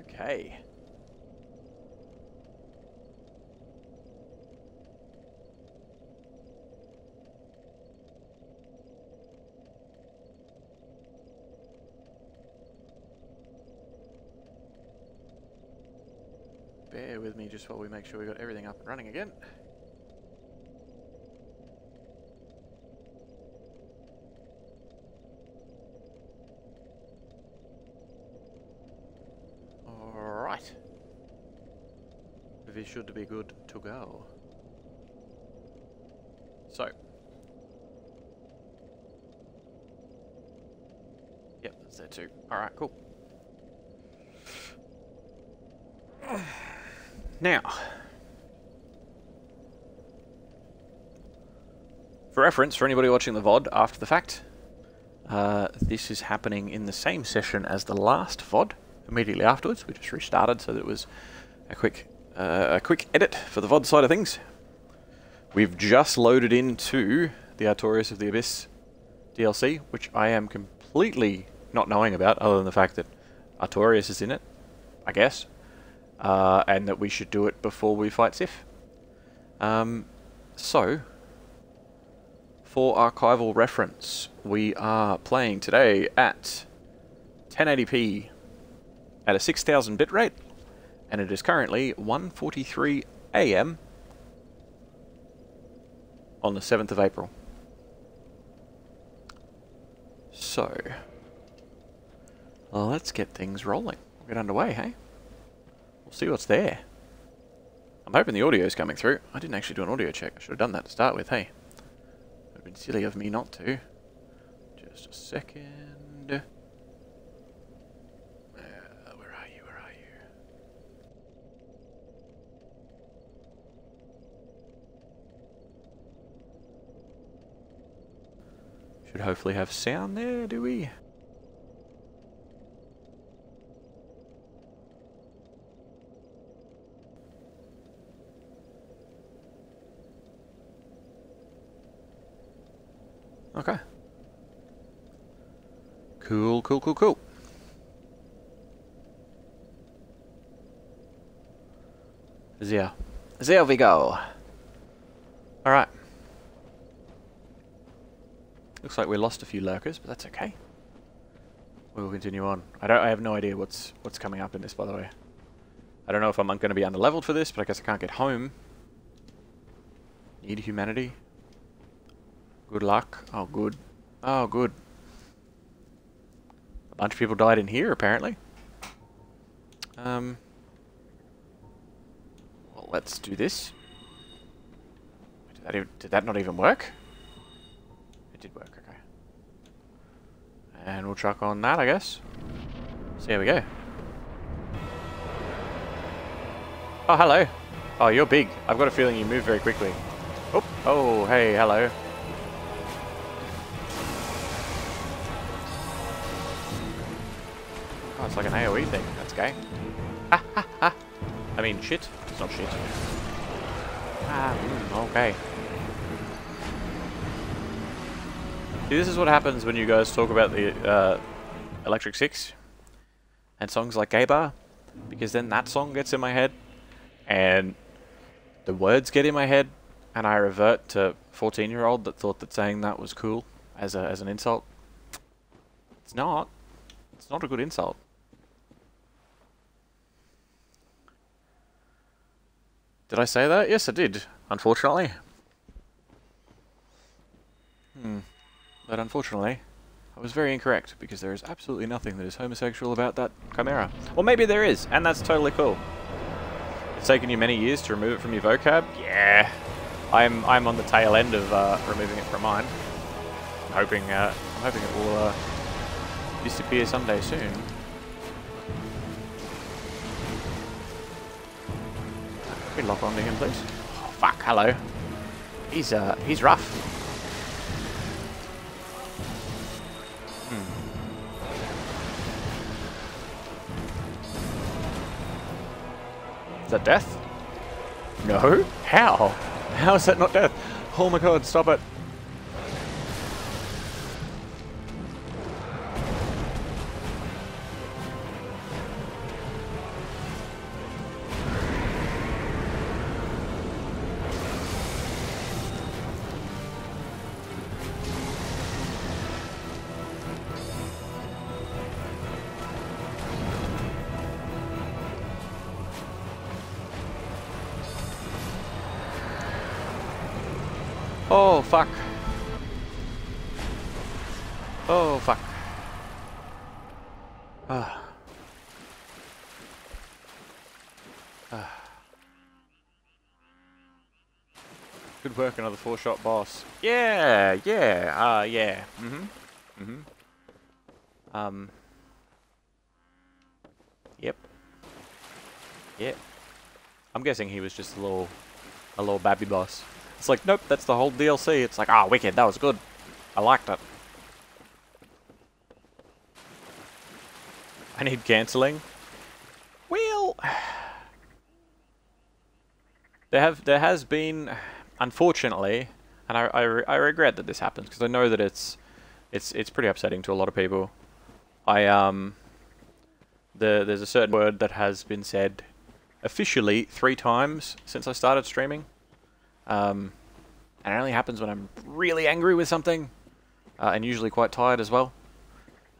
Okay. Bear with me just while we make sure we got everything up and running again. Alright. We should be good to go. So. Yep, that's there too. Alright, cool. Now, for reference, for anybody watching the VOD after the fact, uh, this is happening in the same session as the last VOD, immediately afterwards. We just restarted so that it was a quick, uh, a quick edit for the VOD side of things. We've just loaded into the Artorias of the Abyss DLC, which I am completely not knowing about, other than the fact that Artorias is in it, I guess uh, and that we should do it before we fight Sif. Um, so, for archival reference, we are playing today at 1080p at a 6000 bit rate, and it is currently 1.43 am on the 7th of April. So, let's get things rolling. We'll get underway, hey? We'll see what's there. I'm hoping the audio is coming through. I didn't actually do an audio check. I should have done that to start with, hey. It Would have been silly of me not to. Just a second. Uh, where are you? Where are you? Should hopefully have sound there, do we? Okay. Cool, cool, cool, cool. There. There we go. Alright. Looks like we lost a few lurkers, but that's okay. We will continue on. I don't I have no idea what's what's coming up in this by the way. I don't know if I'm going to be under-leveled for this, but I guess I can't get home. Need humanity. Good luck. Oh, good. Oh, good. A bunch of people died in here, apparently. Um. Well, let's do this. Did that, even, did that not even work? It did work, okay. And we'll chuck on that, I guess. So here we go. Oh, hello. Oh, you're big. I've got a feeling you move very quickly. Oh, oh, hey, hello. Oh, it's like an AoE thing. That's gay. Ha ha ha. I mean, shit. It's not shit. Ah, mm, okay. See, this is what happens when you guys talk about the uh, Electric Six and songs like Gay Bar, because then that song gets in my head, and the words get in my head, and I revert to 14-year-old that thought that saying that was cool as a as an insult. It's not. It's not a good insult. Did I say that? Yes, I did, unfortunately. Hmm. But unfortunately, I was very incorrect, because there is absolutely nothing that is homosexual about that chimera. Or maybe there is, and that's totally cool. It's taken you many years to remove it from your vocab? Yeah. I'm I'm on the tail end of uh, removing it from mine. I'm hoping uh, I'm hoping it will uh, disappear someday soon. Can we lock onto him, please? Oh, fuck, hello. He's, uh, he's rough. Is that death? No? How? How is that not death? Oh my god, stop it. Work, another four-shot boss. Yeah, yeah, uh, yeah. Mm-hmm. Mm-hmm. Um. Yep. Yep. I'm guessing he was just a little, a little babby boss. It's like, nope, that's the whole DLC. It's like, ah, oh, wicked, that was good. I liked it. I need cancelling. Well, there have there has been, unfortunately, and I I, I regret that this happens because I know that it's it's it's pretty upsetting to a lot of people. I um, the there's a certain word that has been said officially three times since I started streaming. Um, and it only happens when I'm really angry with something, uh, and usually quite tired as well.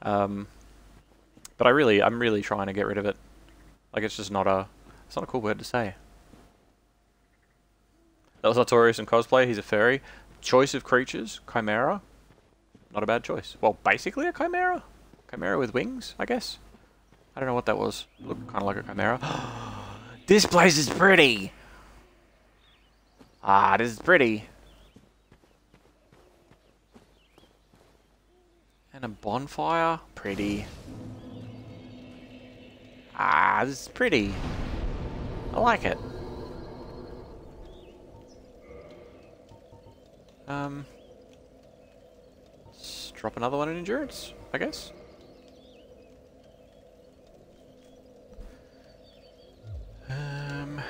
Um, but I really, I'm really trying to get rid of it. Like it's just not a, it's not a cool word to say. That was Artorias in cosplay. He's a fairy. Choice of creatures, chimera. Not a bad choice. Well, basically a chimera. Chimera with wings, I guess. I don't know what that was. Looked kind of like a chimera. this place is pretty. Ah, this is pretty. And a bonfire? Pretty. Ah, this is pretty. I like it. Um, let's drop another one in endurance, I guess. Um,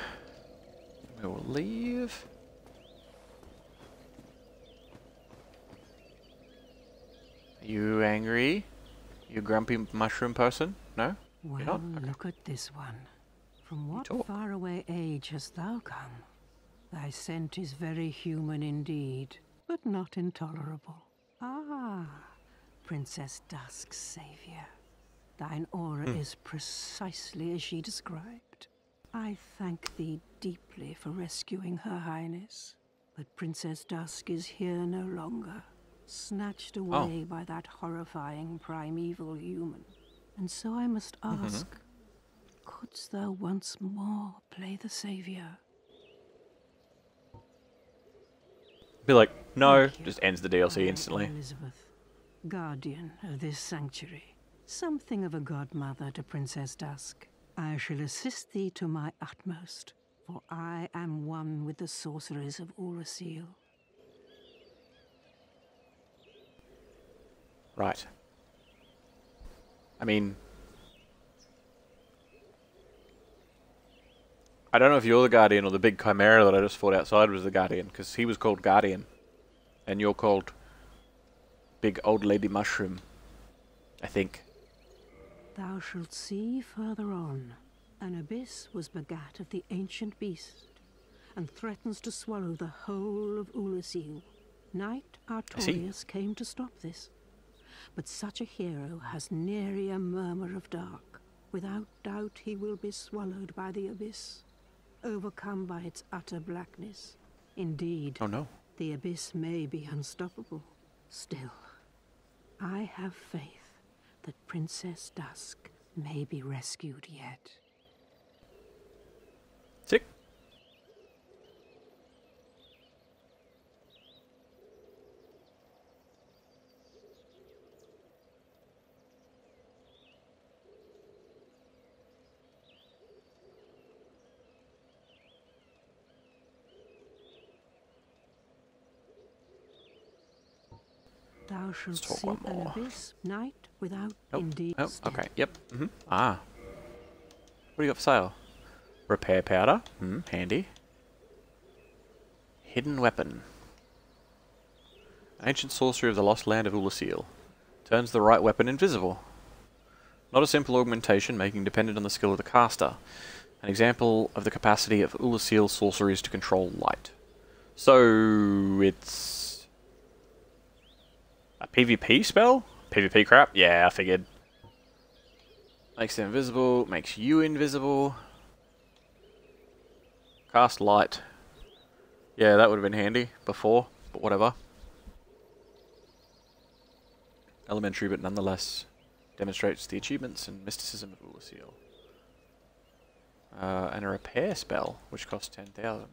we'll leave. Are you angry? You grumpy mushroom person? No? Well, okay. look at this one. From what faraway age hast thou come? Thy scent is very human indeed, but not intolerable. Ah, Princess Dusk's savior. Thine aura mm. is precisely as she described. I thank thee deeply for rescuing her highness, but Princess Dusk is here no longer snatched oh. away oh. by that horrifying primeval human. And so I must mm-hmm. ask, mm -hmm. couldst thou once more play the savior? Be like, no, just ends the DLC instantly. Elizabeth, guardian of this sanctuary, something of a godmother to Princess Dusk. I shall assist thee to my utmost, for I am one with the sorceries of Oolacile. Right. I mean... I don't know if you're the Guardian or the big Chimera that I just fought outside was the Guardian, because he was called Guardian. And you're called Big Old Lady Mushroom. I think. Thou shalt see further on. An abyss was begat of the ancient beast, and threatens to swallow the whole of Oolacile. Knight Artorias came to stop this. But such a hero has nary a murmur of dark. Without doubt he will be swallowed by the abyss, overcome by its utter blackness. Indeed, oh, no. the abyss may be unstoppable. Still, I have faith that Princess Dusk may be rescued yet. Thou shalt see an abyss night without nope. indeed. Oh, okay. Yep. Mm -hmm. Ah. What do you got for sale? Repair powder. Hmm. Handy. Hidden weapon. Ancient sorcery of the lost land of Oolacile. Turns the right weapon invisible. Not a simple augmentation, making dependent on the skill of the caster. An example of the capacity of Oolacile sorceries to control light. So, it's a PvP spell? PvP crap? Yeah, I figured. Makes them invisible, makes you invisible. Cast light. Yeah, that would have been handy before. but whatever. Elementary, but nonetheless demonstrates the achievements and mysticism of Oolacile. Uh, and a repair spell, which costs 10,000.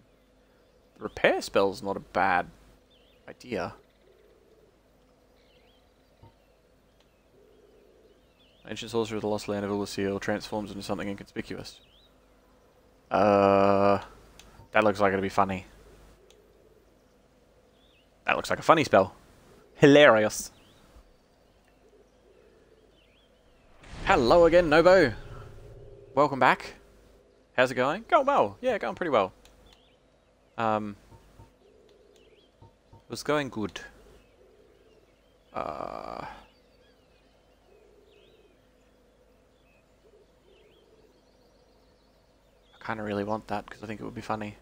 Repair spell's not a bad idea. Ancient sorcerer of the lost land of Oolacile transforms into something inconspicuous. Uh, that looks like it'll be funny. That looks like a funny spell. Hilarious. Hello again, Nobo. Welcome back. How's it going? Going well. Yeah, going pretty well. Um, it was going good. Uh, kind of really want that because I think it would be funny.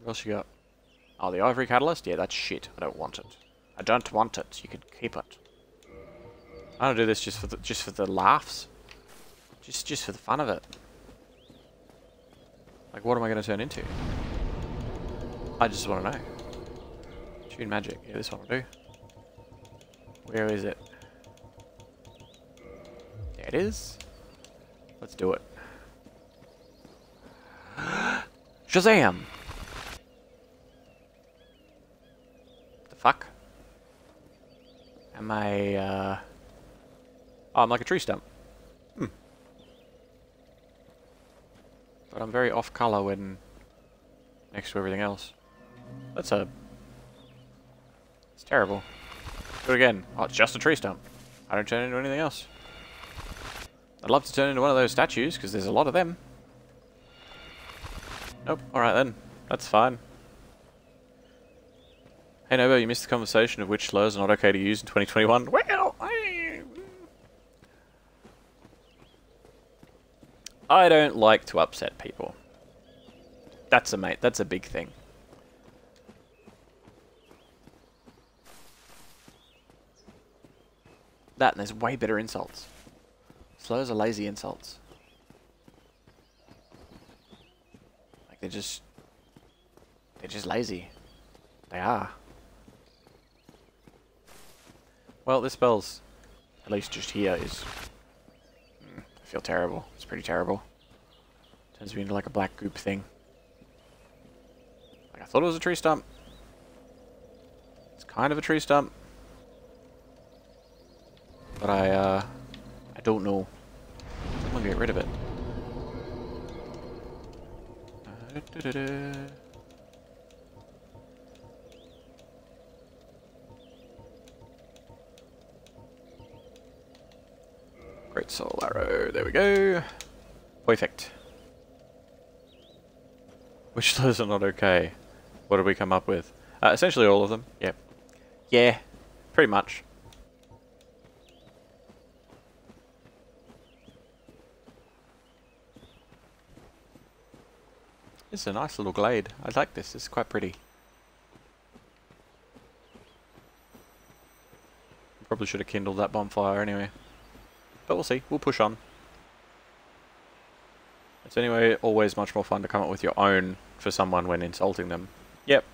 What else you got? Oh, the ivory catalyst? Yeah, that's shit. I don't want it. I don't want it. You can keep it. I don't do this just for the just for the laughs. Just just for the fun of it. Like what am I gonna turn into? I just wanna know. Tune magic. Yeah, this one will do. Where is it? There it is. Let's do it. Shazam! The fuck? Am I, uh... Oh, I'm like a tree stump. Hmm. But I'm very off color when next to everything else. That's a... It's terrible. Do it again. Oh, it's just a tree stump. I don't turn into anything else. I'd love to turn into one of those statues, because there's a lot of them. Nope, alright then. That's fine. Hey Nobo, you missed the conversation of which slurs are not okay to use in 2021. Well, I... I don't like to upset people. That's a mate, that's a big thing. That and there's way better insults. Slurs are lazy insults. Like they're just they're just lazy. They are. Well, this spell's at least just here is mm, I feel terrible. It's pretty terrible. Turns me into like a black goop thing. Like I thought it was a tree stump. It's kind of a tree stump. But I uh I don't know. Gonna get rid of it. Great soul arrow, there we go. Perfect. Which those are not okay? What did we come up with? Uh, essentially all of them, yep. Yeah, pretty much. It's a nice little glade. I like this, it's quite pretty. Probably should have kindled that bonfire anyway. But we'll see. We'll push on. It's anyway always much more fun to come up with your own for someone when insulting them. Yep.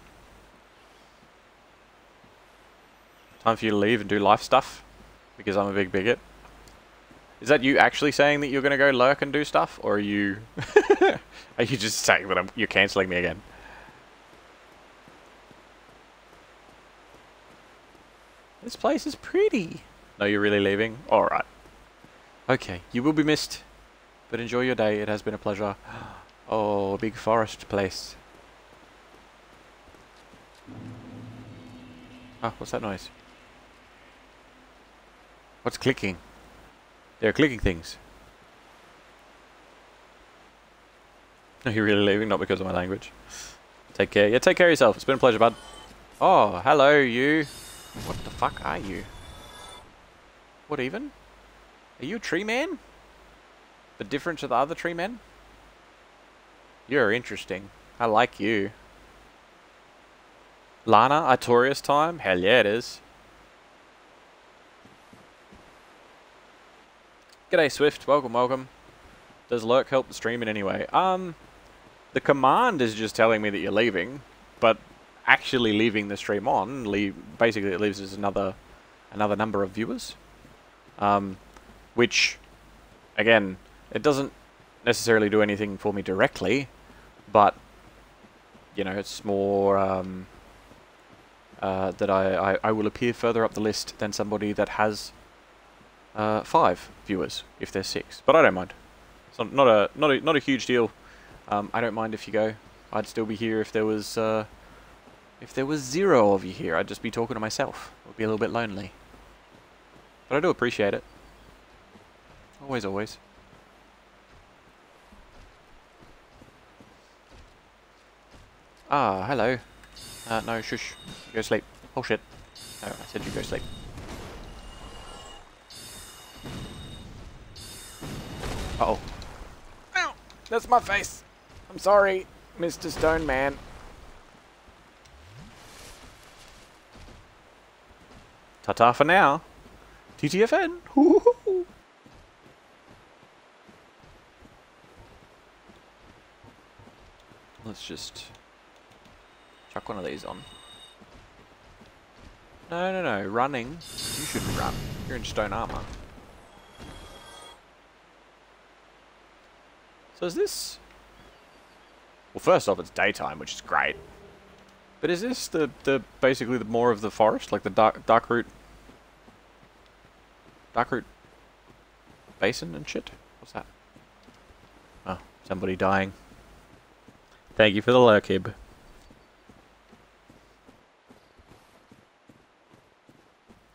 Time for you to leave and do life stuff. Because I'm a big bigot. Is that you actually saying that you're going to go lurk and do stuff? Or are you... are you just saying that I'm, you're cancelling me again? This place is pretty. No, you're really leaving? Alright. Okay, you will be missed. But enjoy your day, it has been a pleasure. Oh, big forest place. Ah, what's that noise? What's clicking? They're clicking things. Are you really leaving? Not because of my language. Take care. Yeah, take care of yourself. It's been a pleasure, bud. Oh, hello, you. What the fuck are you? What even? Are you a tree man? The different to the other tree men? You're interesting. I like you. Lana, Artorias time? Hell yeah it is. G'day Swift, welcome, welcome. Does lurk help the stream in any way? Um, the command is just telling me that you're leaving. but actually leaving the stream on, leave, basically it leaves us another another number of viewers, um, which, again, it doesn't necessarily do anything for me directly, but you know, it's more um, uh, that I, I, I will appear further up the list than somebody that has uh, five viewers if there's six. But I don't mind. It's not, not a not a not a huge deal. Um, I don't mind if you go. I'd still be here if there was uh, if there was zero of you here. I'd just be talking to myself. It would be a little bit lonely. But I do appreciate it. Always, always. Ah, hello. Uh, no, shush. Go to sleep. Oh shit. No, I said you go sleep. Uh oh. Ow! That's my face! I'm sorry, Mr. Stone Man. Ta-ta for now. TTFN! Let's just chuck one of these on. No, no, no. Running. You shouldn't run. You're in stone armor. So is this... Well, first off, it's daytime, which is great. But is this the, the basically the more of the forest? Like the dark, dark root... Dark root basin and shit? What's that? Oh, somebody dying. Thank you for the lurkib.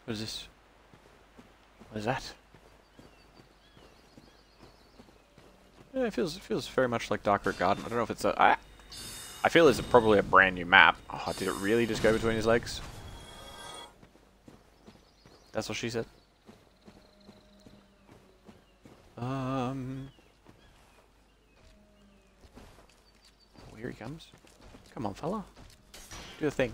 What is this? What is that? Yeah, it feels it feels very much like Darkroot Garden. I don't know if it's a. I, I feel it's probably a brand new map. Oh, did it really just go between his legs? That's what she said. Um. Oh, here he comes. Come on, fella. Do the thing.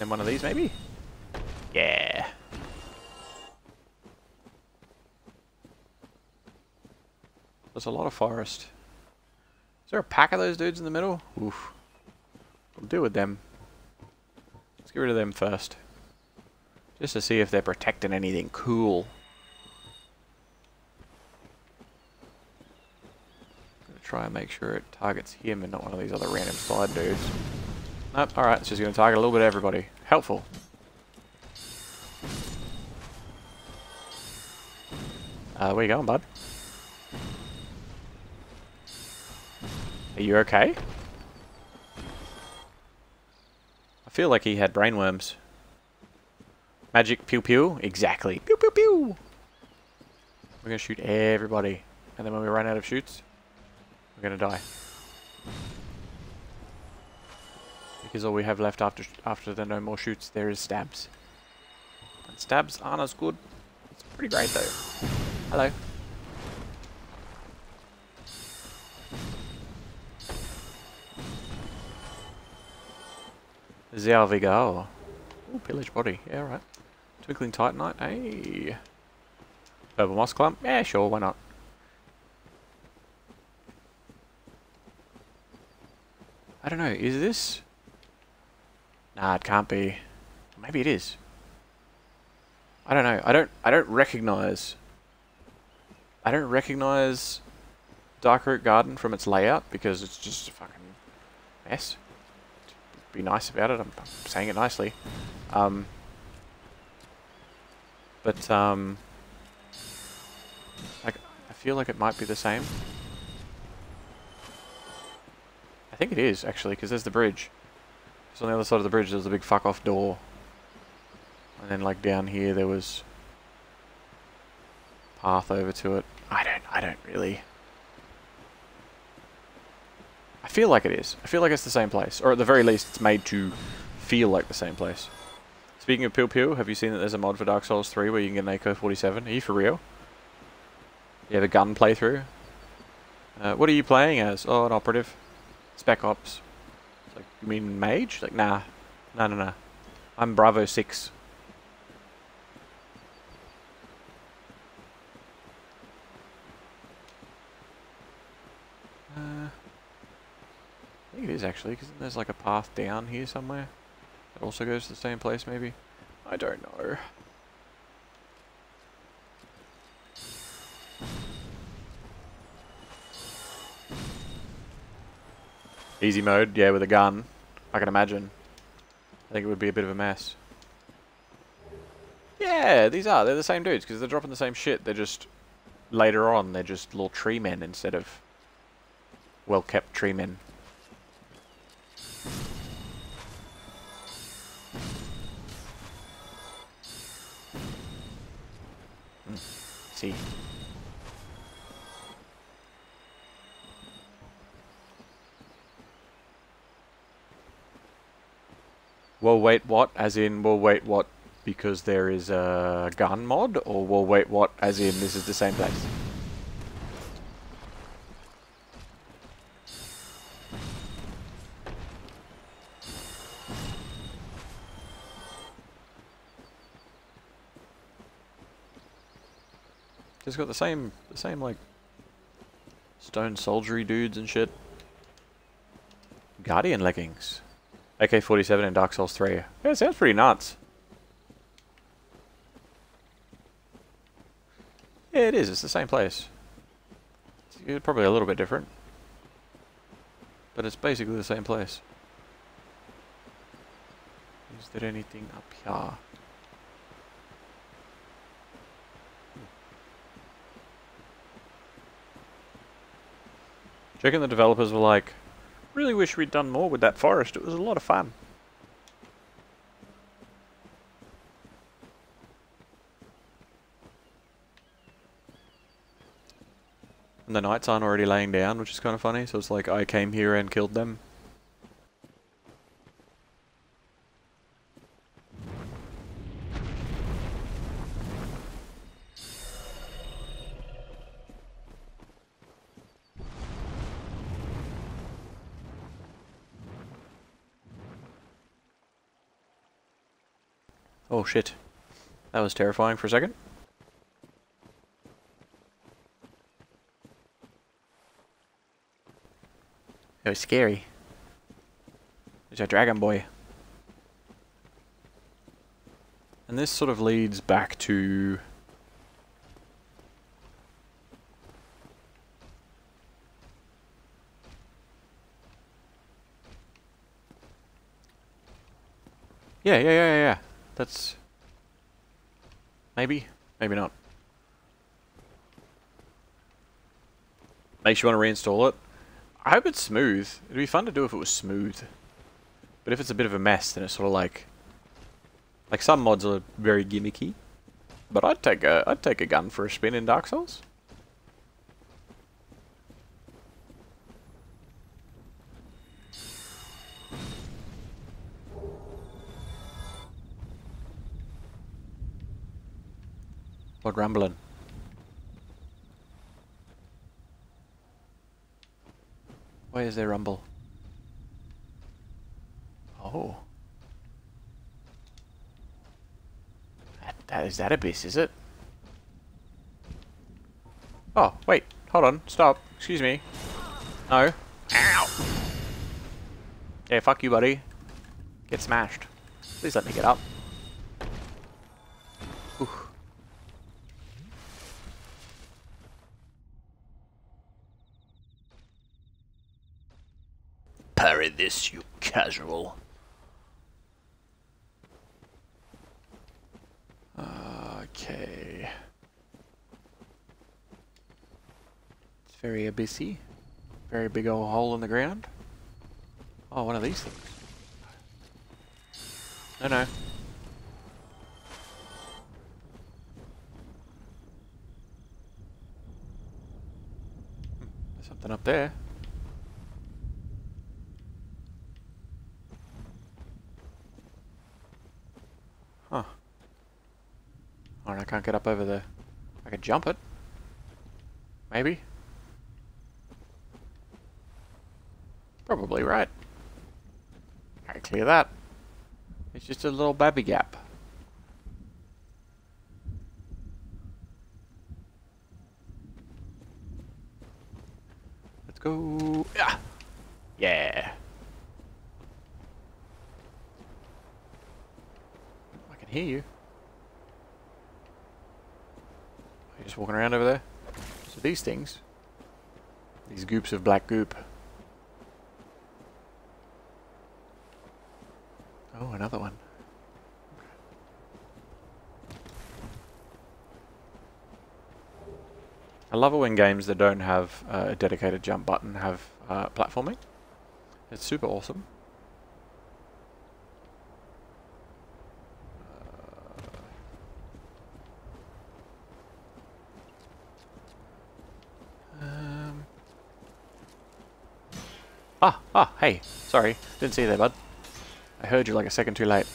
And one of these, maybe? Yeah. There's a lot of forest. Is there a pack of those dudes in the middle? Oof. We'll deal with them. Let's get rid of them first. Just to see if they're protecting anything cool. Gonna try and make sure it targets him and not one of these other random side dudes. Nope, alright, just going to target a little bit of everybody. Helpful. Uh, where you going, bud? Are you okay? I feel like he had brainworms. Magic pew pew? Exactly. Pew pew pew! We're gonna shoot everybody. And then when we run out of shoots, we're gonna die. Because all we have left after after the no more shoots, there is stabs. And stabs aren't as good. It's pretty great though. Hello. There we pillage body. Yeah, right. Twinkling Titanite. Hey. Purple Moss Clump. Yeah, sure, why not? I don't know, is this Nah, it can't be. Maybe it is. I don't know. I don't. I don't recognize. I don't recognize Darkroot Garden from its layout because it's just a fucking mess. Be nice about it. I'm, I'm saying it nicely. Um, but um, like I feel like it might be the same. I think it is actually because there's the bridge. So on the other side of the bridge there's a big fuck off door. And then like down here there was path over to it. I don't I don't really I feel like it is. I feel like it's the same place. Or at the very least it's made to feel like the same place. Speaking of Pew Pew, have you seen that there's a mod for Dark Souls 3 where you can get an AK-47? Are you for real? You have a gun playthrough? Uh, what are you playing as? Oh, an operative. Spec Ops like, you mean mage? Like, nah. No, no, no. I'm Bravo 6. Uh, I think it is actually, because there's like a path down here somewhere. It also goes to the same place, maybe? I don't know. Easy mode, yeah, with a gun. I can imagine. I think it would be a bit of a mess. Yeah, these are. They're the same dudes because they're dropping the same shit. They're just later on. They're just little tree men instead of well-kept tree men. Well, wait, what? As in, well, wait, what? Because there is a gun mod? Or, well, wait, what? As in, this is the same place? Just got the same, the same, like, stone soldiery dudes and shit. Guardian leggings. AK-47 in Dark Souls 3. Yeah, it sounds pretty nuts. Yeah, it is. It's the same place. It's probably a little bit different. But it's basically the same place. Is there anything up here? Hmm. Checking the developers were like, Really wish we'd done more with that forest. It was a lot of fun. And the knights aren't already laying down, which is kind of funny. So it's like I came here and killed them. Oh shit. That was terrifying for a second. It was scary. There's a dragon boy. And this sort of leads back to... Yeah, yeah, yeah, yeah. That's... Maybe? Maybe not. Makes you want to reinstall it. I hope it's smooth. It'd be fun to do if it was smooth. But if it's a bit of a mess, then it's sort of like... Like some mods are very gimmicky. But I'd take a I'd take a gun for a spin in Dark Souls. What rambling? Why is there rumble? Oh. That, that is that abyss, is it? Oh, wait. Hold on. Stop. Excuse me. No. Ow! Yeah, fuck you, buddy. Get smashed. Please let me get up. Parry this, you casual. Okay. It's very abyssy. Very big old hole in the ground. Oh, one of these things. No, no. Hmm, there's something up there. I can't get up over there. I can jump it. Maybe. Probably right. I clear that. It's just a little babby gap. Let's go. Yeah. Yeah. I can hear you. Are just walking around over there? So these things, these goops of black goop. Oh, another one. I love it when games that don't have uh, a dedicated jump button have uh, platforming. It's super awesome. Um. Ah, ah, hey, sorry, didn't see you there, bud. I heard you like a second too late.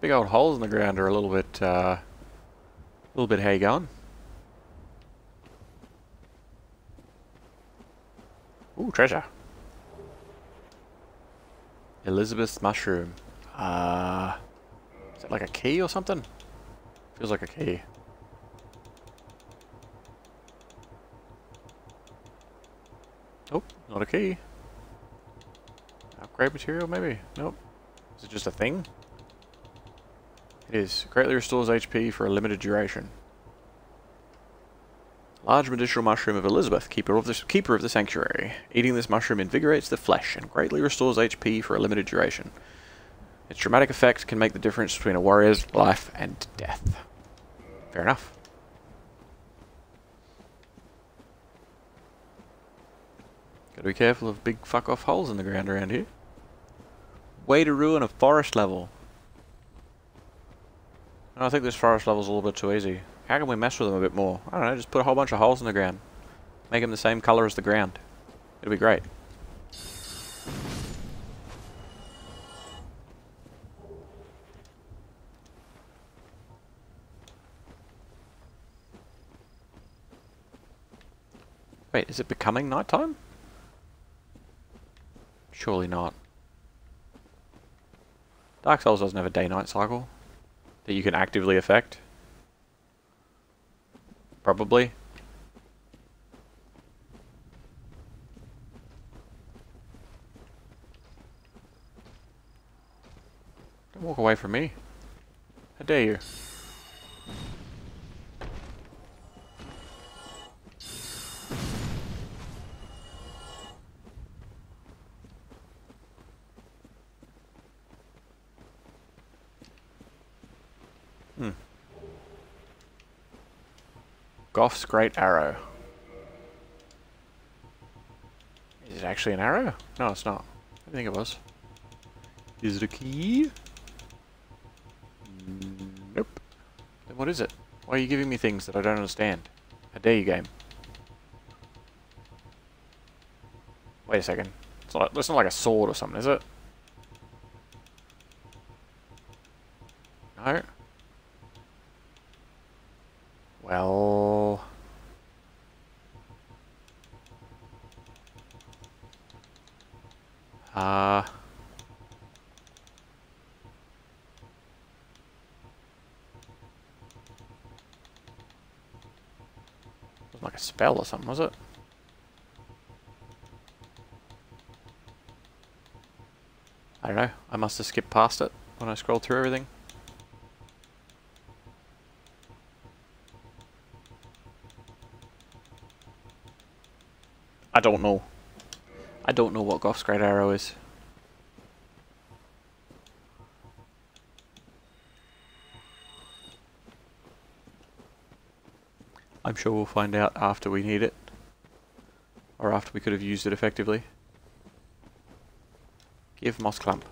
Big old holes in the ground are a little bit, uh, a little bit how you going? Ooh, treasure. Elizabeth's mushroom. Uh, is that like a key or something? Feels like a key. Oh, not a key. Upgrade material, maybe? Nope. Is it just a thing? It is. Greatly restores HP for a limited duration. Large medicinal mushroom of Elizabeth, keeper of, the, keeper of the sanctuary. Eating this mushroom invigorates the flesh and greatly restores HP for a limited duration. Its dramatic effect can make the difference between a warrior's life and death. Fair enough. Gotta be careful of big fuck off holes in the ground around here. Way to ruin a forest level. I think this forest level's a little bit too easy. How can we mess with them a bit more? I don't know, just put a whole bunch of holes in the ground. Make them the same colour as the ground. It'll be great. Wait, is it becoming nighttime? Surely not. Dark Souls doesn't have a day-night cycle that you can actively affect? Probably. Don't walk away from me. How dare you? Gough's Great Arrow. Is it actually an arrow? No, it's not. I think it was. Is it a key? Nope. Then what is it? Why are you giving me things that I don't understand? How dare you, game? Wait a second. It's not, it's not like a sword or something, is it? No? Well... spell or something, was it? I don't know. I must have skipped past it when I scrolled through everything. I don't know. I don't know what Gough's Great Arrow is. I'm sure we'll find out after we need it. Or after we could have used it effectively. Give Moss Clump.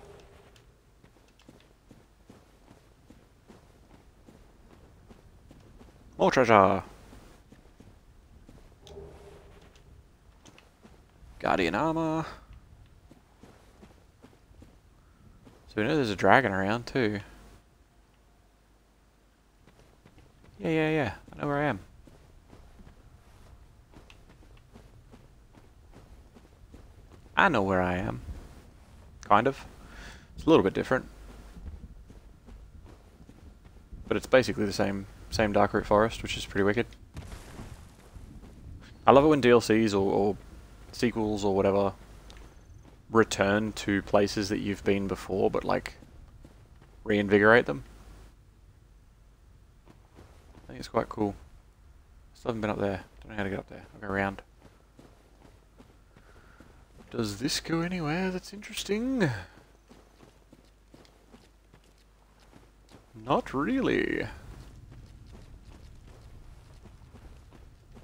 More treasure! Guardian armor. So we know there's a dragon around too. Yeah, yeah, yeah. I know where I am. I know where I am. Kind of. It's a little bit different. But it's basically the same same Darkroot Forest, which is pretty wicked. I love it when DLCs or, or sequels or whatever return to places that you've been before, but like reinvigorate them. I think it's quite cool. Still haven't been up there. Don't know how to get up there. I'll go around. Does this go anywhere that's interesting? Not really.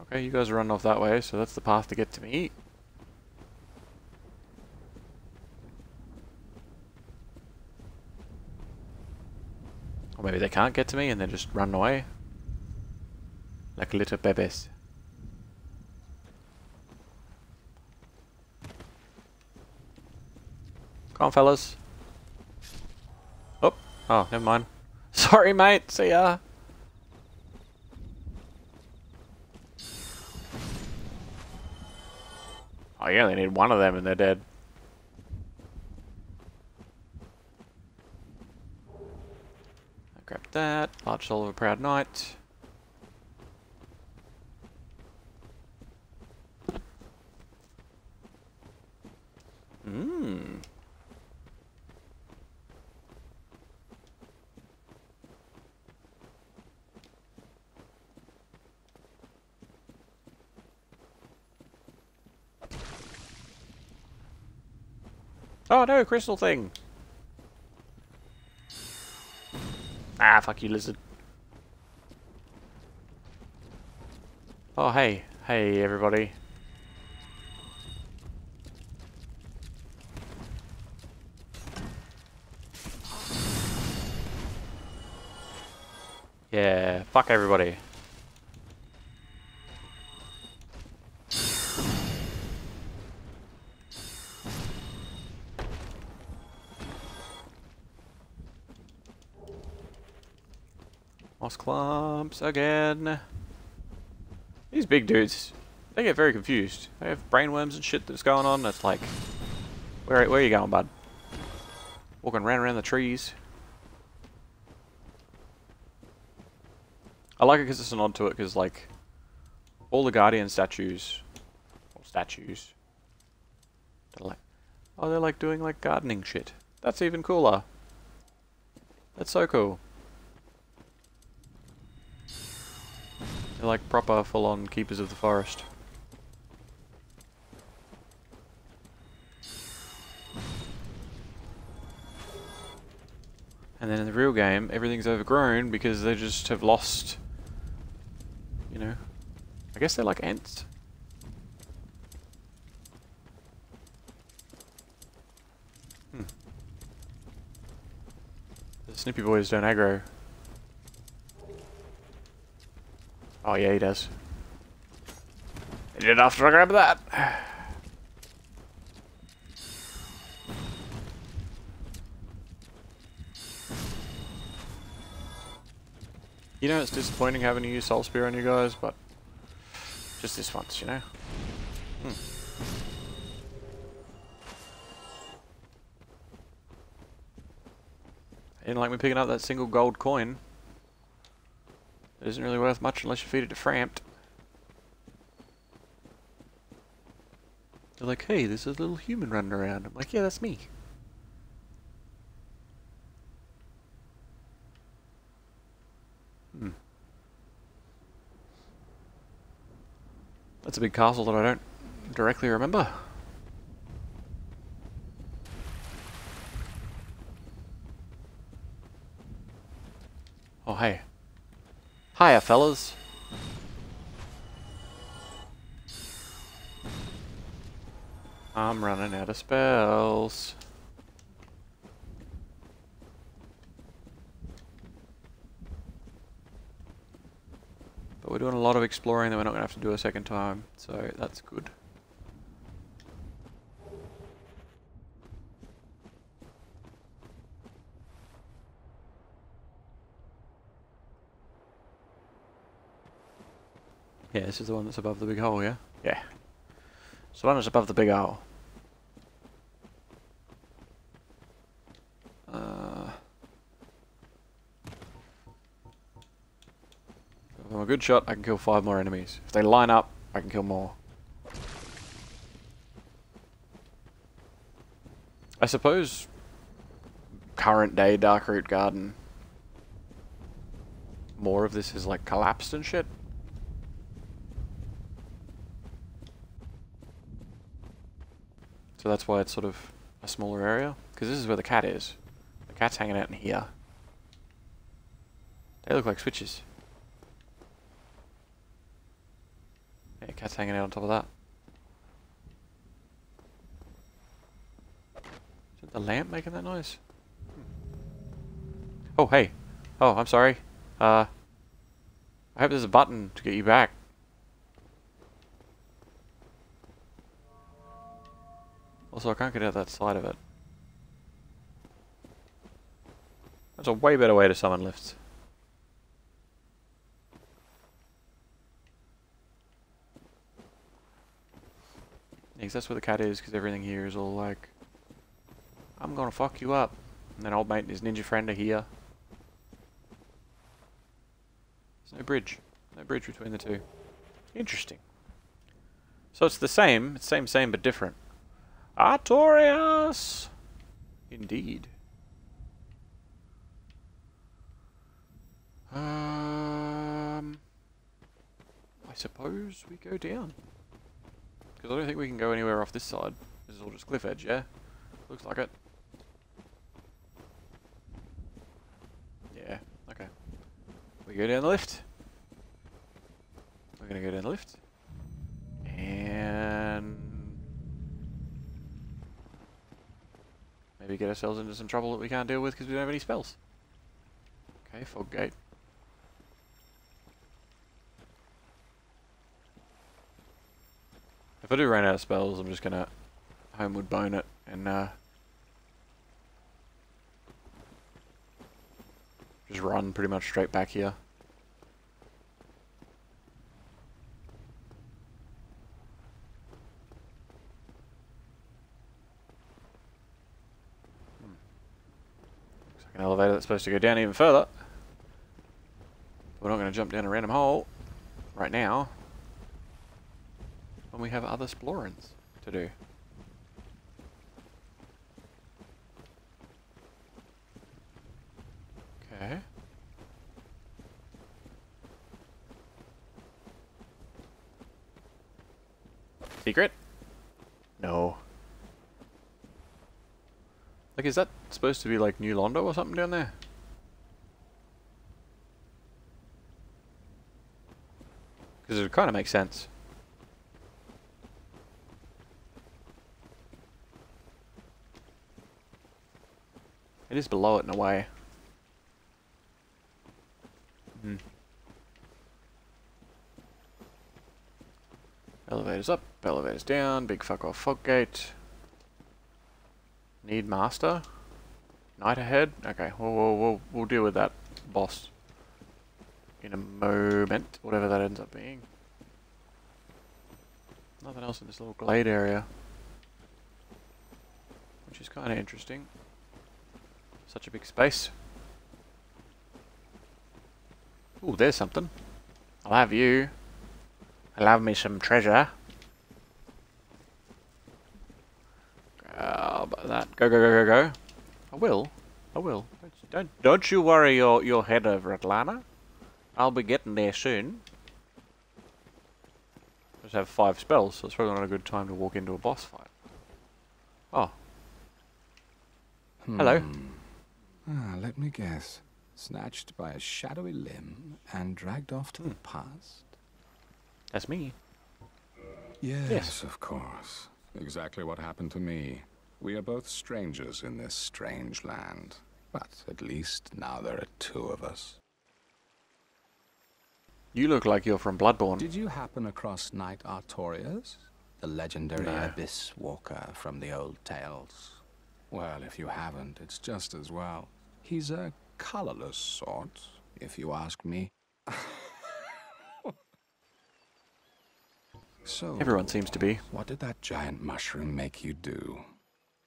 Okay, you guys are running off that way, so that's the path to get to me. Or maybe they can't get to me and they're just running away. Like a little babies. Come on, fellas. Oh, oh, never mind. Sorry, mate. See ya. Oh, you only need one of them and they're dead. Grab that. Large soul of a proud knight. Mmm. Oh no, crystal thing! Ah, fuck you, lizard. Oh, hey. Hey, everybody. Yeah, fuck everybody. Clumps again. These big dudes, they get very confused. They have brainworms and shit that's going on. That's like, where, where are you going, bud? Walking around around the trees. I like it because it's a nod to it, because like, all the Guardian statues, or statues, they're like, oh, they're like doing like gardening shit. That's even cooler. That's so cool. They're like proper full-on keepers of the forest. And then in the real game, everything's overgrown because they just have lost, you know, I guess they're like ants. Hmm. The Snippy boys don't aggro. Oh yeah, he does. Did after I grab that. You know, it's disappointing having to use Soul Spear on you guys, but just this once, you know? Hmm. I didn't like me picking up that single gold coin. Isn't really worth much unless you feed it to Frampt. They're like, hey, there's a little human running around. I'm like, yeah, that's me. Hmm. That's a big castle that I don't directly remember. Oh, hey. Hiya, fellas. I'm running out of spells. But we're doing a lot of exploring that we're not going to have to do a second time, so that's good. This is the one that's above the big hole, yeah? Yeah. So the one that's above the big hole. Uh, If I'm a good shot, I can kill five more enemies. If they line up, I can kill more. I suppose current day Darkroot Garden more of this is like collapsed and shit. So that's why it's sort of a smaller area. Because this is where the cat is. The cat's hanging out in here. They look like switches. Yeah, cat's hanging out on top of that. Is the lamp making that noise? Oh, hey. Oh, I'm sorry. Uh, I hope there's a button to get you back. Also, I can't get out that side of it. That's a way better way to summon lifts. Yeah, that's where the cat is, because everything here is all like, I'm gonna fuck you up. And then old mate and his ninja friend are here. There's no bridge. No bridge between the two. Interesting. So it's the same, it's same, same, but different. Artorias! Indeed. Um, I suppose we go down. Because I don't think we can go anywhere off this side. This is all just cliff edge, yeah? Looks like it. Yeah, okay. We go down the lift. We're gonna go down the lift. And... Maybe get ourselves into some trouble that we can't deal with because we don't have any spells. Okay, fog gate. If I do run out of spells, I'm just gonna homeward bone it and uh, just run pretty much straight back here. An elevator that's supposed to go down even further. We're not going to jump down a random hole right now when we have other explorings to do. Okay. Secret? No. Like, is that supposed to be like New Londo or something down there? Because it kind of makes sense. It is below it in a way. Hmm. Elevators up, elevators down, big fuck off fog gate. Need master? Knight ahead? Okay, we'll, we'll, we'll, we'll deal with that boss in a moment, whatever that ends up being. Nothing else in this little glade area. Which is kind of interesting. Such a big space. Ooh, there's something. I'll have you. I'll have me some treasure. Grab that. Go, go, go, go, go. I will. I will. Don't, don't you worry your, your head over it, Lana. I'll be getting there soon. Just have five spells, so it's probably not a good time to walk into a boss fight. Oh. Hmm. Hello. Ah, let me guess. Snatched by a shadowy limb and dragged off to hmm. the past? That's me. Yes, yes, of course. Exactly what happened to me. We are both strangers in this strange land. But at least now there are two of us. You look like you're from Bloodborne. Did you happen across Knight Artorias? The legendary no. Abyss Walker from the old tales? Well, if you haven't, it's just as well. He's a colorless sort, if you ask me. so, everyone seems to be. What did that giant mushroom make you do?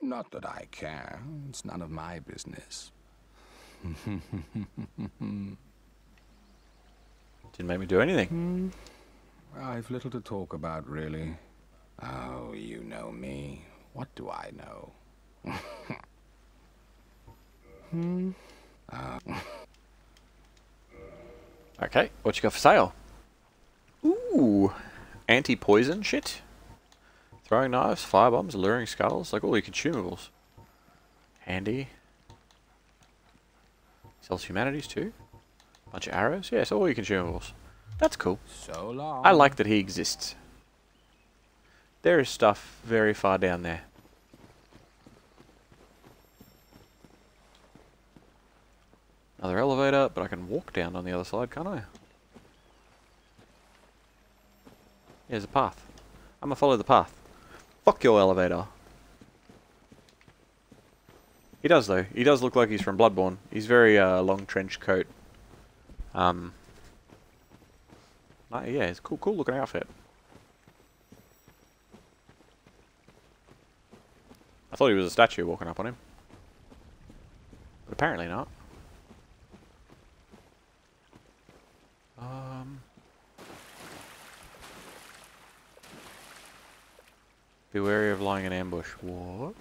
Not that I care. It's none of my business. Did Didn't make me do anything. Hmm. I've little to talk about, really. Oh, you know me. What do I know? hmm. Uh. Okay, what you got for sale? Ooh, anti-poison shit. Throwing knives, firebombs, luring skulls, like all your consumables. Handy. Sells humanities too. Bunch of arrows. Yes, all your consumables. That's cool. So long. I like that he exists. There is stuff very far down there. Another elevator, but I can walk down on the other side, can't I? There's a path. I'm gonna follow the path. Fuck your elevator. He does though. He does look like he's from Bloodborne. He's very uh, long trench coat. Um. Uh, yeah, it's cool, cool looking outfit. I thought he was a statue walking up on him. But apparently not. Be wary of lying in ambush. What?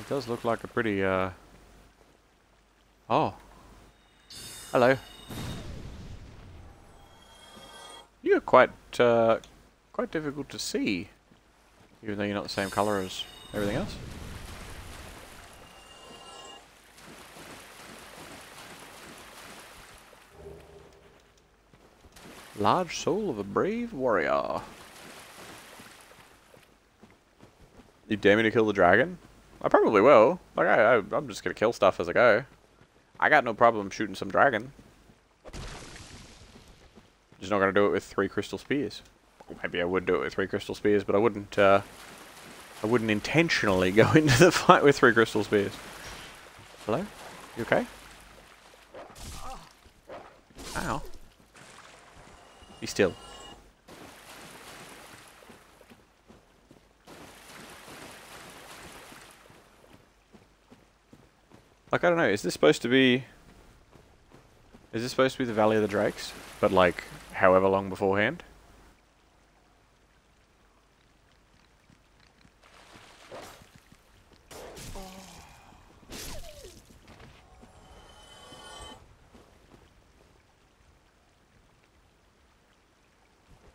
It does look like a pretty, uh... Oh. Hello. You're quite, uh, quite difficult to see. Even though you're not the same colour as everything else. Large soul of a brave warrior. You dare me to kill the dragon? I probably will. Like, I, I, I'm just gonna kill stuff as I go. I got no problem shooting some dragon. Just not gonna do it with three crystal spears. maybe I would do it with three crystal spears, but I wouldn't, uh, I wouldn't intentionally go into the fight with three crystal spears. Hello? You okay? Ow. Be still. Like, I don't know, is this supposed to be... Is this supposed to be the Valley of the Drakes? But like, however long beforehand?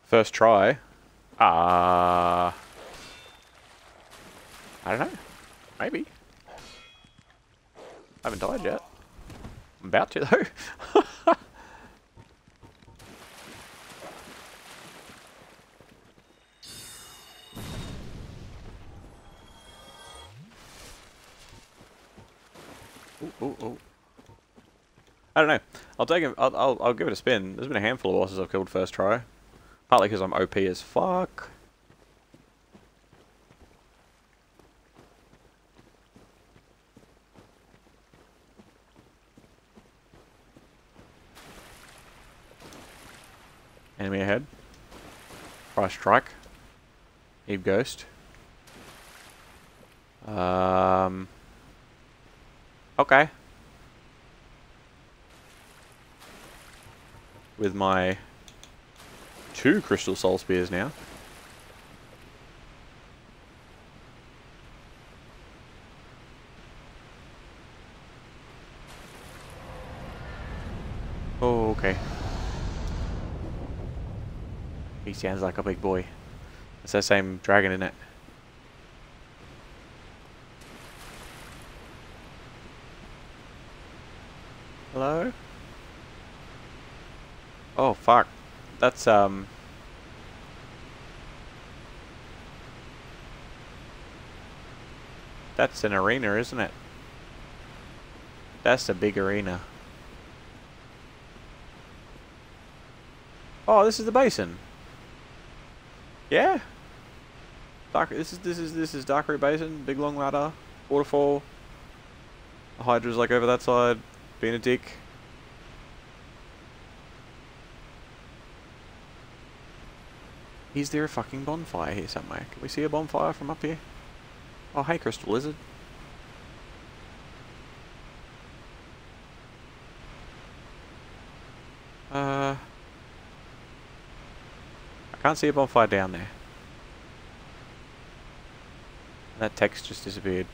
First try. Ah. Uh, I don't know. Maybe. I haven't died yet. I'm about to though. ooh, ooh, ooh. I don't know. I'll take it. I'll, I'll, I'll give it a spin. There's been a handful of bosses I've killed first try. Partly because I'm OP as fuck. Enemy ahead. Price strike. Eve Ghost. Um. Okay. With my two Crystal Soul Spears now. Oh, okay. He sounds like a big boy. It's that same dragon, isn't it? Hello? Oh, fuck. That's, um... That's an arena, isn't it? That's a big arena. Oh, this is the basin. Yeah. Dark. This is this is this is Darkroot Basin. Big long ladder. Waterfall. Hydra's like over that side, being a dick. Is there a fucking bonfire here somewhere? Can we see a bonfire from up here? Oh, hey, Crystal Lizard. Uh, I can't see a bonfire down there. That text just disappeared.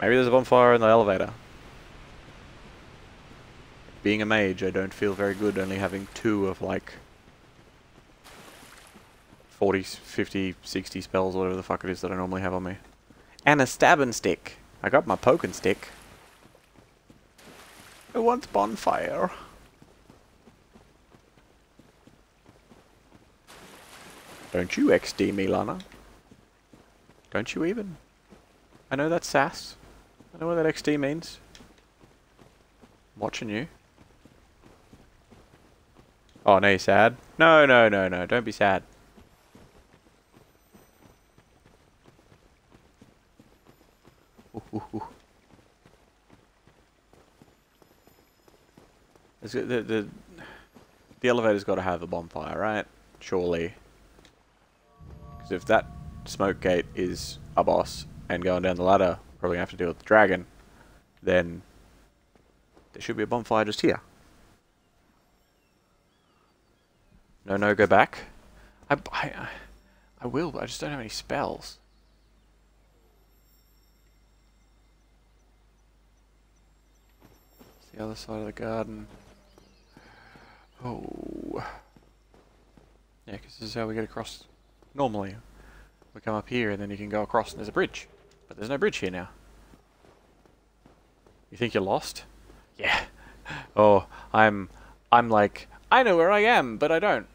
Maybe there's a bonfire in the elevator. Being a mage, I don't feel very good only having two of like 40, 50, 60 spells, whatever the fuck it is that I normally have on me. And a stabbing stick. I got my poking stick. Who wants bonfire? Don't you XD me, Lana? Don't you even? I know that's sass. I know what that XD means. I'm watching you. Oh, no, you're sad? No, no, no, no. Don't be sad. The, the, the elevator's got to have a bonfire, right? Surely. Because if that smoke gate is a boss and going down the ladder, probably have to deal with the dragon, then there should be a bonfire just here. No, no, go back. I, I, I will, but I just don't have any spells. The other side of the garden. Oh. Yeah, because this is how we get across normally. We come up here and then you can go across and there's a bridge. But there's no bridge here now. You think you're lost? Yeah. Oh, I'm... I'm like, I know where I am, but I don't.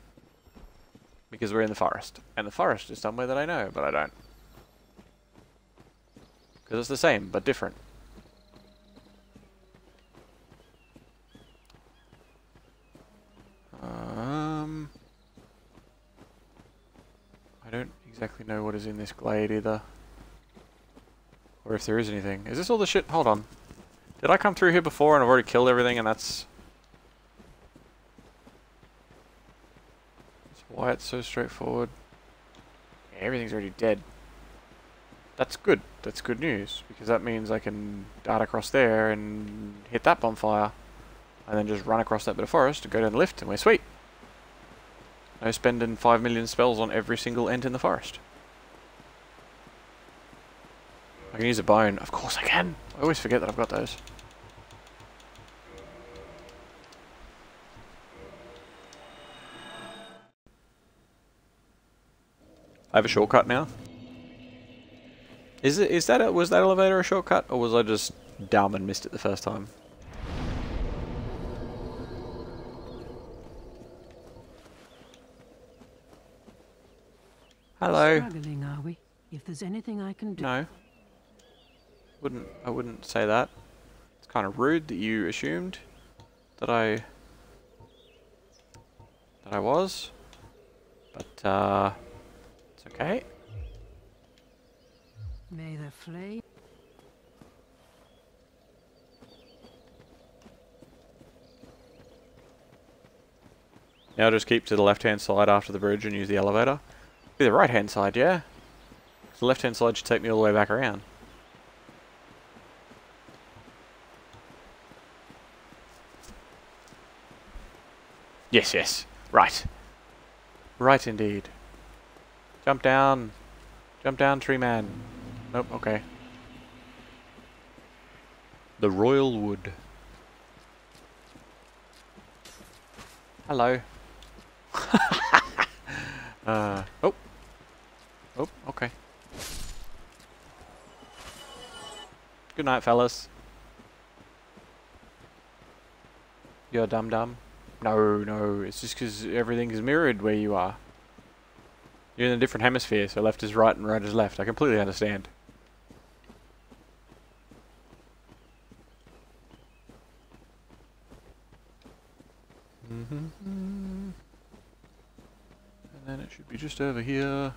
Because we're in the forest. And the forest is somewhere that I know, but I don't. Because it's the same, but different. Um... I don't exactly know what is in this glade either. Or if there is anything. Is this all the shit? Hold on. Did I come through here before and I've already killed everything and that's... That's why it's so straightforward. Everything's already dead. That's good. That's good news. Because that means I can dart across there and hit that bonfire. And then just run across that bit of forest and go down the lift and we're sweet. No spending 5 million spells on every single ent in the forest. I can use a bone. Of course I can. I always forget that I've got those. I have a shortcut now. Is it? Is that? A, was that elevator a shortcut, or was I just dumb and missed it the first time? Struggling, are we? If there's anything I can do. No. Wouldn't I wouldn't say that. It's kind of rude that you assumed that I that I was. But uh it's okay. May the flame. Now just keep to the left hand side after the bridge and use the elevator. Be the right hand side, yeah? The left hand side should take me all the way back around. Yes, yes. Right. Right indeed. Jump down. Jump down, tree man. Nope, okay. The Royal Wood. Hello. uh, oh. Oh, okay. Good night, fellas. You're dumb dumb. No, no, it's just because everything is mirrored where you are. You're in a different hemisphere, so left is right and right is left. I completely understand. Mm -hmm. And then it should be just over here.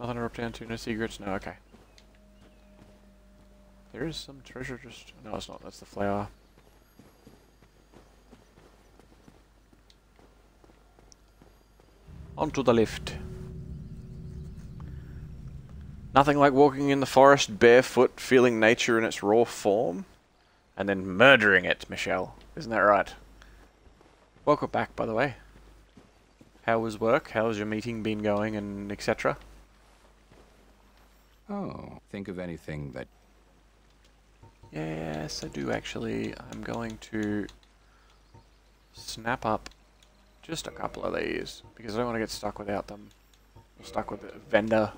Nothing to up down to, no secrets, no, okay. There is some treasure just... No, it's not, that's the flower. Onto the lift. Nothing like walking in the forest barefoot, feeling nature in its raw form, and then murdering it, Michelle. Isn't that right? Welcome back, by the way. How was work? How's your meeting been going, and etc.? Oh, think of anything that... Yes, I do actually. I'm going to snap up just a couple of these, because I don't want to get stuck without them. I'm stuck with a vendor,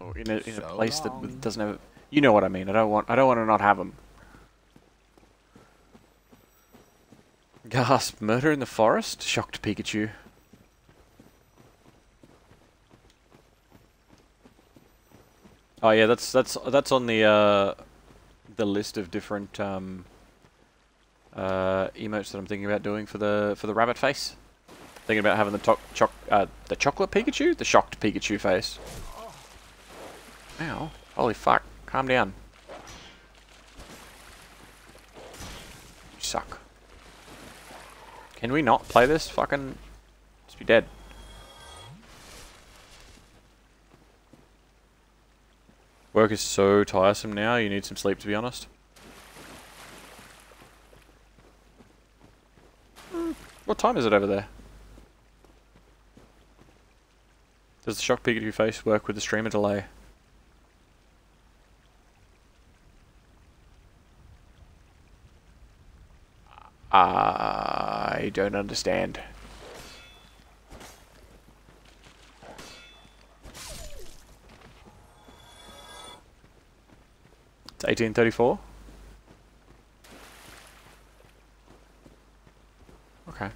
or in a, in a place long. that doesn't have... You know what I mean. I don't want I don't want to not have them. Gasp! Murder in the forest? Shocked Pikachu. Oh yeah, that's that's that's on the uh, the list of different um, uh, emotes that I'm thinking about doing for the for the rabbit face. Thinking about having the choc uh, the chocolate Pikachu, the shocked Pikachu face. Ow! Holy fuck! Calm down. You suck. Can we not play this? Fucking, just be dead. Work is so tiresome now, you need some sleep to be honest. Hmm, what time is it over there? Does the shock Pikachu face work with the streamer delay? I don't understand. It's 1834? Okay.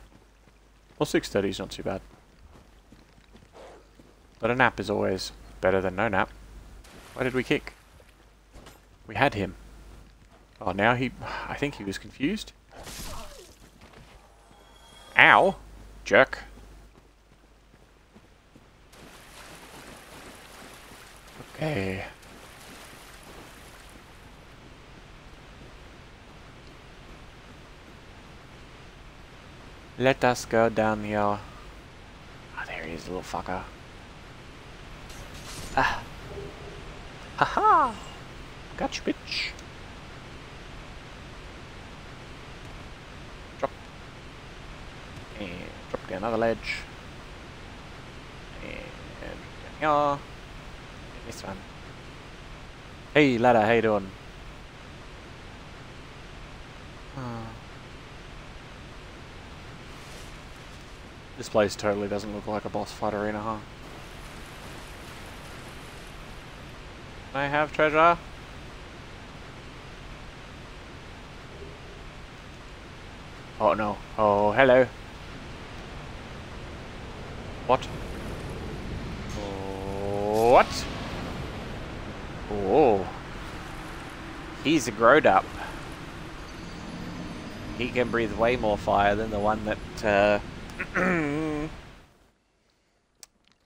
Well, 6.30 is not too bad. But a nap is always better than no nap. Why did we kick? We had him. Oh, now he... I think he was confused. Ow! Jerk. Okay. Let us go down here. Ah, oh, there he is, little fucker. Ah. Haha! -ha. Gotcha, bitch. Drop. And drop another ledge. And down here. And this one. Hey, ladder, how you doing? Hmm. This place totally doesn't look like a boss fight arena, huh? I have treasure? Oh no. Oh, hello. What? What? Oh. He's a growed up. He can breathe way more fire than the one that uh,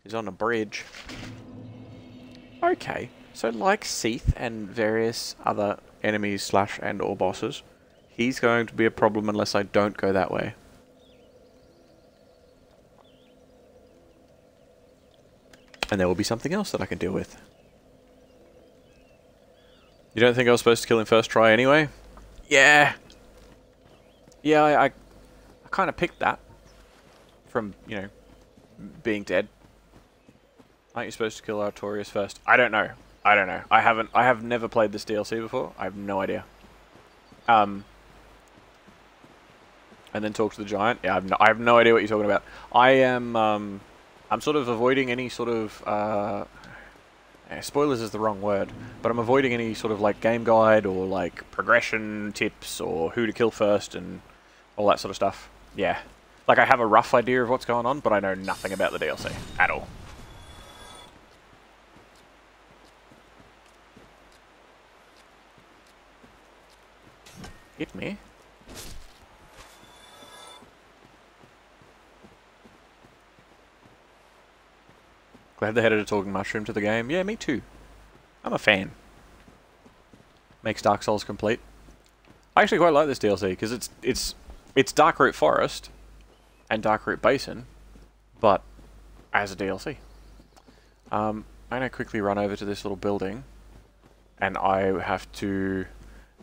He's on a bridge. Okay, so like Seath and various other enemies slash and or bosses, he's going to be a problem unless I don't go that way. And there will be something else that I can deal with. You don't think I was supposed to kill him first try anyway? Yeah. Yeah, I, I, I kind of picked that from, you know, being dead. Aren't you supposed to kill Artorias first? I don't know. I don't know. I haven't. I have never played this DLC before. I have no idea. Um. And then talk to the giant. Yeah, I have no, I have no idea what you're talking about. I am. Um, I'm sort of avoiding any sort of. Uh, eh, spoilers is the wrong word, but I'm avoiding any sort of like game guide or like progression tips or who to kill first and all that sort of stuff. Yeah, like, I have a rough idea of what's going on, but I know nothing about the DLC at all. Hit me. Glad they added a talking mushroom to the game. Yeah, me too. I'm a fan. Makes Dark Souls complete. I actually quite like this DLC because it's it's it's Darkroot Forest, and Darkroot Basin, but as a DLC. Um, I'm to quickly run over to this little building. And I have to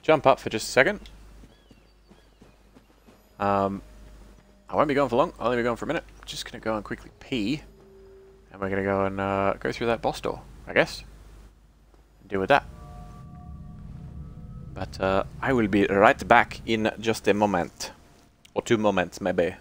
jump up for just a second. Um, I won't be going for long. I'll only be going for a minute. Just going to go and quickly pee. And we're going to go and uh, go through that boss door, I guess. And deal with that. But uh, I will be right back in just a moment. Or two moments, maybe.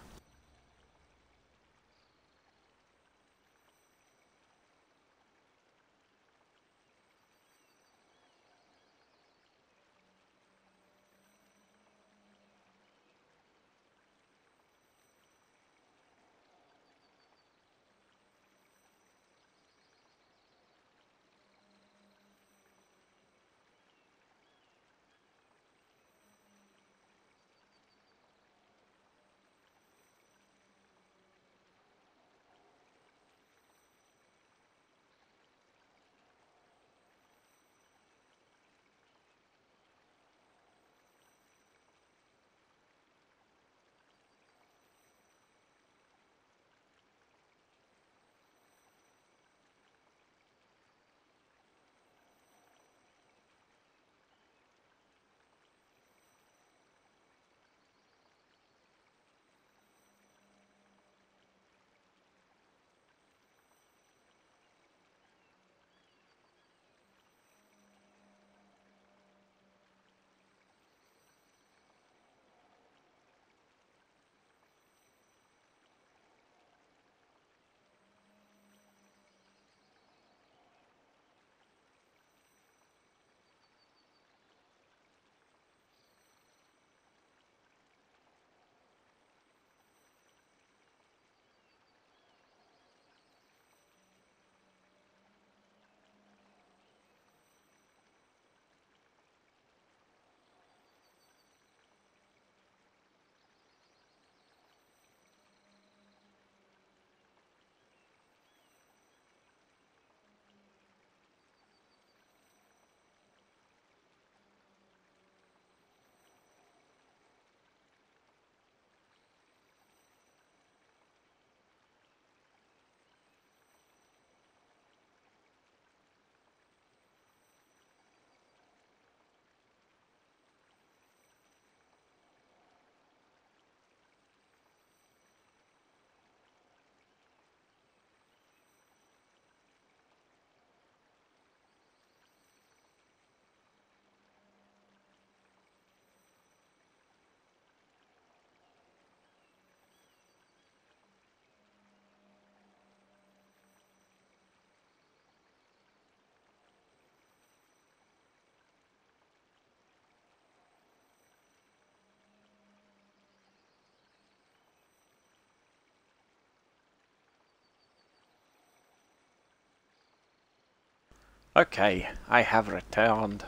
Okay, I have returned.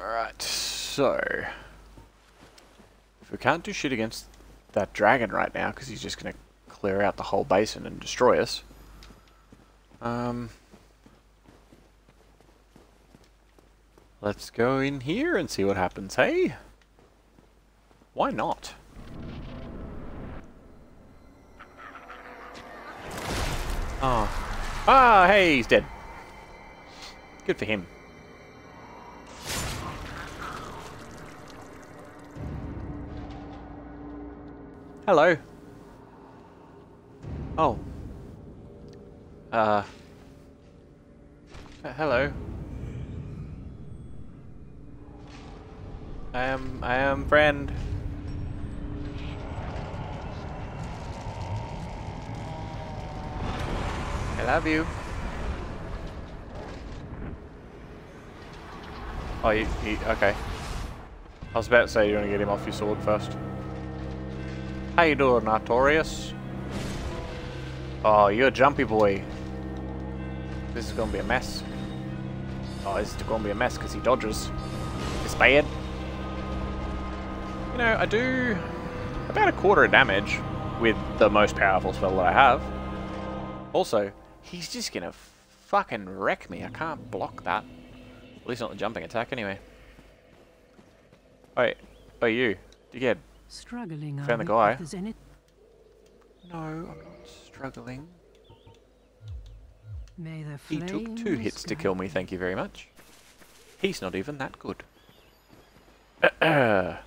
Alright, so... If we can't do shit against that dragon right now, because he's just going to clear out the whole basin and destroy us. Um... Let's go in here and see what happens, hey? Why not? Oh, Ah, hey, he's dead. Good for him. Hello. Oh. Uh. hello. I am, I am friend. I love you. Oh, he, okay. I was about to say you want to get him off your sword first. How you doing, Artorias? Oh, you're a jumpy boy. This is gonna be a mess. Oh, this is gonna be a mess because he dodges. It's bad. You know, I do about a quarter of damage with the most powerful spell that I have. Also, He's just gonna fucking wreck me. I can't block that. At least not the jumping attack, anyway. Wait, oh you, you get struggling? Found the guy. No, I'm not struggling. May the He took two hits to kill me, thank you very much. He's not even that good.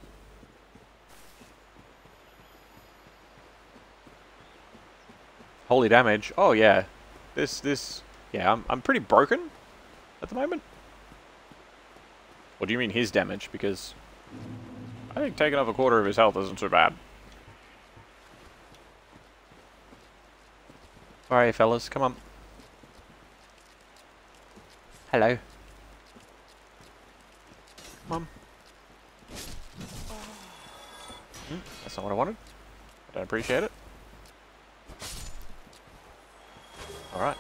Holy damage. Oh yeah. This this yeah, I'm I'm pretty broken at the moment. What do you mean his damage? Because I think taking off a quarter of his health isn't so bad. Alright fellas, come on. Hello. Come on. Hmm, that's not what I wanted. I don't appreciate it. Alright.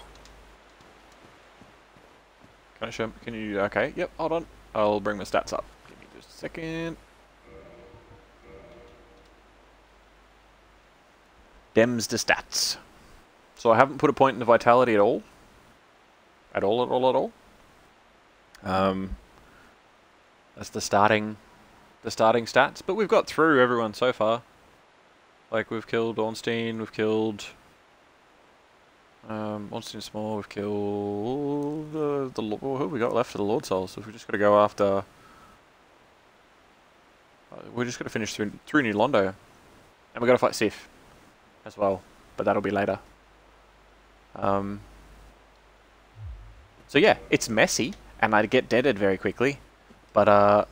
Can I show Can you... Okay, yep, hold on. I'll bring my stats up. Give me just a second. Dems to stats. So I haven't put a point into vitality at all. At all, at all, at all. Um, that's the starting, the starting stats. But we've got through everyone so far. Like we've killed Ornstein, we've killed um, Ornstein Smough, we've killed the the who have we got left for the Lord Souls. So we've just got to go after. Uh, we're just got to finish through through New Londo, and we got to fight Sif as well. But that'll be later. Um, so yeah, it's messy, and I get deaded very quickly. But uh,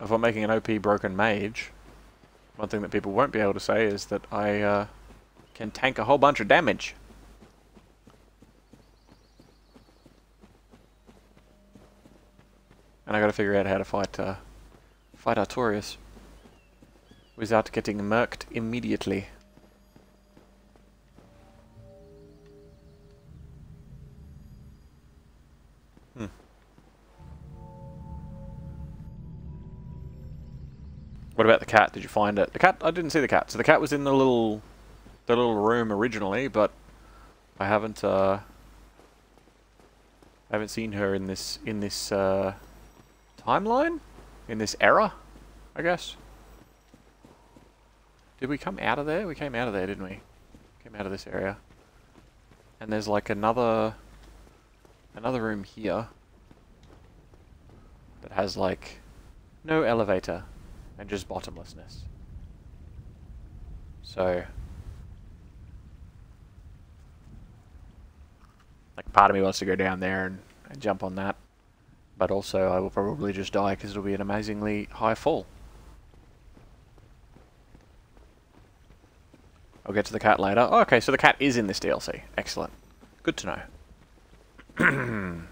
if I'm making an OP broken mage, one thing that people won't be able to say is that I uh, can tank a whole bunch of damage. And I gotta figure out how to fight uh, fight Artorias without getting murked immediately. Hmm. What about the cat? Did you find it? The cat? I didn't see the cat. So the cat was in the little, the little room originally, but I haven't, uh, I haven't seen her in this in this uh, timeline, in this era, I guess. Did we come out of there? We came out of there, didn't we? Came out of this area. And there's like another, another room here that has like no elevator and just bottomlessness. So, like part of me wants to go down there and, and jump on that, but also I will probably just die because it'll be an amazingly high fall. I'll get to the cat later. Oh, okay, so the cat is in this DLC. Excellent. Good to know.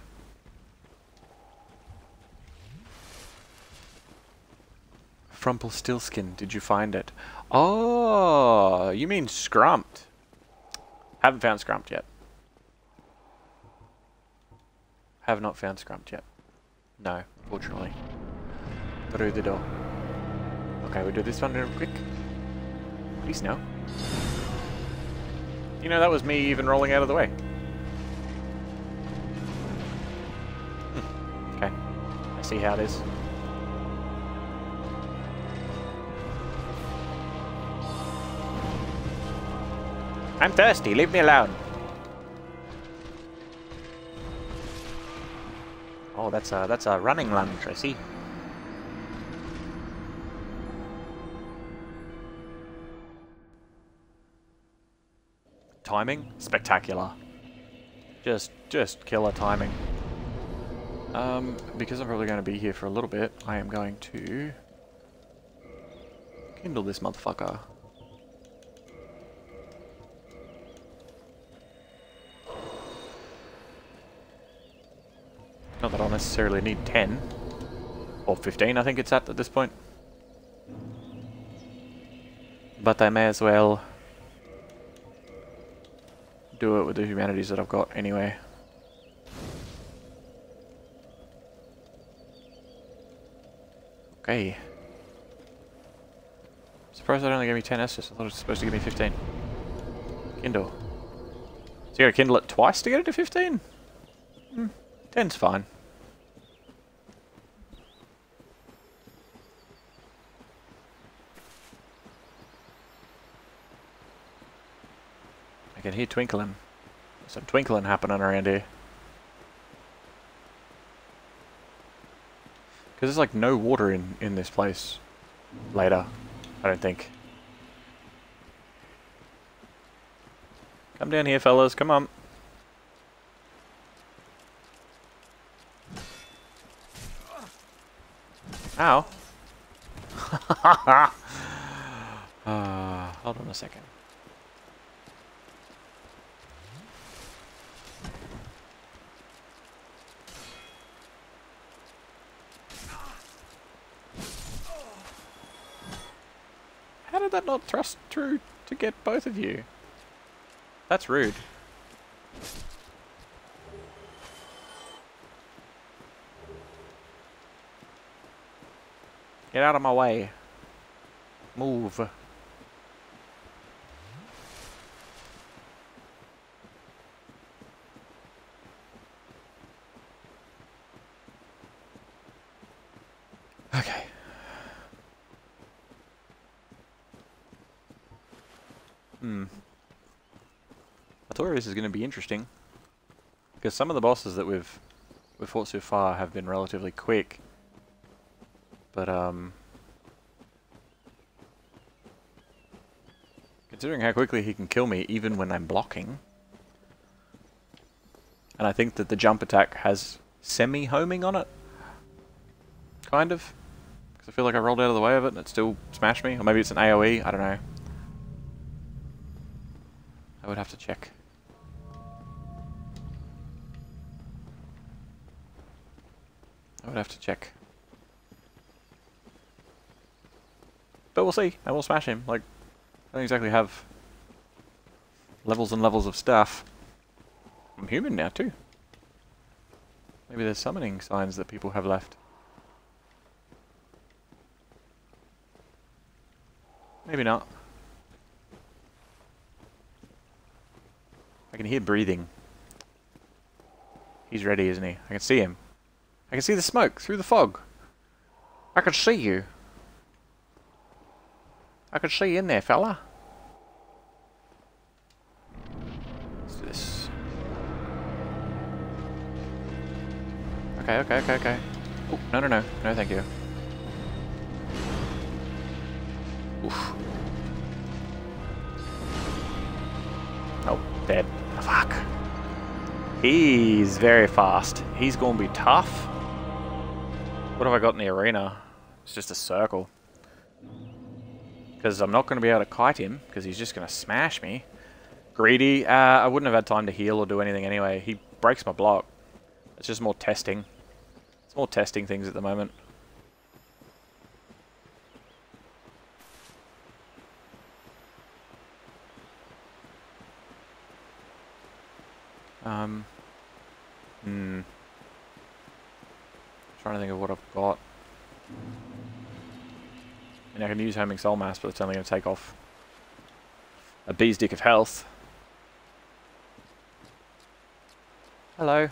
Frumpelstiltskin, did you find it? Oh, you mean Scrumped. Haven't found Scrumped yet. Have not found Scrumped yet. No, unfortunately. Through the door. Okay, we'll do this one real quick. Please no. You know, that was me even rolling out of the way. Hmm. Okay. I see how it is. I'm thirsty, leave me alone. Oh, that's a, that's a running lunge, I see. Timing? Spectacular. Just, just killer timing. Um, because I'm probably going to be here for a little bit, I am going to kindle this motherfucker. Not that I'll necessarily need 10. Or 15, I think it's at at this point. But I may as well do it with the humanities that I've got anyway. Okay. Surprised it only gave me 10 Estus. I thought it was supposed to give me 15. Kindle. So you gotta kindle it twice to get it to 15? Ten's fine. I can hear twinkling some twinkling happening around here. Because there's like no water in, in this place later, I don't think. Come down here, fellas. Come on. Ow. uh, hold on a second. How did that not thrust through to get both of you? That's rude. Get out of my way. Move. Okay. Hmm. Artorias is going to be interesting. Because some of the bosses that we've, we've fought so far have been relatively quick. But, um... Considering how quickly he can kill me even when I'm blocking. And I think that the jump attack has semi-homing on it. Kind of. Because I feel like I rolled out of the way of it and it still smashed me. Or maybe it's an AoE, I don't know. I would have to check. I would have to check. But we'll see, and we'll smash him. Like, I don't exactly have levels and levels of stuff. I'm human now, too. Maybe there's summoning signs that people have left. Maybe not. I can hear breathing. He's ready, isn't he? I can see him. I can see the smoke through the fog. I can see you. I can see you in there, fella. What's this? Okay, okay, okay, okay. Oh, no, no, no. No, thank you. Oof. Oh, dead. Fuck. He's very fast. He's to be tough. What have I got in the arena? It's just a circle. Because I'm not going to be able to kite him, because he's just going to smash me. Greedy, uh, I wouldn't have had time to heal or do anything anyway. He breaks my block. It's just more testing. It's more testing things at the moment. Um, hmm. Trying to think of what I've got. And I can use Homing Soul Mass, but it's only going to take off a bee's dick of health. Hello.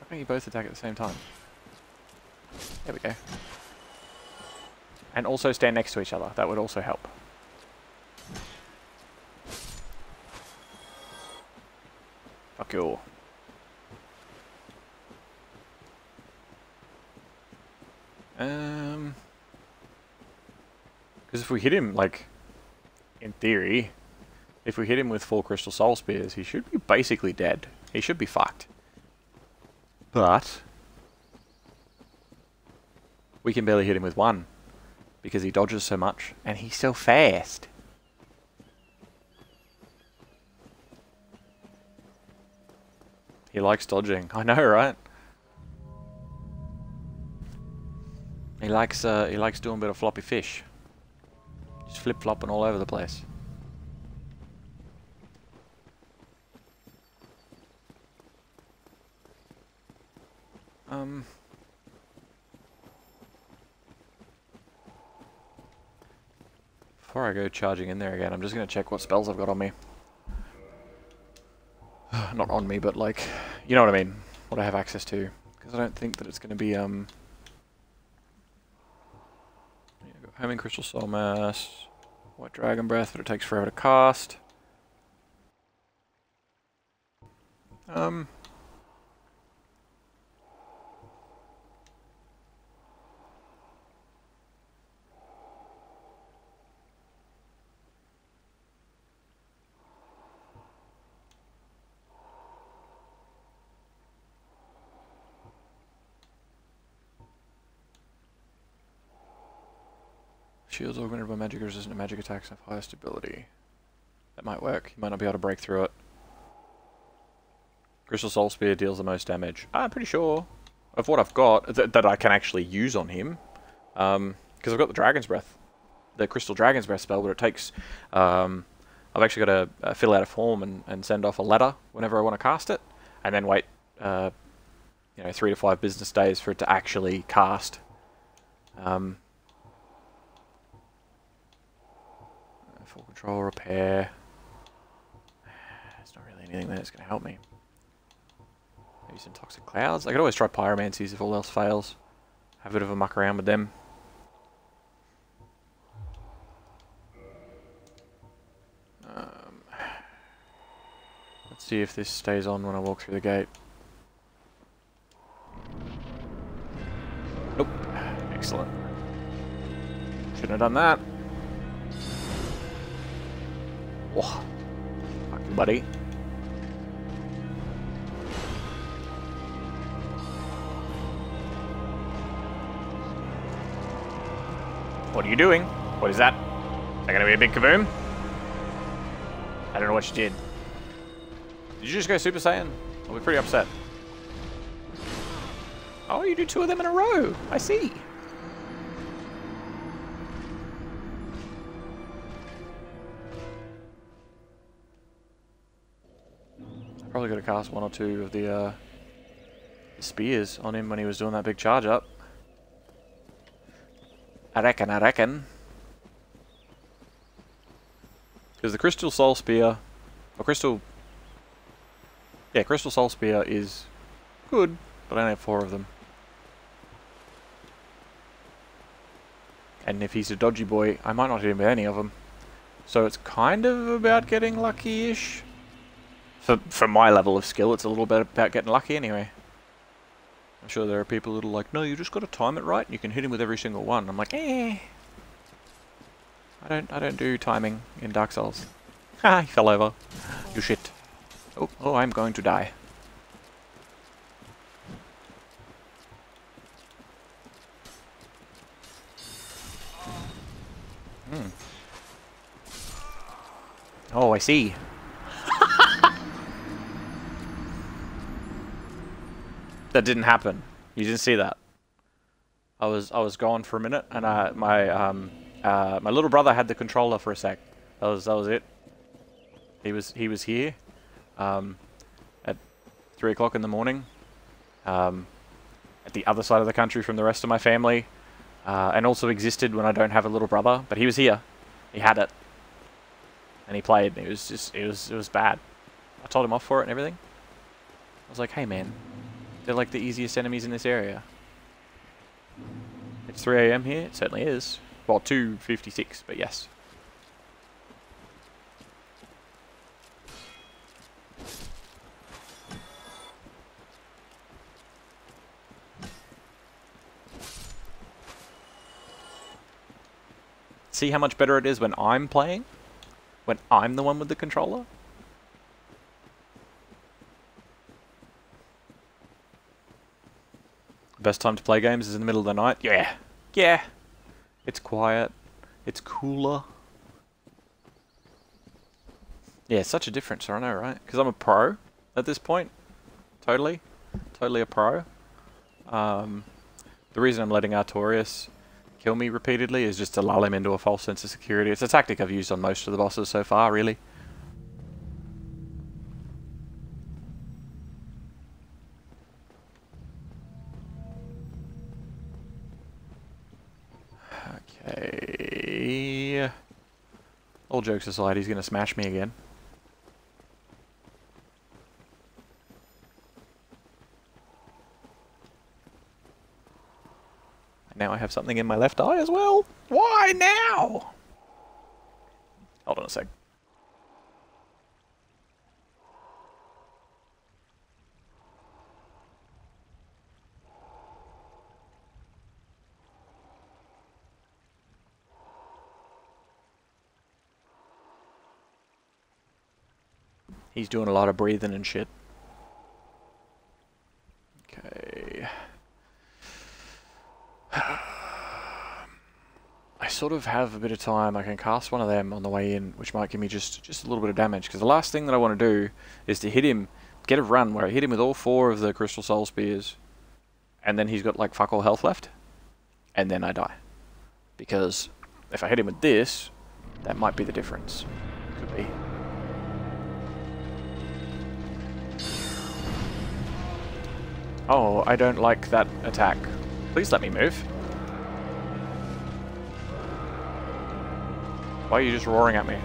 Why can't you both attack at the same time? There we go. And also stand next to each other. That would also help. Fuck you. Um, because if we hit him, like, in theory, if we hit him with four crystal soul spears, he should be basically dead. He should be fucked. But we can barely hit him with one because he dodges so much and he's so fast. He likes dodging. I know, right? He likes uh, he likes doing a bit of floppy fish. Just flip flopping all over the place. Um. Before I go charging in there again, I'm just going to check what spells I've got on me. Not on me, but like, you know what I mean. What I have access to. Because I don't think that it's going to be, um... Homing Crystal Soul Mass. What Dragon Breath, but it takes forever to cast. Um... Shields augmented by magic resistant to magic attacks have higher stability. That might work. You might not be able to break through it. Crystal Soul Spear deals the most damage. I'm pretty sure of what I've got th that I can actually use on him. Because um, I've got the Dragon's Breath. The Crystal Dragon's Breath spell, but it takes... Um, I've actually got to uh, fill out a form and, and send off a letter whenever I want to cast it. And then wait, uh, you know, three to five business days for it to actually cast. Um, Fall control, repair. There's not really anything there that's going to help me. Maybe some toxic clouds. I could always try pyromancies if all else fails. Have a bit of a muck around with them. Um, let's see if this stays on when I walk through the gate. Nope. Excellent. Shouldn't have done that. Oh, fuck you, buddy. What are you doing? What is that? Is that gonna be a big kaboom? I don't know what you did. Did you just go Super Saiyan? I'll be pretty upset. Oh, you do two of them in a row. I see. Probably could have cast one or two of the, uh, spears on him when he was doing that big charge up. I reckon, I reckon. Because the Crystal Soul Spear, or Crystal, yeah, Crystal Soul Spear is good, but I only have four of them. And if he's a dodgy boy, I might not hit him with any of them. So it's kind of about getting lucky-ish. For, for my level of skill, it's a little bit about getting lucky anyway. I'm sure there are people that are like, no, you just got to time it right and you can hit him with every single one. I'm like, eh. I don't, I don't do timing in Dark Souls. Ha, he fell over. You shit. Oh, oh, I'm going to die. Hmm. Oh, I see. That didn't happen. You didn't see that. I was I was gone for a minute, and I, my um, uh, my little brother had the controller for a sec. That was that was it. He was he was here um, at three o'clock in the morning, um, at the other side of the country from the rest of my family, uh, and also existed when I don't have a little brother. But he was here. He had it, and he played. And it was just it was it was bad. I told him off for it and everything. I was like, hey man, they're like the easiest enemies in this area. It's 3 a.m. here. It certainly is. Well, 2.56, but yes. See how much better it is when I'm playing? When I'm the one with the controller? Best time to play games is in the middle of the night? Yeah. Yeah. It's quiet. It's cooler. Yeah, such a difference, I know, right? Because I'm a pro at this point. Totally. Totally a pro. Um, the reason I'm letting Artorias kill me repeatedly is just to lull him into a false sense of security. It's a tactic I've used on most of the bosses so far, really. Okay. All jokes aside, he's going to smash me again. Now I have something in my left eye as well. Why now? Hold on a sec. He's doing a lot of breathing and shit. Okay. I sort of have a bit of time. I can cast one of them on the way in, which might give me just, just a little bit of damage. Because the last thing that I want to do is to hit him, get a run where I hit him with all four of the Crystal Soul Spears. And then he's got like fuck all health left. And then I die. Because if I hit him with this, that might be the difference. Oh, I don't like that attack. Please let me move. Why are you just roaring at me?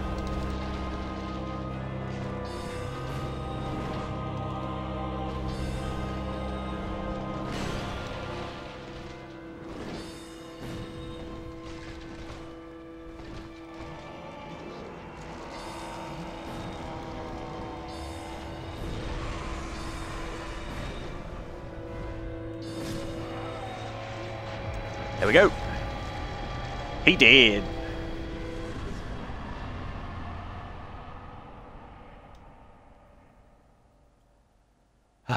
Did.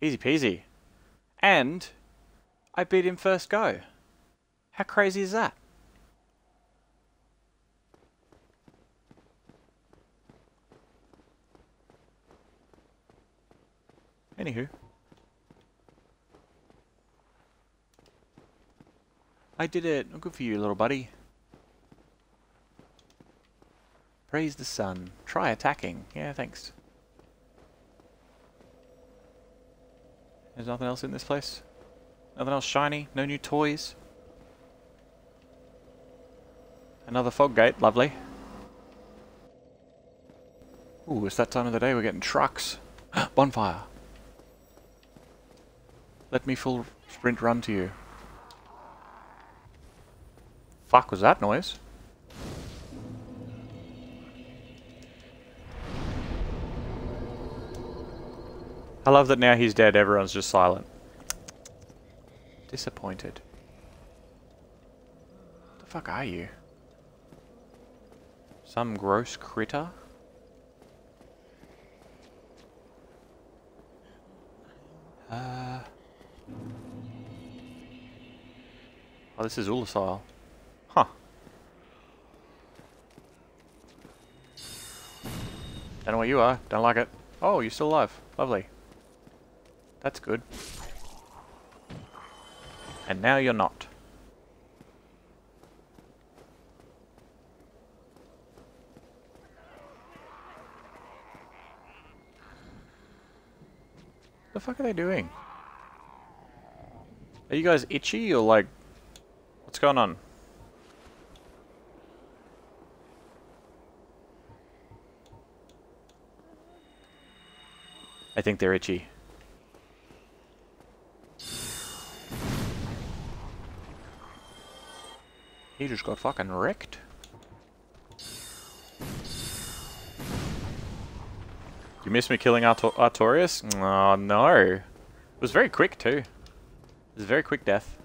Easy peasy. And I beat him first go. How crazy is that? Anywho. I did it. Good for you, little buddy. Praise the sun. Try attacking. Yeah, thanks. There's nothing else in this place? Nothing else shiny? No new toys? Another fog gate. Lovely. Ooh, it's that time of the day we're getting trucks. Bonfire. Let me full sprint run to you. Fuck was that noise? I love that now he's dead, everyone's just silent. Disappointed. What the fuck are you? Some gross critter? Uh... Oh, this is Oolacile. Don't know what you are. Don't like it. Oh, you're still alive. Lovely. That's good. And now you're not. The fuck are they doing? Are you guys itchy or like... What's going on? I think they're itchy. He just got fucking wrecked. You missed me killing Arto Artorias? Oh no. It was very quick too. It was a very quick death.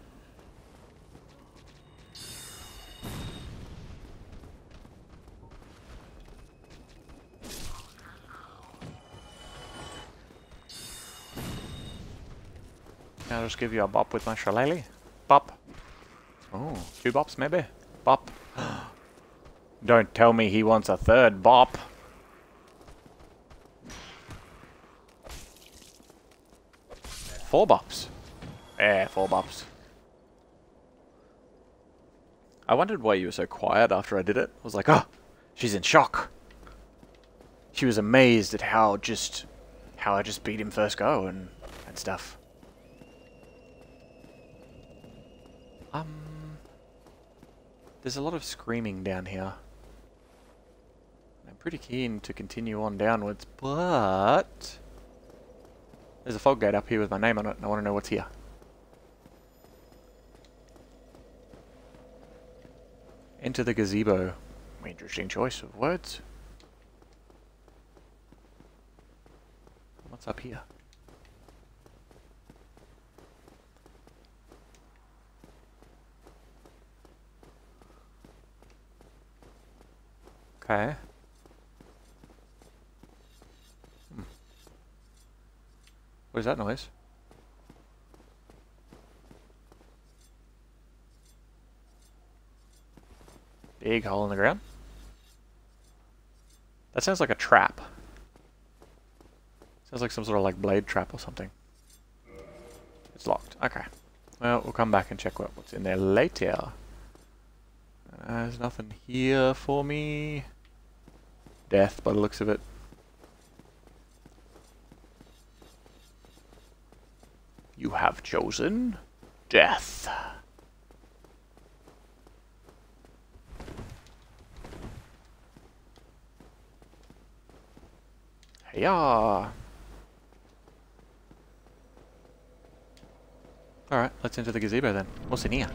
Just give you a bop with my shillelagh. Bop. Oh, two bops maybe? Bop. Don't tell me he wants a third bop. Four bops. Yeah, four bops. I wondered why you were so quiet after I did it. I was like, oh, she's in shock. She was amazed at how just, how I just beat him first go and, and stuff. Um, there's a lot of screaming down here. I'm pretty keen to continue on downwards, but... There's a fog gate up here with my name on it, and I want to know what's here. Enter the gazebo. Interesting choice of words. What's up here? Okay. Hmm. What is that noise? Big hole in the ground? That sounds like a trap. Sounds like some sort of like blade trap or something. It's locked. Okay. Well, we'll come back and check what, what's in there later. Uh, there's nothing here for me. Death by the looks of it. You have chosen death. Yeah. Alright, let's enter the gazebo then. What's in here?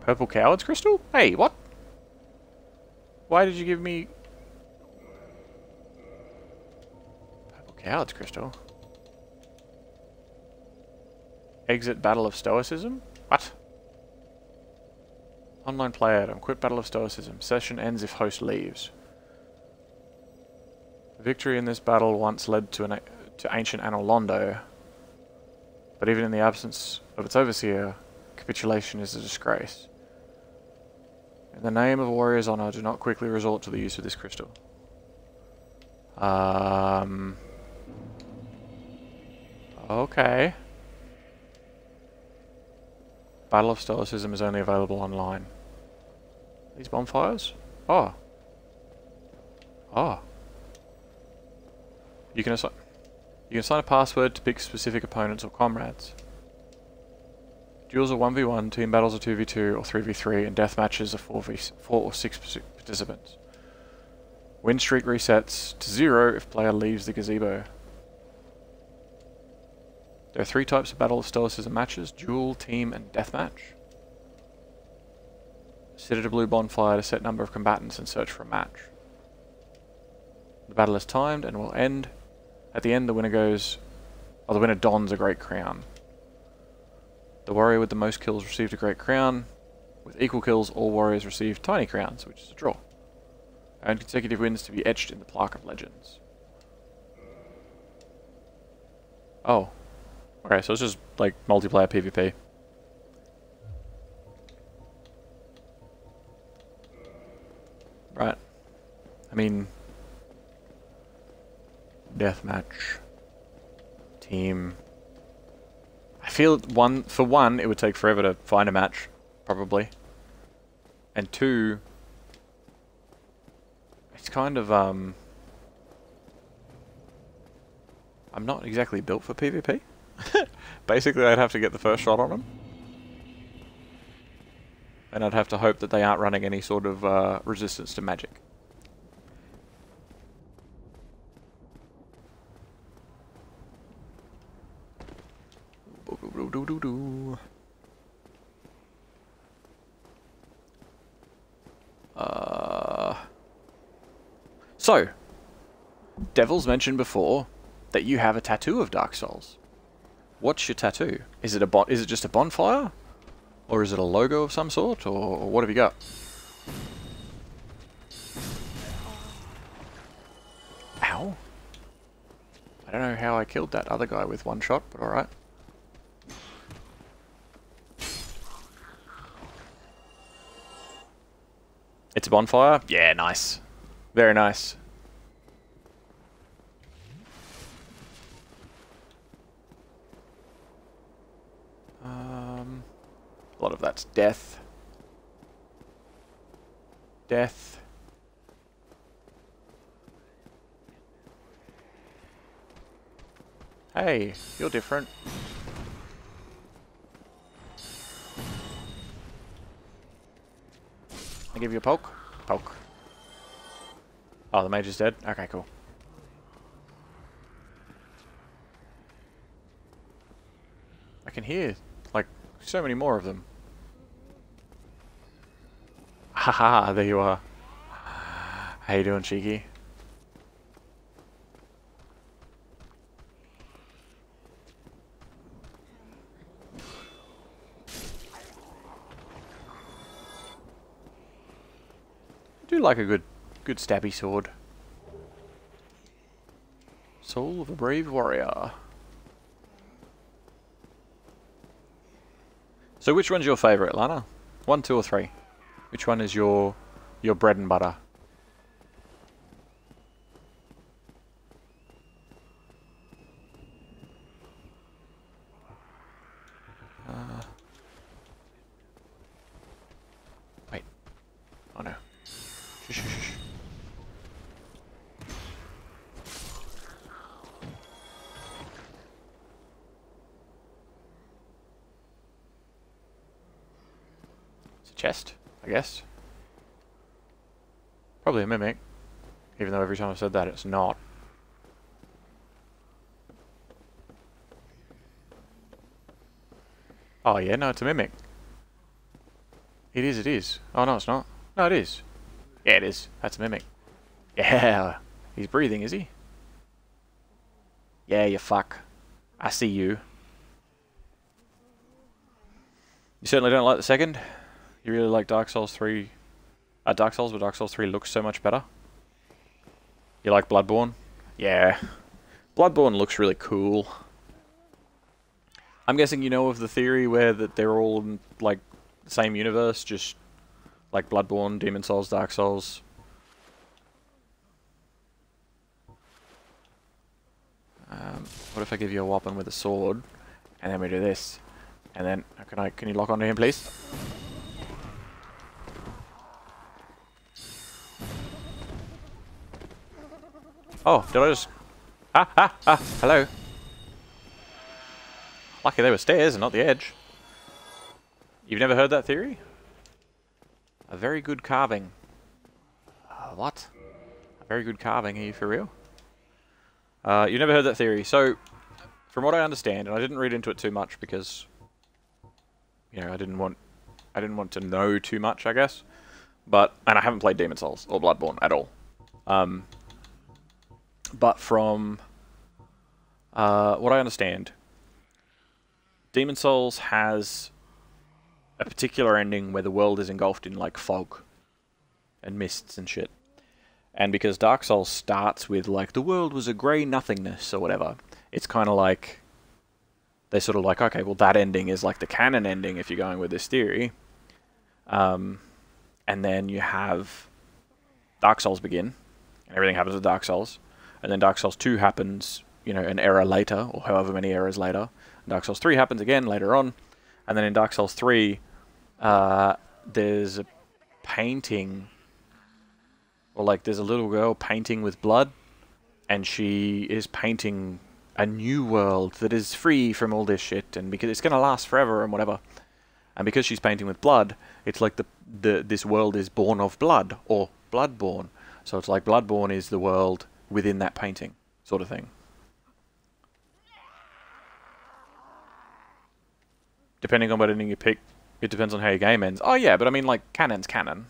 Purple Coward's Crystal? Hey, what? Why did you give me... Purple Coward's Crystal? Exit Battle of Stoicism? What? Online play item. Quit Battle of Stoicism. Session ends if host leaves. Victory in this battle once led to, an, to ancient Anor Londo, but even in the absence of its overseer, capitulation is a disgrace. In the name of a warrior's honor, do not quickly resort to the use of this crystal. Um... Okay. Battle of Stoicism is only available online. These bonfires? Oh. Oh. You can assign you can assign a password to pick specific opponents or comrades. Duels are 1v1, team battles are 2v2 or 3v3, and death matches are 4v 4 or 6 participants. Win streak resets to 0 if player leaves the gazebo. There are three types of Battle of Stoicism matches, duel, team, and deathmatch. Sit at a blue bonfire to set number of combatants and search for a match. The battle is timed and will end at the end, the winner goes... Oh, the winner dons a Great Crown. The warrior with the most kills received a Great Crown. With equal kills, all warriors received Tiny Crowns, which is a draw. And consecutive wins to be etched in the Plaque of Legends. Oh. Okay, so it's just like multiplayer PvP. Right. I mean, deathmatch, team. I feel one for one, it would take forever to find a match, probably. And two, it's kind of um. I'm not exactly built for PvP. Basically, I'd have to get the first shot on them. And I'd have to hope that they aren't running any sort of uh, resistance to magic. do do do. Uh, so, Devils mentioned before that you have a tattoo of Dark Souls. What's your tattoo? Is it a bon is it just a bonfire? Or is it a logo of some sort? Or what have you got? Ow. I don't know how I killed that other guy with one shot, but alright. It's a bonfire? Yeah, nice. Very nice. Um, a lot of that's death. Death. Hey, you're different. I give you a poke? Poke. Oh, the mage is dead? Okay, cool. I can hear, like, so many more of them. Haha, there you are. How you doing, Cheeky? I do like a good, good stabby sword. Soul of a brave warrior. So which one's your favourite, Lana? One, two, or three? Which one is your your bread and butter? Uh, wait. Oh no. Shh, shh, shh. It's a chest, I guess. Probably a mimic. Even though every time I've said that, it's not. Oh yeah, no, it's a mimic. It is, it is. Oh no, it's not. No, it is. Yeah, it is. That's a mimic. Yeah. He's breathing, is he? Yeah, you fuck. I see you. You certainly don't like the second. You really like Dark Souls 3. Uh, Dark Souls, but Dark Souls 3 looks so much better. You like Bloodborne? Yeah. Bloodborne looks really cool. I'm guessing you know of the theory where that they're all in, like same universe, just like Bloodborne, Demon Souls, Dark Souls. Um, what if I give you a weapon with a sword, and then we do this, and then can I can you lock onto him, please? Oh, did I just? Ah ah ah! Hello. Lucky they were stairs and not the edge. You've never heard that theory? A very good carving. Uh, what? A very good carving, are you for real? Uh, you never heard that theory. So, from what I understand, and I didn't read into it too much because, you know, I didn't want, I didn't want to know too much, I guess. But, and I haven't played Demon Souls or Bloodborne at all. Um, but from uh, what I understand, Demon Souls has a particular ending where the world is engulfed in like fog and mists and shit. And because Dark Souls starts with like the world was a grey nothingness or whatever, it's kind of like they're sort of like, okay, well that ending is like the canon ending if you're going with this theory. Um, and then you have Dark Souls begin, and everything happens with Dark Souls, and then Dark Souls 2 happens, you know, an era later, or however many eras later. And Dark Souls 3 happens again later on, and then in Dark Souls 3, uh, there's a painting, or like there's a little girl painting with blood, and she is painting a new world that is free from all this shit, and because it's gonna last forever and whatever. And because she's painting with blood, it's like the the this world is born of blood or bloodborne. So it's like bloodborne is the world within that painting, sort of thing. Depending on what ending you pick, it depends on how your game ends. Oh yeah, but I mean like canon's canon.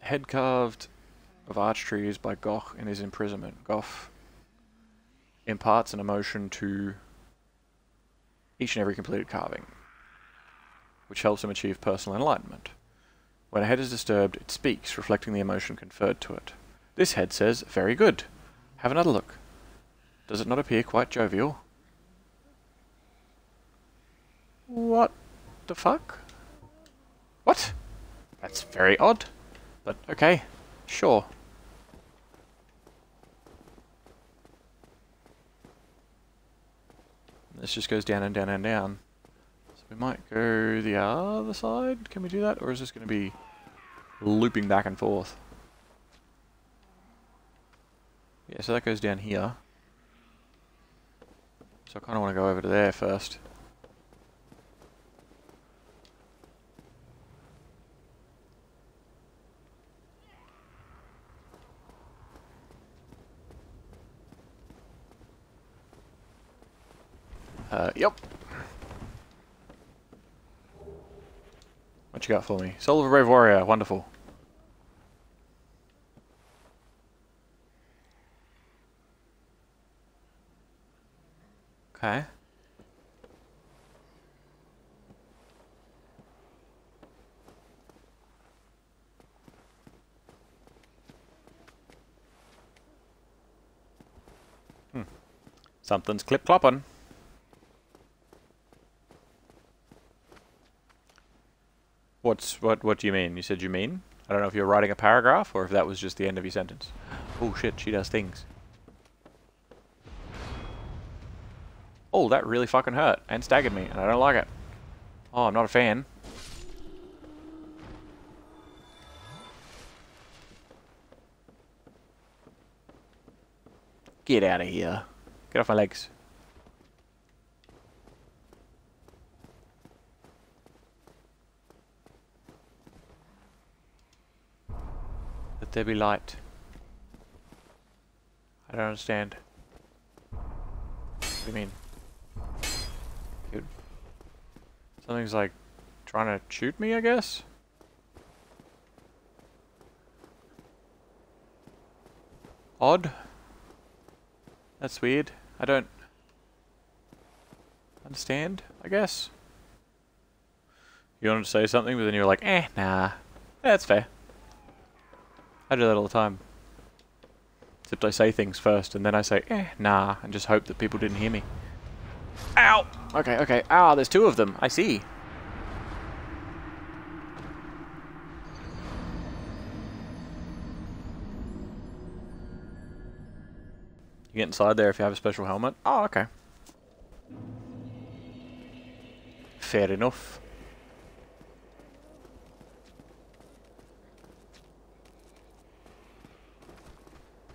Head carved of arch trees by Gough in his imprisonment. Gough imparts an emotion to each and every completed carving, which helps him achieve personal enlightenment. When a head is disturbed, it speaks, reflecting the emotion conferred to it. This head says, very good. Have another look. Does it not appear quite jovial? What the fuck? What? That's very odd. But okay, sure. This just goes down and down and down. We might go the other side. Can we do that? Or is this going to be looping back and forth? Yeah, so that goes down here. So I kind of want to go over to there first. Uh, yep. You got for me? Soul of a Brave Warrior. Wonderful. Okay. Hmm. Something's clip What's what? What do you mean? You said you mean? I don't know if you're writing a paragraph or if that was just the end of your sentence. Oh shit, she does things. Oh, that really fucking hurt and staggered me, and I don't like it. Oh, I'm not a fan. Get out of here. Get off my legs. There be light. I don't understand. What do you mean? Dude. Something's like trying to shoot me, I guess? Odd. That's weird. I don't understand, I guess. You wanted to say something, but then you were like, eh, nah. That's fair. I do that all the time. Except I say things first, and then I say, eh, nah, and just hope that people didn't hear me. Ow! Okay, okay. Ah, there's two of them. I see. You get inside there if you have a special helmet. Oh, okay. Fair enough.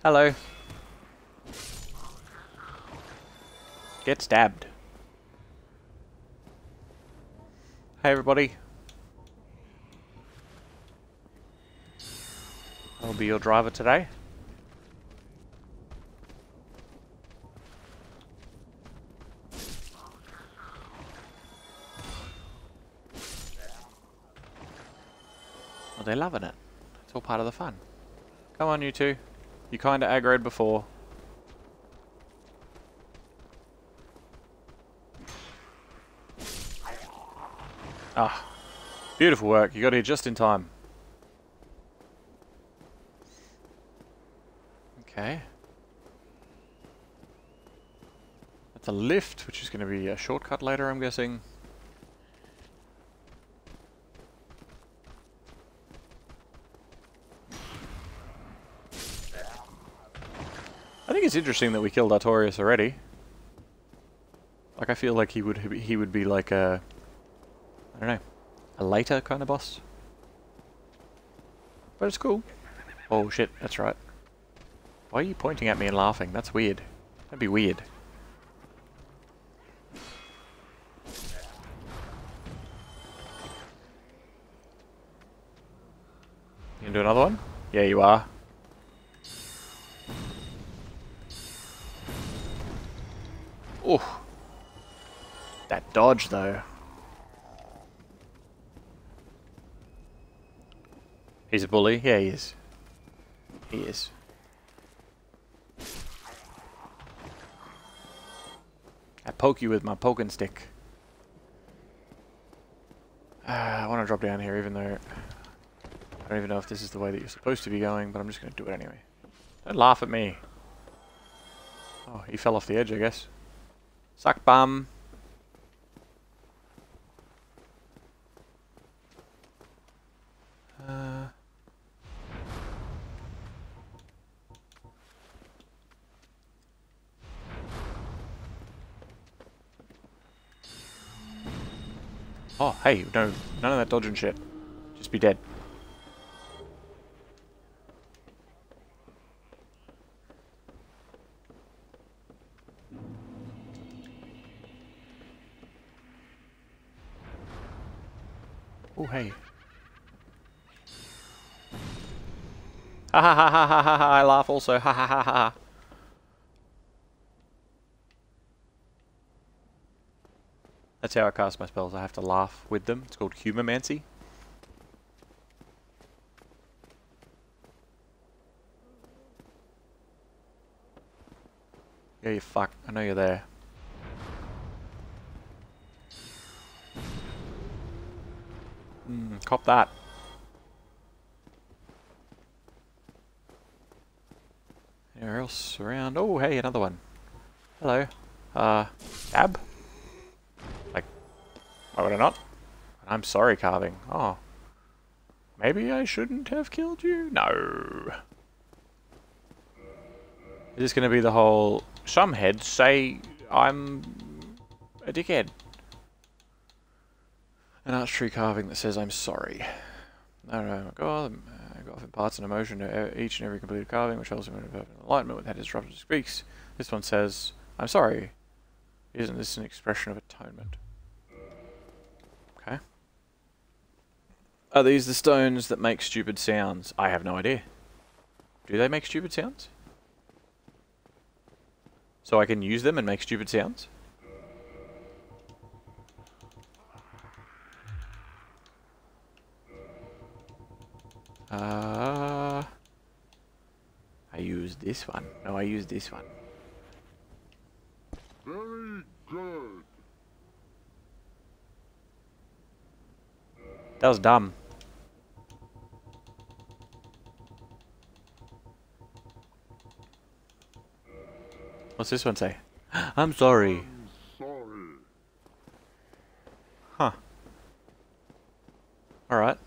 Hello. Get stabbed. Hey everybody. I'll be your driver today. Well, they're loving it. It's all part of the fun. Come on, you two. You kinda aggroed before. Ah, beautiful work. You got here just in time. Okay. That's a lift, which is going to be a shortcut later, I'm guessing. It's interesting that we killed Artorias already. Like, I feel like he would he would be like a I don't know, a later kind of boss. But it's cool. Oh shit, that's right. Why are you pointing at me and laughing? That's weird. That'd be weird. You gonna do another one? Yeah, you are. Oh. That dodge, though. He's a bully? Yeah, he is. He is. I poke you with my poking stick. Uh, I want to drop down here even though I don't even know if this is the way that you're supposed to be going, but I'm just going to do it anyway. Don't laugh at me. Oh, he fell off the edge, I guess. Suck bum. Uh... Oh, hey, no, none of that dodging shit. Just be dead. Hey! Ha ha ha ha ha ha I laugh also, ha ha ha ha. That's how I cast my spells, I have to laugh with them. It's called Humomancy. Yeah, you fuck. I know you're there. Mm, cop that. Anywhere else around? Oh, hey, another one. Hello. Uh, Ab? Like, why would I not? I'm sorry, carving. Oh. Maybe I shouldn't have killed you? No. Is this going to be the whole... Some heads say I'm a dickhead. An arch tree carving that says I'm sorry. I don't know, God, uh, God imparts an emotion to each and every completed carving, which helps him in enlightenment with that disrupted speaks. This one says, I'm sorry. Isn't this an expression of atonement? Okay. Are these the stones that make stupid sounds? I have no idea. Do they make stupid sounds? So I can use them and make stupid sounds? Uh, I use this one. No, I use this one. Very good. That was dumb. What's this one say? I'm sorry. Huh. Alright.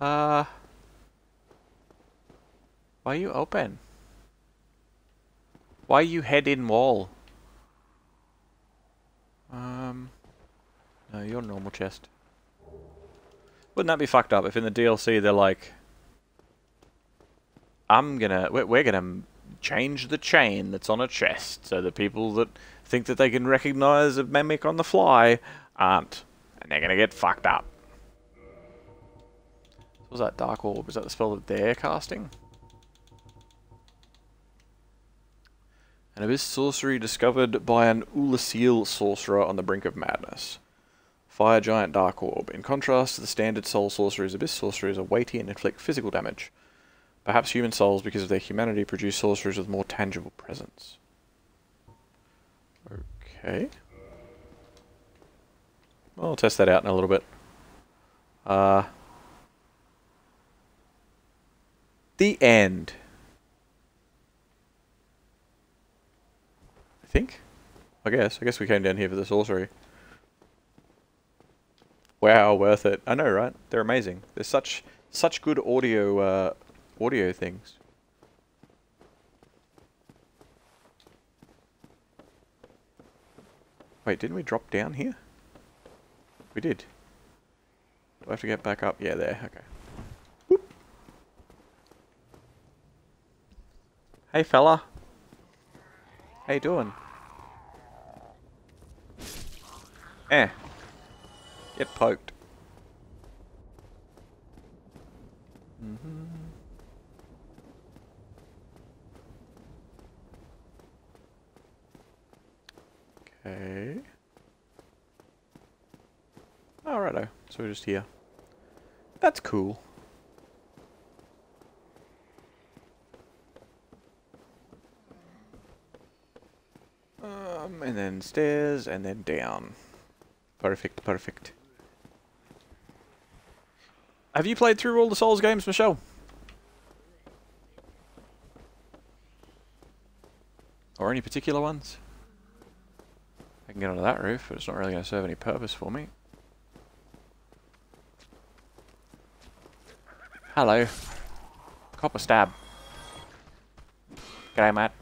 Uh... Why are you open? Why are you head in wall? Um... No, you're normal chest. Wouldn't that be fucked up if in the DLC they're like... I'm gonna... We're, we're gonna change the chain that's on a chest so the people that think that they can recognize a mimic on the fly aren't. And they're gonna get fucked up. Was that Dark Orb? Was that the spell that they're casting? An Abyss sorcery discovered by an Oolacile sorcerer on the brink of madness. Fire Giant Dark Orb. In contrast to the standard soul sorceries, Abyss sorceries are weighty and inflict physical damage. Perhaps human souls, because of their humanity, produce sorceries with more tangible presence. Okay. Well, I'll test that out in a little bit. Uh, The end. I think. I guess. I guess we came down here for the sorcery. Wow, worth it. I know, right? They're amazing. They're such such good audio uh, audio things. Wait, didn't we drop down here? We did. Do I have to get back up? Yeah, there. Okay. Hey fella. How you doing? Eh. Get poked. Mm -hmm. Okay. Alrighto. So we're just here. That's cool. Um, and then stairs, and then down. Perfect, perfect. Have you played through all the Souls games, Michelle? Or any particular ones? I can get onto that roof, but it's not really going to serve any purpose for me. Hello. Copper stab. G'day, Matt.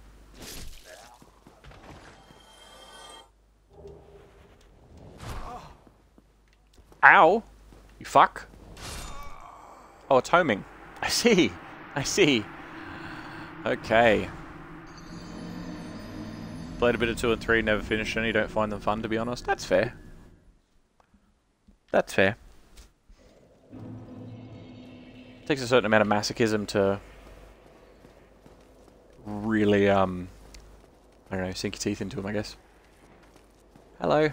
Ow! You fuck. Oh, it's homing. I see. I see. Okay. Played a bit of 2 and 3, never finished any, don't find them fun to be honest. That's fair. That's fair. takes a certain amount of masochism to really, um, I don't know, sink your teeth into them, I guess. Hello.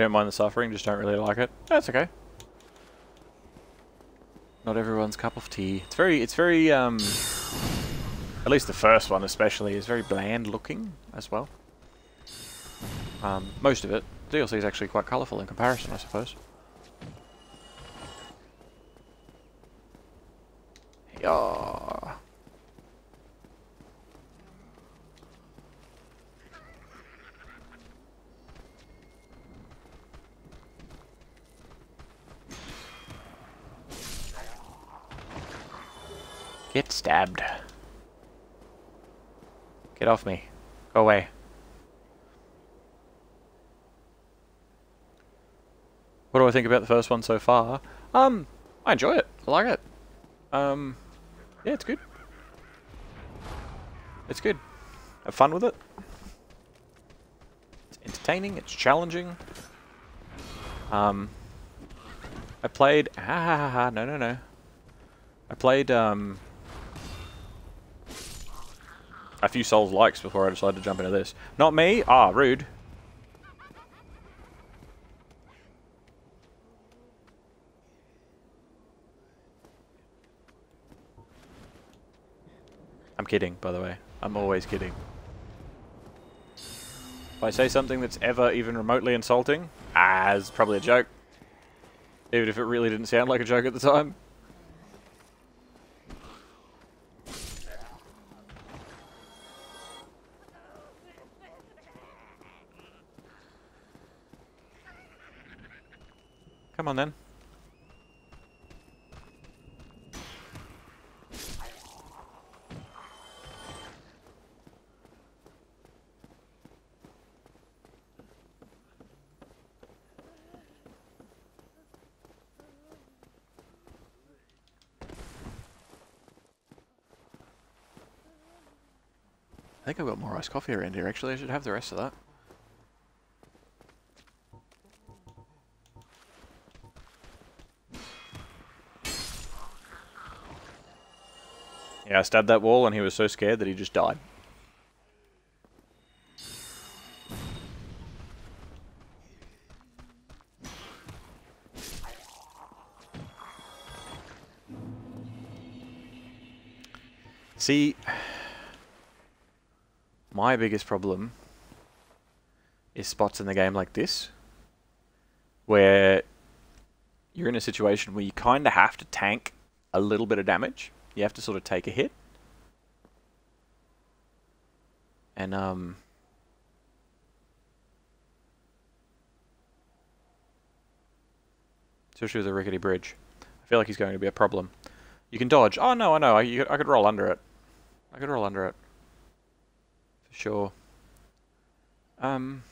You don't mind the suffering, just don't really like it. That's okay. Not everyone's cup of tea. It's very, it's very, um, at least the first one especially, is very bland looking as well. Um, most of it. DLC is actually quite colourful in comparison, I suppose. Yeah. Get stabbed. Get off me. Go away. What do I think about the first one so far? Um, I enjoy it. I like it. Um, yeah, it's good. It's good. Have fun with it. It's entertaining. It's challenging. Um, I played. Ha ha ha ha. No, no, no. I played um a few Souls likes before I decided to jump into this. Not me. Ah, rude. I'm kidding, by the way. I'm always kidding. If I say something that's ever even remotely insulting, ah, it's probably a joke. Even if it really didn't sound like a joke at the time. Come on then. I think I've got more iced coffee around here actually, I should have the rest of that. Yeah, I stabbed that wall and he was so scared that he just died. See, my biggest problem is spots in the game like this, where you're in a situation where you kind of have to tank a little bit of damage you have to sort of take a hit. And, um... Especially with a rickety bridge. I feel like he's going to be a problem. You can dodge. Oh, no, I know. I, you, I could roll under it. I could roll under it. For sure. Um...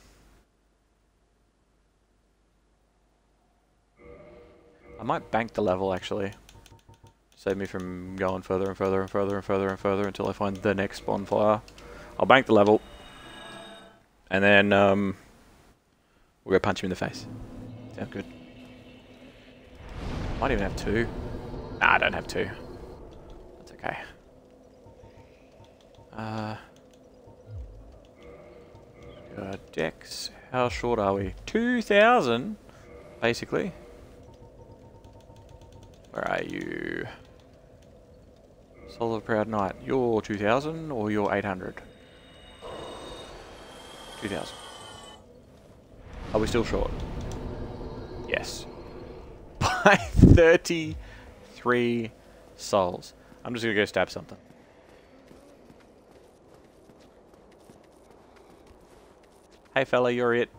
I might bank the level, actually. Save me from going further and further and further and further and further until I find the next bonfire. I'll bank the level. And then um, we'll go punch him in the face. Sounds good. Might even have two. Nah, I don't have two. That's okay. Uh, uh, Dex. How short are we? 2,000, basically. Where are you? Soul of Proud Knight. You're 2000 or you're 800? 2000. Are we still short? Yes. By 33 souls. I'm just to go stab something. Hey fella, you're it.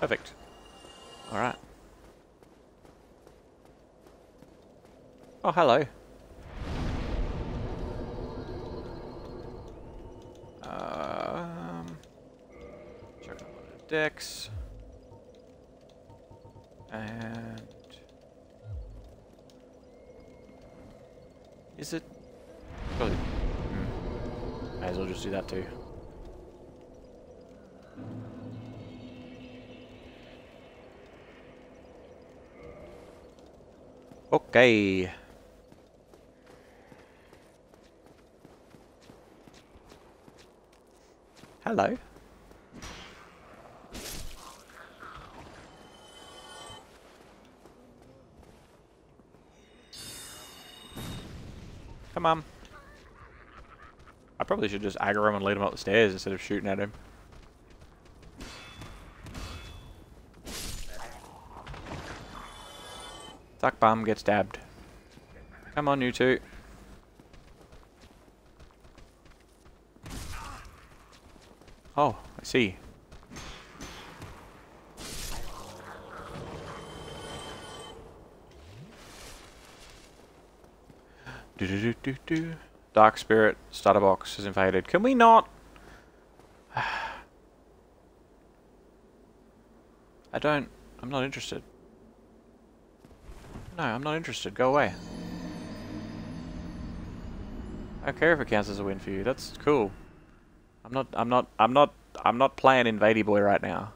Perfect. Alright. Oh, hello. Um, Dex. And... Is it? Probably. Hmm. May as well just do that too. Okay. Hello. Come on. I probably should just aggro him and lead him up the stairs instead of shooting at him. Duck bomb gets stabbed. Come on, you two. See. Do do do do do. Dark Spirit starter box is invaded. Can we not? I don't. I'm not interested. No, I'm not interested. Go away. I don't care if it counts as a win for you. That's cool. I'm not. I'm not. I'm not. I'm not playing Invadey Boy right now.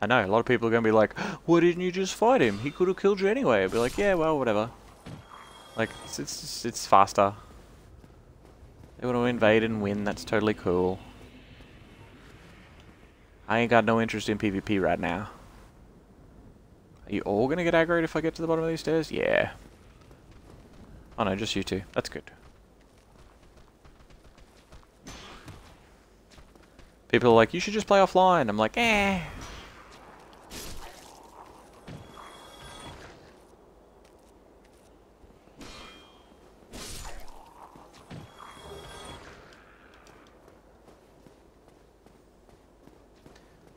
I know, a lot of people are going to be like, why didn't you just fight him? He could have killed you anyway. I'd be like, yeah, well, whatever. Like, it's, it's, it's faster. They want to invade and win, that's totally cool. I ain't got no interest in PvP right now. Are you all going to get aggroed if I get to the bottom of these stairs? Yeah. Oh no, just you two. That's good. People are like, you should just play offline. I'm like, eh.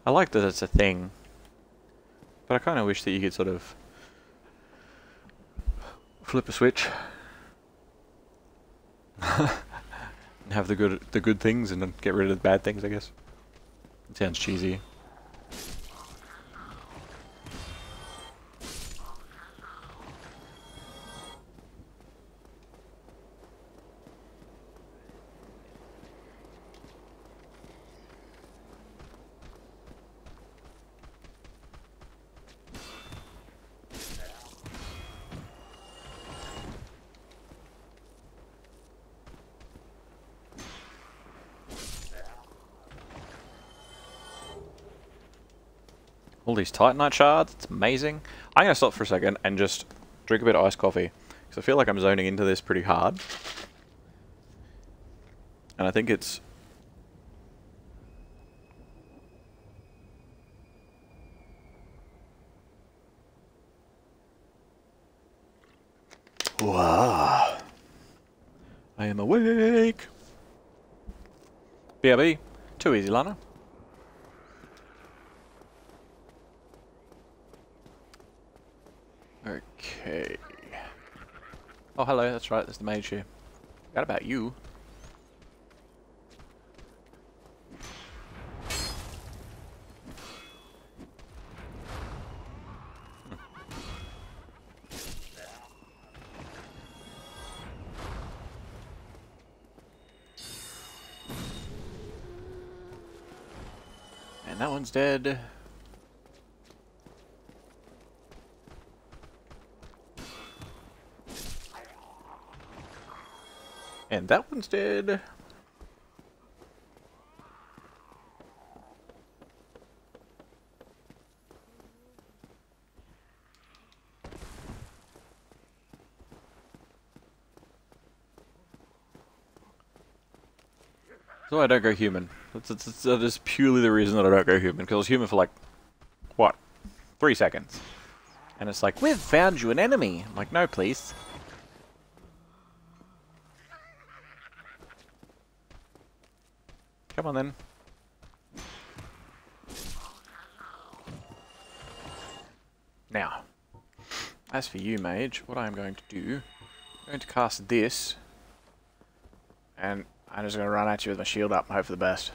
I like that it's a thing. But I kind of wish that you could sort of flip a switch have the good the good things and then get rid of the bad things, I guess. It sounds cheesy. These Titanite shards. It's amazing. I'm going to stop for a second and just drink a bit of iced coffee. Because I feel like I'm zoning into this pretty hard. And I think it's... Wow. I am awake. BRB. Too easy, Lana. Okay. Oh, hello, that's right, there's the mage here. Forgot about you. Hmm. And that one's dead. And that one's dead. So I don't go human. That's, that's, that is purely the reason that I don't go human, because I was human for like, what, three seconds. And it's like, we've found you an enemy. I'm like, no please. On then. Now, as for you, mage, what I'm going to do, I'm going to cast this, and I'm just going to run at you with my shield up and hope for the best.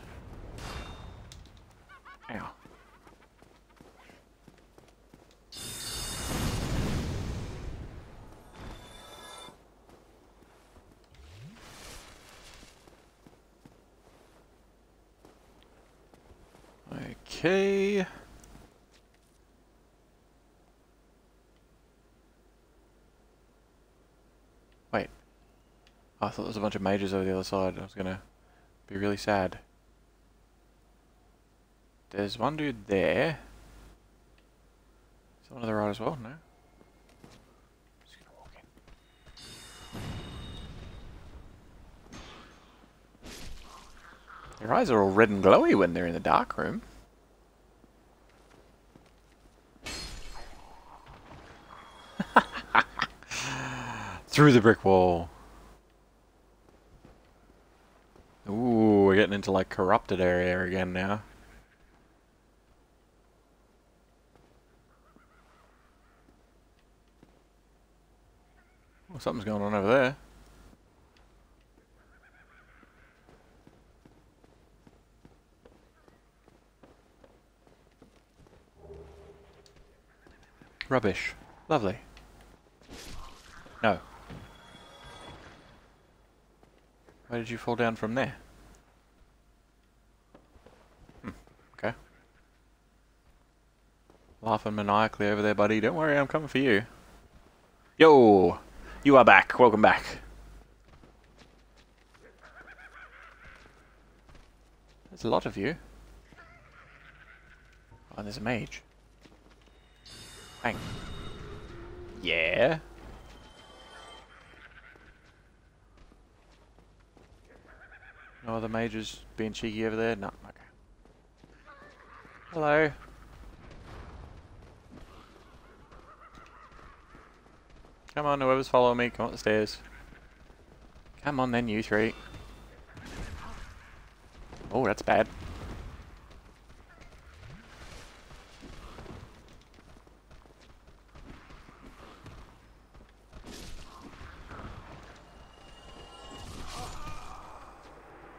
A bunch of mages over the other side. I was gonna be really sad. There's one dude there. Is there one to the right as well? No? Their eyes are all red and glowy when they're in the dark room. Through the brick wall. Ooh, we're getting into like corrupted area again now. Well, something's going on over there. Rubbish. Lovely. No. Why did you fall down from there? Hmm, okay. Laughing maniacally over there, buddy. Don't worry, I'm coming for you. Yo! You are back. Welcome back. There's a lot of you. Oh, and there's a mage. Bang. Yeah. No other mages being cheeky over there? No. Okay. Hello. Come on, whoever's following me, come up the stairs. Come on then, you three. Oh, that's bad.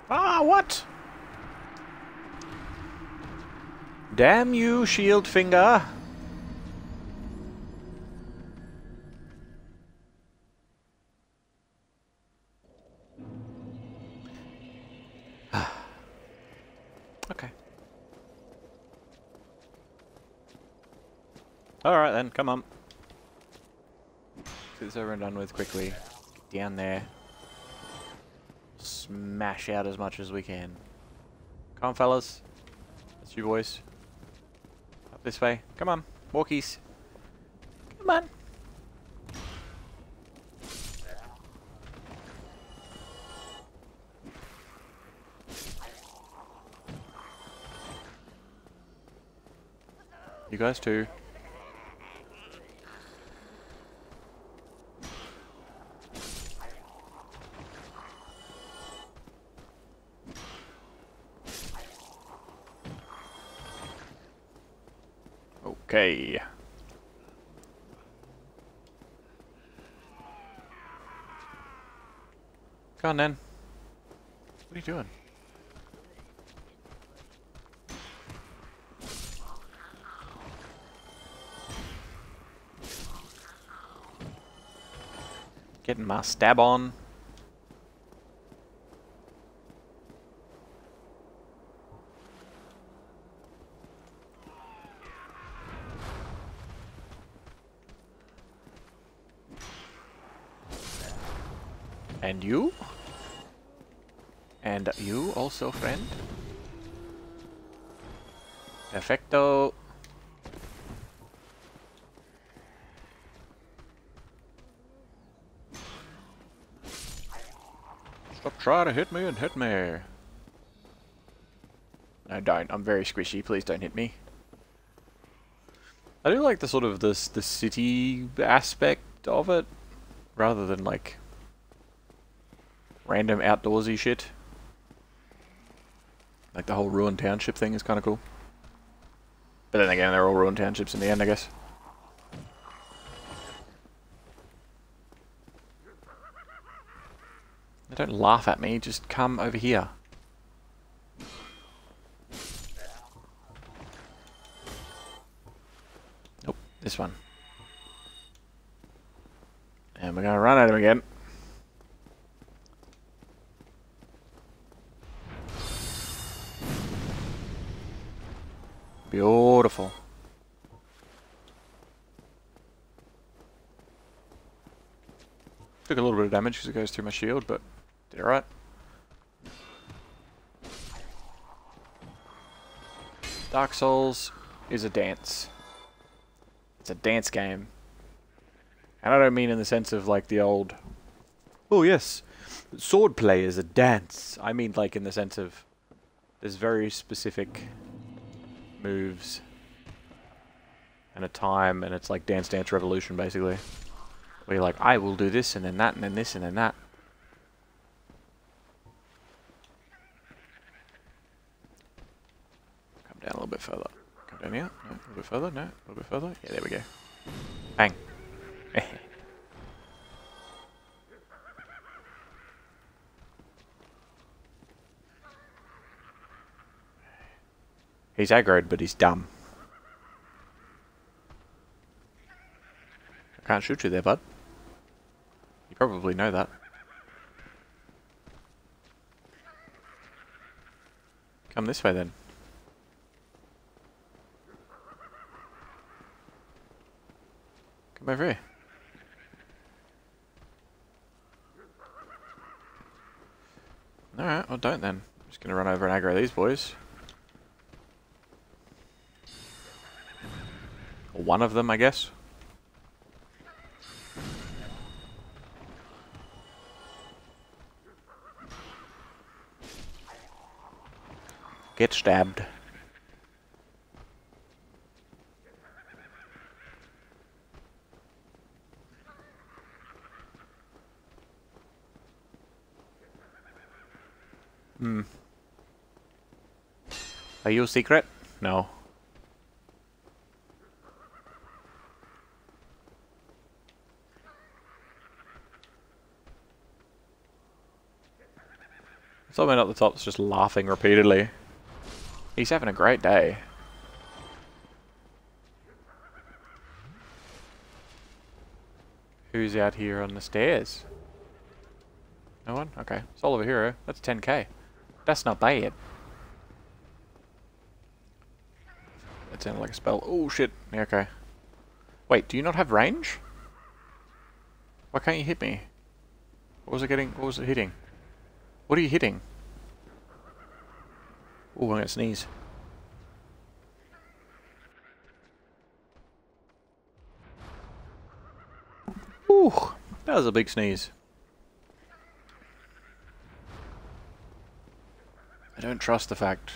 Ah, what? Damn you, shield finger. Come on. Get this over and done with quickly. Get down there smash out as much as we can. Come on, fellas. That's you boys. Up this way. Come on. Walkies. Come on. You guys too. Okay. Go on then. What are you doing? Getting my stab on. And you? And you also, friend? Perfecto. Stop trying to hit me and hit me. No, don't. I'm very squishy. Please don't hit me. I do like the sort of this the city aspect of it, rather than like random outdoorsy shit. Like the whole ruined township thing is kind of cool. But then again, they're all ruined townships in the end, I guess. Don't laugh at me, just come over here. Nope, this one. And we're gonna run at him again. Damage because it goes through my shield, but did alright. Dark Souls is a dance. It's a dance game. And I don't mean in the sense of like the old, oh yes, swordplay is a dance. I mean like in the sense of there's very specific moves and a time and it's like Dance Dance Revolution basically. Where you're like, I will do this and then that and then this and then that. Come down a little bit further. Come down here. No, a little bit further. No, a little bit further. Yeah, there we go. Bang. he's aggroed, but he's dumb. I can't shoot you there, bud. Probably know that. Come this way then. Come over here. Alright, well don't then. I'm just gonna run over and aggro these boys. One of them, I guess. Get stabbed. Hmm. Are you a secret? No. Someone at the top is just laughing repeatedly. He's having a great day. Who's out here on the stairs? No one? Okay. Soul of a Hero. That's 10k. That's not bad. That sounded like a spell. Oh, shit. Yeah, okay. Wait, do you not have range? Why can't you hit me? What was it getting? What was it hitting? What are you hitting? Oh, I'm gonna sneeze. Ooh, that was a big sneeze. I don't trust the fact.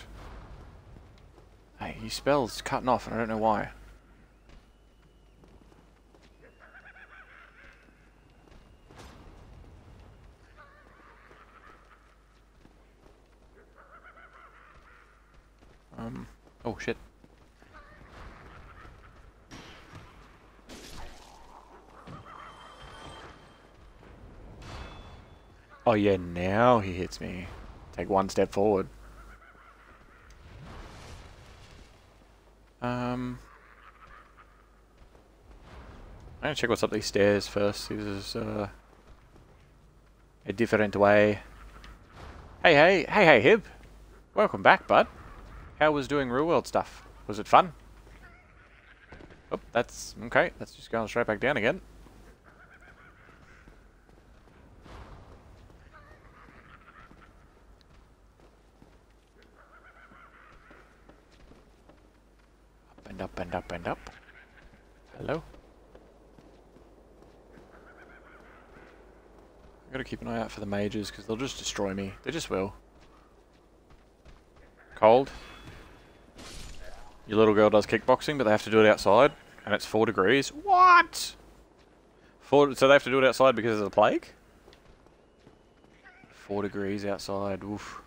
Hey, his spell's cutting off and I don't know why. Um, oh shit. Oh yeah, now he hits me. Take one step forward. Um, I'm gonna check what's up these stairs first. This is uh, a different way. Hey, hey, hey, hey, Hib. Welcome back, bud. How was doing real world stuff? Was it fun? Oh, that's okay. That's just going straight back down again. Up and up and up and up. Hello? I gotta keep an eye out for the mages because they'll just destroy me. They just will. Cold. Your little girl does kickboxing, but they have to do it outside, and it's four degrees. What? Four, so they have to do it outside because of the plague? Four degrees outside. Oof.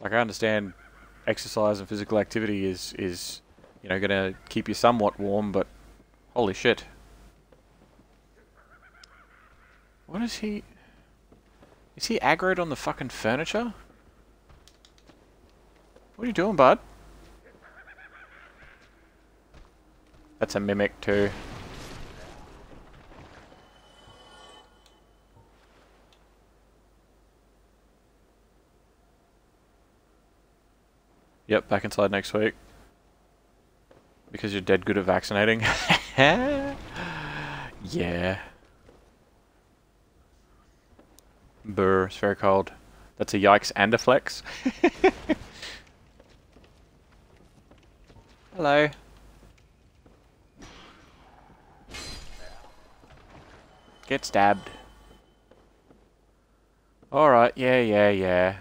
Like I understand, exercise and physical activity is is you know gonna keep you somewhat warm, but holy shit. What is he? Is he aggroed on the fucking furniture? What are you doing, bud? That's a mimic too. Yep, back inside next week. Because you're dead good at vaccinating. yeah. Burr, it's very cold. That's a yikes and a flex. Hello. Get stabbed. Alright, yeah, yeah, yeah.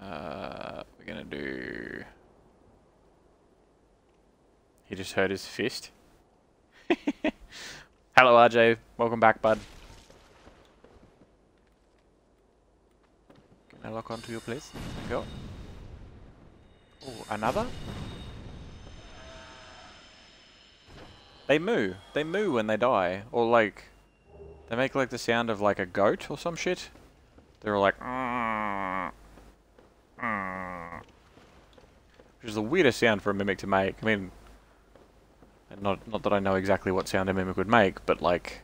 Uh, we're gonna do... He just hurt his fist. Hello, RJ. Welcome back, bud. Can I lock onto your place? Go. Oh, another? They moo. They moo when they die. Or like, they make like the sound of like a goat or some shit. They're all like, which is the weirdest sound for a mimic to make. I mean, not not that I know exactly what sound a mimic would make, but like,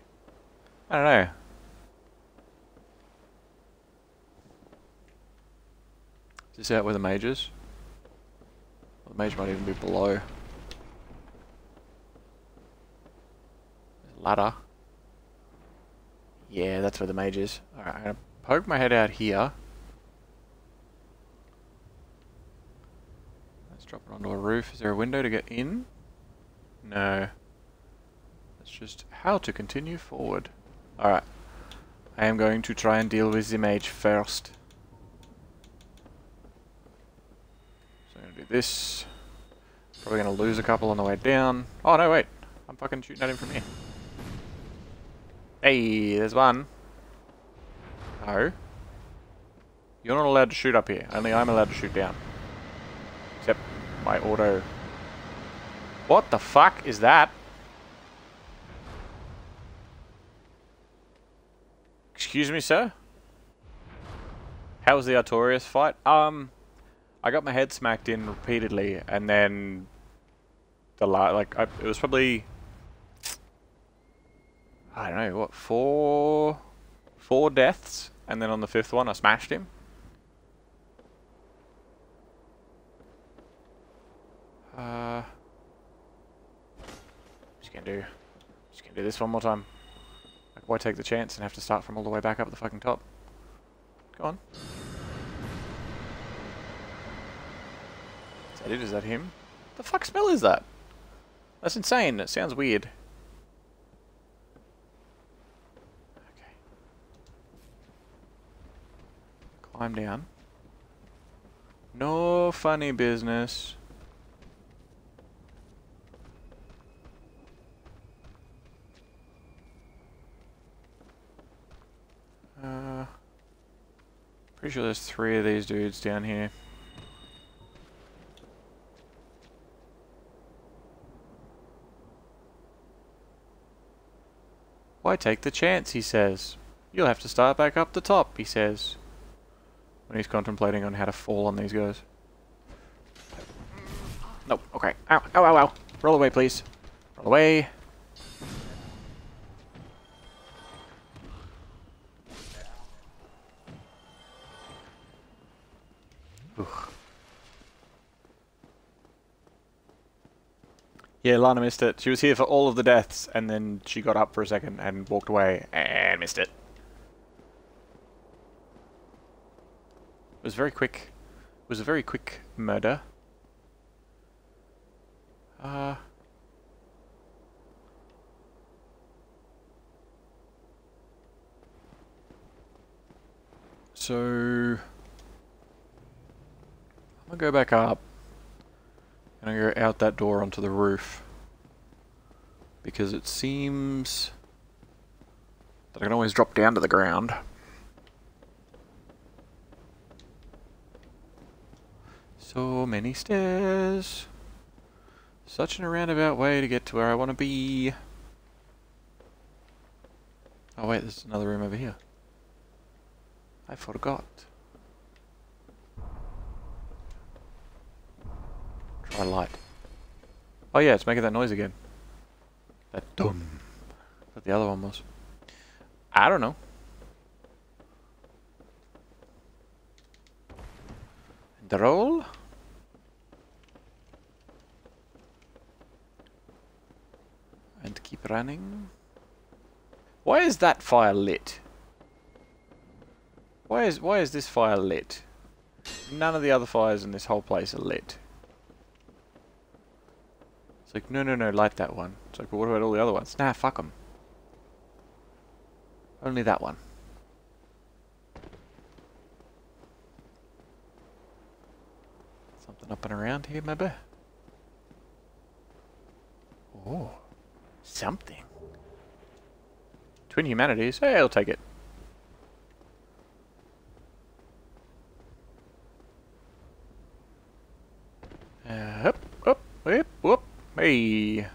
I don't know. Is this out where the mage is? Well, the mage might even be below. Ladder. Yeah, that's where the mage is. Alright, I'm gonna poke my head out here. Let's drop it onto a roof. Is there a window to get in? No. That's just how to continue forward. Alright. I am going to try and deal with the mage first. So I'm gonna do this. Probably gonna lose a couple on the way down. Oh no, wait. I'm fucking shooting at him from here. Hey, there's one. No. You're not allowed to shoot up here. Only I'm allowed to shoot down. Except my auto. What the fuck is that? Excuse me, sir? How was the Artorias fight? Um, I got my head smacked in repeatedly, and then the la like I, it was probably I don't know, what, four, four deaths, and then on the fifth one I smashed him. Uh, just gonna do, just gonna do this one more time. Like, why take the chance and have to start from all the way back up the fucking top? Go on. Is that it? Is that him? The fuck smell is that? That's insane. It sounds weird. Climb down. No funny business. Uh, pretty sure there's three of these dudes down here. Why take the chance, he says. You'll have to start back up the top, he says when he's contemplating on how to fall on these guys. Nope, okay. Ow, ow, ow, ow. Roll away, please. Roll away. Yeah, Lana missed it. She was here for all of the deaths, and then she got up for a second and walked away, and missed it. Was very quick. It was a very quick murder. Uh... So... I'm gonna go back up. And I go out that door onto the roof. Because it seems that I can always drop down to the ground. So many stairs. Such an roundabout way to get to where I want to be. Oh wait, there's another room over here. I forgot. Try light. Oh yeah, it's making that noise again. That dum. That the other one was. I don't know. The roll? And keep running. Why is that fire lit? Why is why is this fire lit? None of the other fires in this whole place are lit. It's like, no, no, no, light that one. It's like, well, what about all the other ones? Nah, fuck them. Only that one. Something up and around here, maybe? Oh, something. Twin Humanities. Hey, I'll take it. Uh, up, up, up, up. Hey.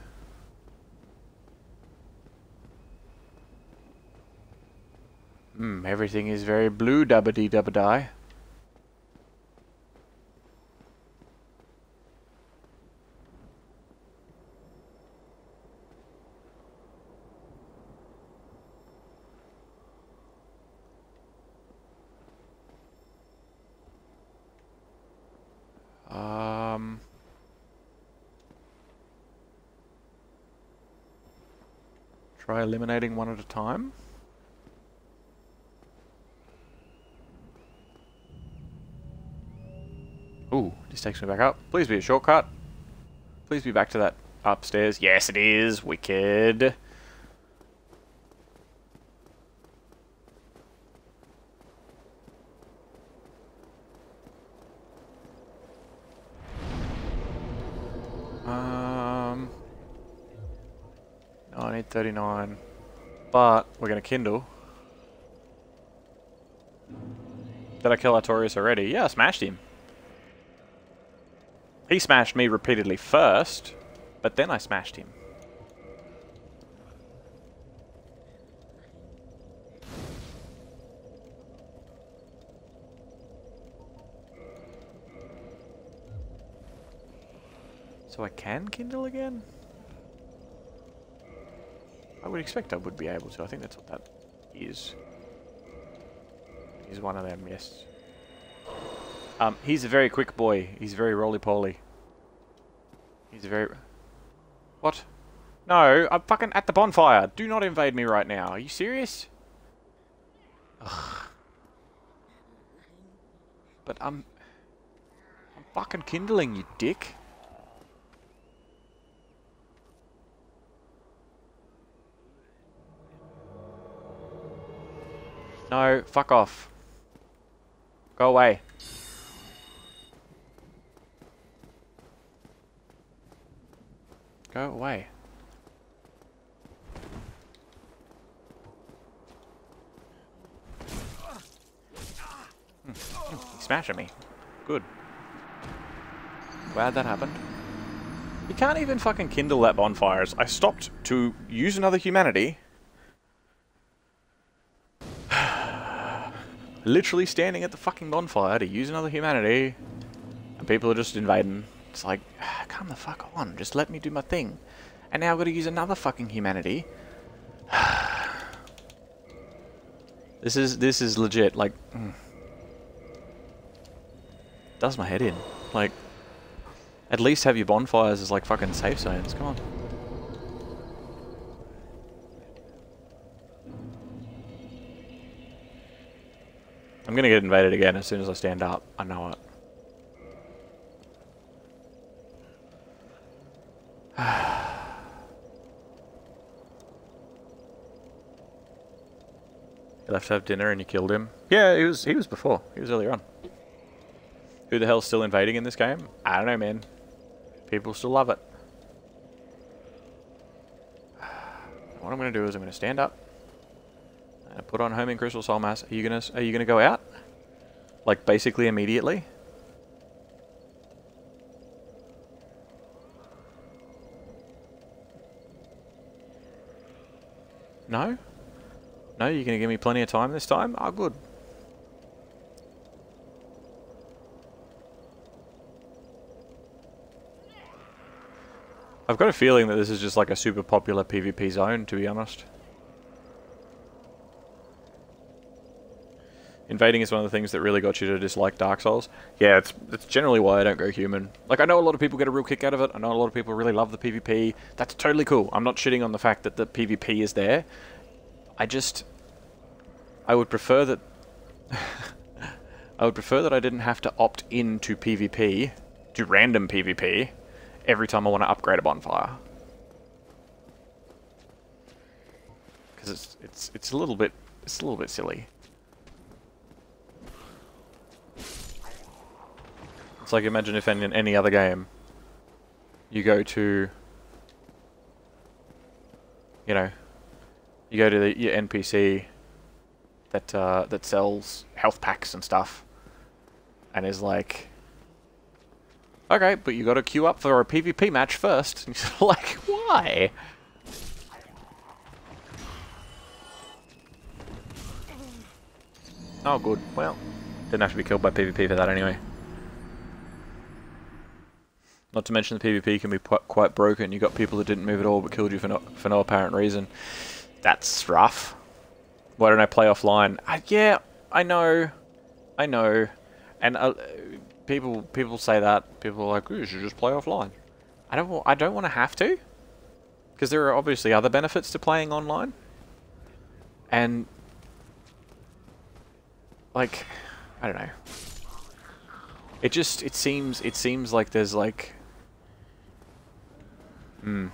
Hmm, everything is very blue dubbity dubba Um... Try eliminating one at a time. Ooh, this takes me back up. Please be a shortcut. Please be back to that upstairs. Yes, it is. Wicked. 39. But we're going to kindle. Did I kill Artorias already? Yeah, I smashed him. He smashed me repeatedly first, but then I smashed him. So I can kindle again? I would expect I would be able to. I think that's what that is. He's one of them, yes. Um, he's a very quick boy. He's very roly-poly. He's a very... What? No, I'm fucking at the bonfire. Do not invade me right now. Are you serious? Ugh. But I'm... I'm fucking kindling, you dick. No, fuck off. Go away. Go away. Hmm. He's smashing me. Good. Glad that happened. You can't even fucking kindle that bonfires. I stopped to use another humanity. Literally standing at the fucking bonfire to use another humanity. And people are just invading. It's like, come the fuck on, just let me do my thing. And now I've got to use another fucking humanity. this is this is legit, like mm. does my head in. Like at least have your bonfires as like fucking safe zones, come on. I'm gonna get invaded again as soon as I stand up. I know it. You left to have dinner and you killed him. Yeah, he was he was before. He was earlier on. Who the hell's still invading in this game? I don't know, man. People still love it. What I'm gonna do is I'm gonna stand up and put on homing crystal soul mass. Are you gonna are you gonna go out? Like basically immediately? No? No, you're to give me plenty of time this time? Oh, good. I've got a feeling that this is just like a super popular PvP zone, to be honest. Invading is one of the things that really got you to dislike Dark Souls. Yeah, it's, it's generally why I don't go human. Like, I know a lot of people get a real kick out of it. I know a lot of people really love the PvP. That's totally cool. I'm not shitting on the fact that the PvP is there. I just... I would prefer that... I would prefer that I didn't have to opt into PvP, to random PvP, every time I want to upgrade a bonfire. Because it's it's it's a little bit it's a little bit silly. It's like imagine if in any other game you go to you know you go to the your NPC that uh, that sells health packs and stuff and is like okay but you got to queue up for a PvP match first and you're like why Oh, good. Well, didn't have to be killed by PvP for that anyway. Not to mention the PvP can be quite broken. You got people that didn't move at all but killed you for no, for no apparent reason. That's rough. Why don't I play offline? Uh, yeah, I know. I know. And uh, people people say that. People are like, you should just play offline. I don't, I don't want to have to. Because there are obviously other benefits to playing online. And like, I don't know. It just, it seems, it seems like there's like, hmm.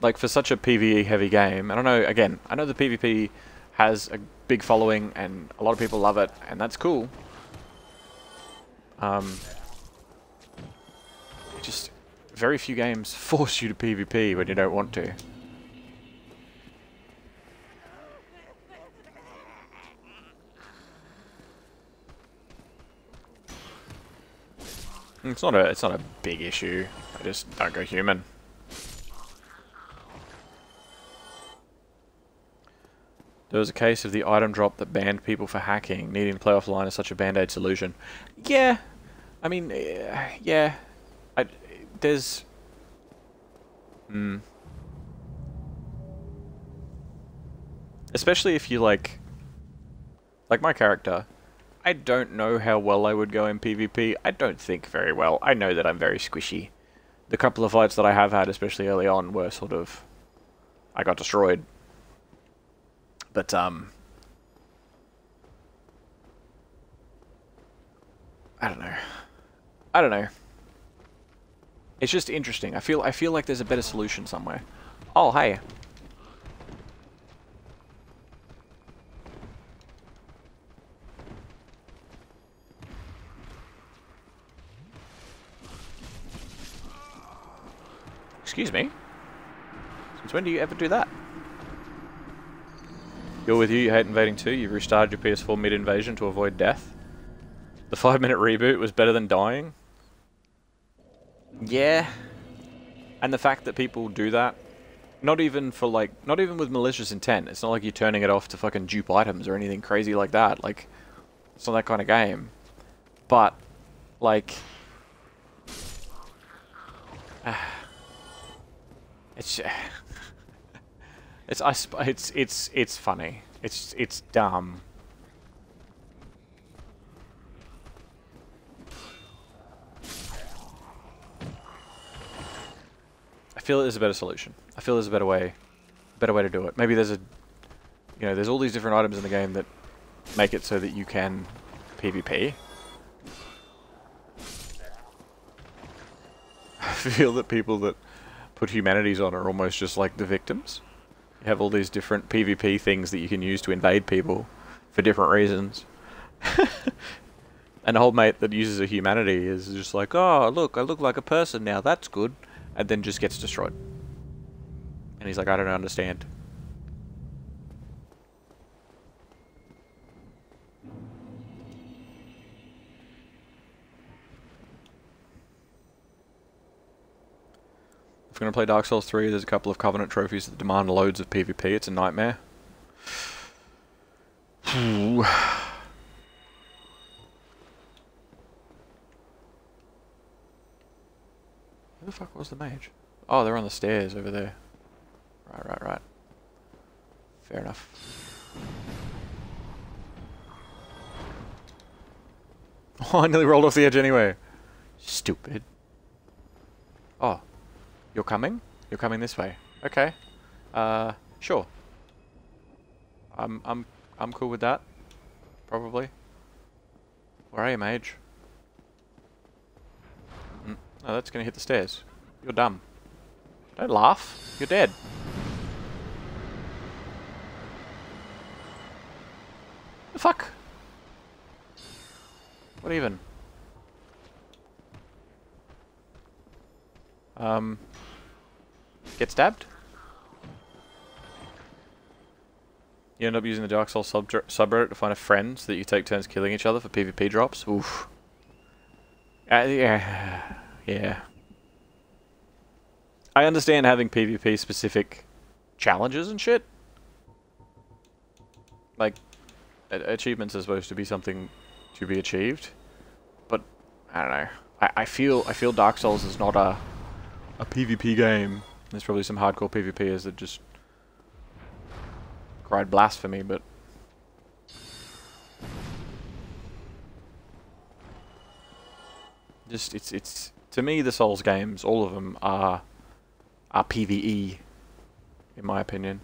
Like for such a PvE heavy game, I don't know, again, I know the PvP has a big following and a lot of people love it, and that's cool. Um, just, very few games force you to PvP when you don't want to. It's not a it's not a big issue. I just don't go human. There was a case of the item drop that banned people for hacking. Needing to play offline is such a band-aid solution. Yeah, I mean, uh, yeah. I, there's... Hmm. Especially if you, like... Like my character, I don't know how well I would go in PvP. I don't think very well. I know that I'm very squishy. The couple of fights that I have had, especially early on, were sort of... I got destroyed. But, um... I don't know. I don't know. It's just interesting. I feel I feel like there's a better solution somewhere. Oh, hey. Excuse me? Since when do you ever do that? You're with you, you hate invading too. You've restarted your PS4 mid-invasion to avoid death. The five minute reboot was better than dying. Yeah. And the fact that people do that, not even for like, not even with malicious intent. It's not like you're turning it off to fucking dupe items or anything crazy like that. Like, it's not that kind of game. But, like, It's it's I it's it's it's funny. It's it's dumb. I feel there's a better solution. I feel there's a better way, better way to do it. Maybe there's a, you know, there's all these different items in the game that make it so that you can PvP. I feel that people that put humanities on are almost just like the victims. You have all these different PvP things that you can use to invade people for different reasons. and a whole mate that uses a humanity is just like, oh, look, I look like a person now, that's good. And then just gets destroyed. And he's like, I don't understand. If we're going to play Dark Souls 3, there's a couple of Covenant trophies that demand loads of PvP. It's a nightmare. Where the fuck was the mage? Oh, they're on the stairs over there. Right, right, right. Fair enough. Oh, I nearly rolled off the edge anyway. Stupid. Oh, you're coming? You're coming this way. Okay. Uh, sure. I'm, I'm, I'm cool with that. Probably. Where are you, mage? No, that's going to hit the stairs. You're dumb. Don't laugh. You're dead. The fuck? What even? Um... Get stabbed? You end up using the Dark Souls sub subreddit to find a friend so that you take turns killing each other for PvP drops. Oof. Uh, yeah. Yeah. I understand having PvP specific challenges and shit. Like, achievements are supposed to be something to be achieved. But, I don't know. I, I feel I feel Dark Souls is not a a PvP game. There's probably some hardcore PvPers that just cried blasphemy, but just it's it's to me the Souls games, all of them are are PvE, in my opinion.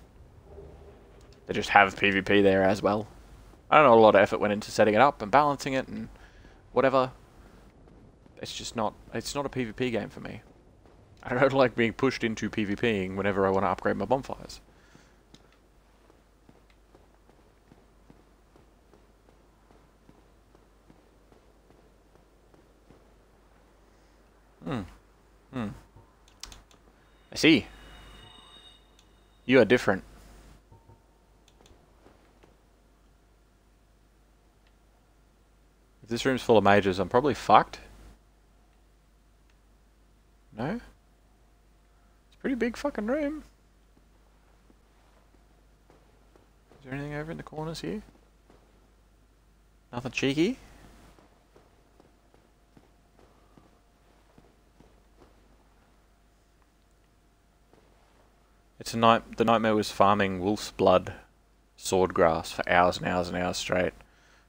They just have PvP there as well. I don't know a lot of effort went into setting it up and balancing it and whatever. It's just not it's not a PvP game for me. I don't like being pushed into PvPing whenever I want to upgrade my bonfires. Hmm. Hmm. I see. You are different. If this room's full of mages, I'm probably fucked. No? Pretty big fucking room. Is there anything over in the corners here? Nothing cheeky? It's a night. The nightmare was farming wolf's blood, sword grass for hours and hours and hours straight.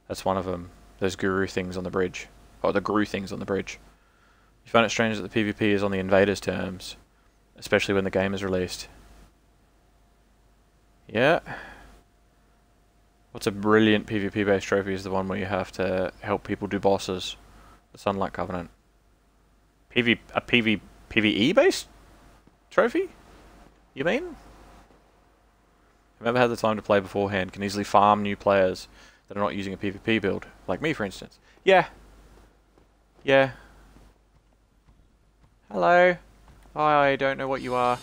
That's one of them. Those guru things on the bridge, or the guru things on the bridge. You find it strange that the PvP is on the invaders' terms, especially when the game is released. Yeah. What's a brilliant PvP-based trophy is the one where you have to help people do bosses. The Sunlight Covenant. PV a PV PVE-based trophy? You mean? Whoever had the time to play beforehand can easily farm new players that are not using a PvP build. Like me, for instance. Yeah. Yeah. Hello. I don't know what you are.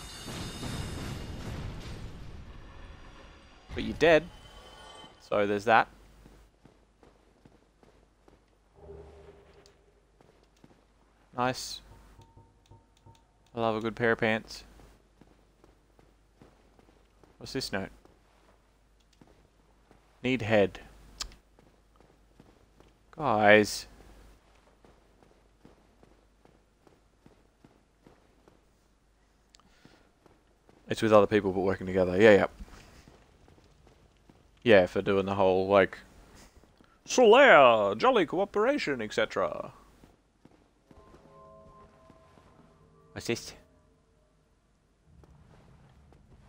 But you're dead. So there's that. Nice. I love a good pair of pants. What's this note? Need head. Guys. It's with other people but working together. Yeah, yeah. Yeah, for doing the whole, like, Solaire, jolly cooperation, etc. What's this?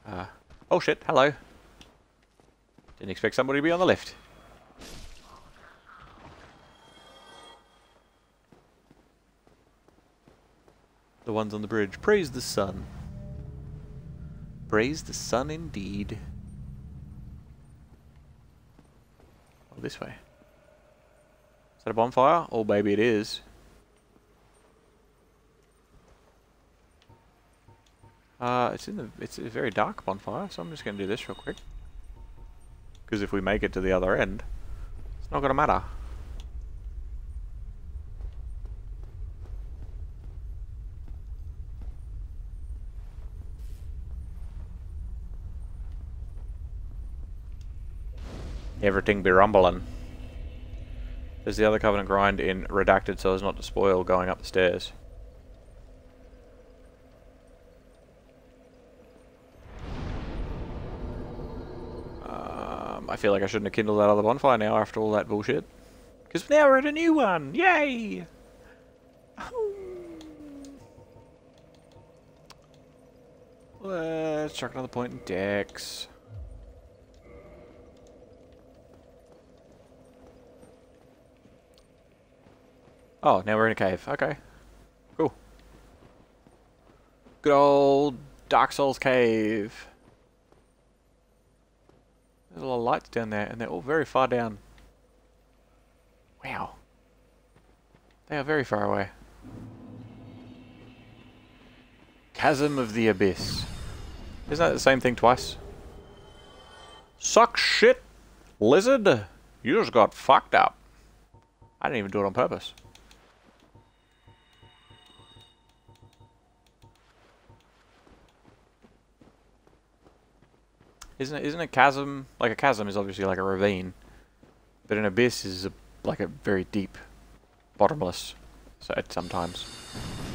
Uh, oh shit, hello. Didn't expect somebody to be on the lift. The ones on the bridge. Praise the sun. Praise the sun indeed. Oh, this way. Is that a bonfire? Oh, baby, it is. Uh, it's in the, it's a very dark bonfire, so I'm just going to do this real quick. Because if we make it to the other end, it's not going to matter. Everything be rumbling. There's the other Covenant grind in redacted so as not to spoil going up the stairs. Um, I feel like I shouldn't have kindled that other bonfire now after all that bullshit. Because now we're at a new one! Yay! Let's chuck another point in Dex. Oh, now we're in a cave. Okay. Cool. Good old Dark Souls cave. There's a lot of lights down there, and they're all very far down. Wow. They are very far away. Chasm of the Abyss. Isn't that the same thing twice? Suck shit, lizard. You just got fucked up. I didn't even do it on purpose. Isn't it, isn't a chasm, like a chasm is obviously like a ravine, but an abyss is a, like a very deep, bottomless, so sometimes,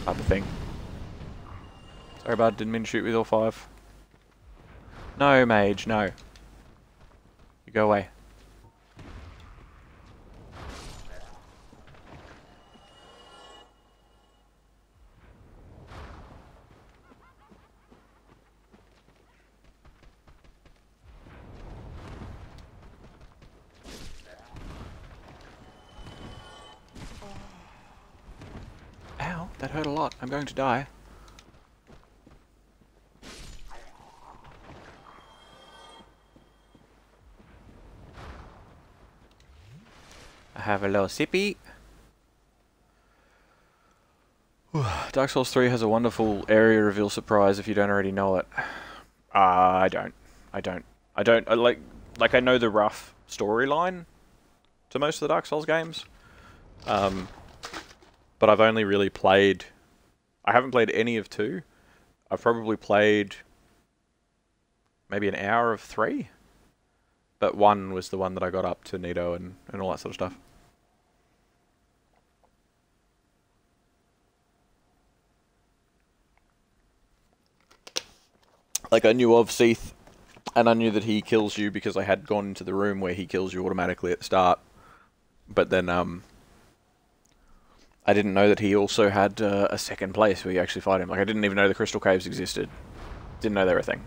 type of thing. Sorry bud, didn't mean to shoot with all five. No, mage, no. You go away. Ow, that hurt a lot. I'm going to die. I have a little sippy. Dark Souls 3 has a wonderful area reveal surprise if you don't already know it. Uh, I don't. I don't. I don't. I like, like I know the rough storyline to most of the Dark Souls games. Um, but I've only really played... I haven't played any of two. I've probably played maybe an hour of three. But one was the one that I got up to Nito and, and all that sort of stuff. Like I knew of Seath, and I knew that he kills you because I had gone into the room where he kills you automatically at the start. But then, um, I didn't know that he also had uh, a second place where you actually fight him. Like I didn't even know the Crystal Caves existed. Didn't know they were a thing.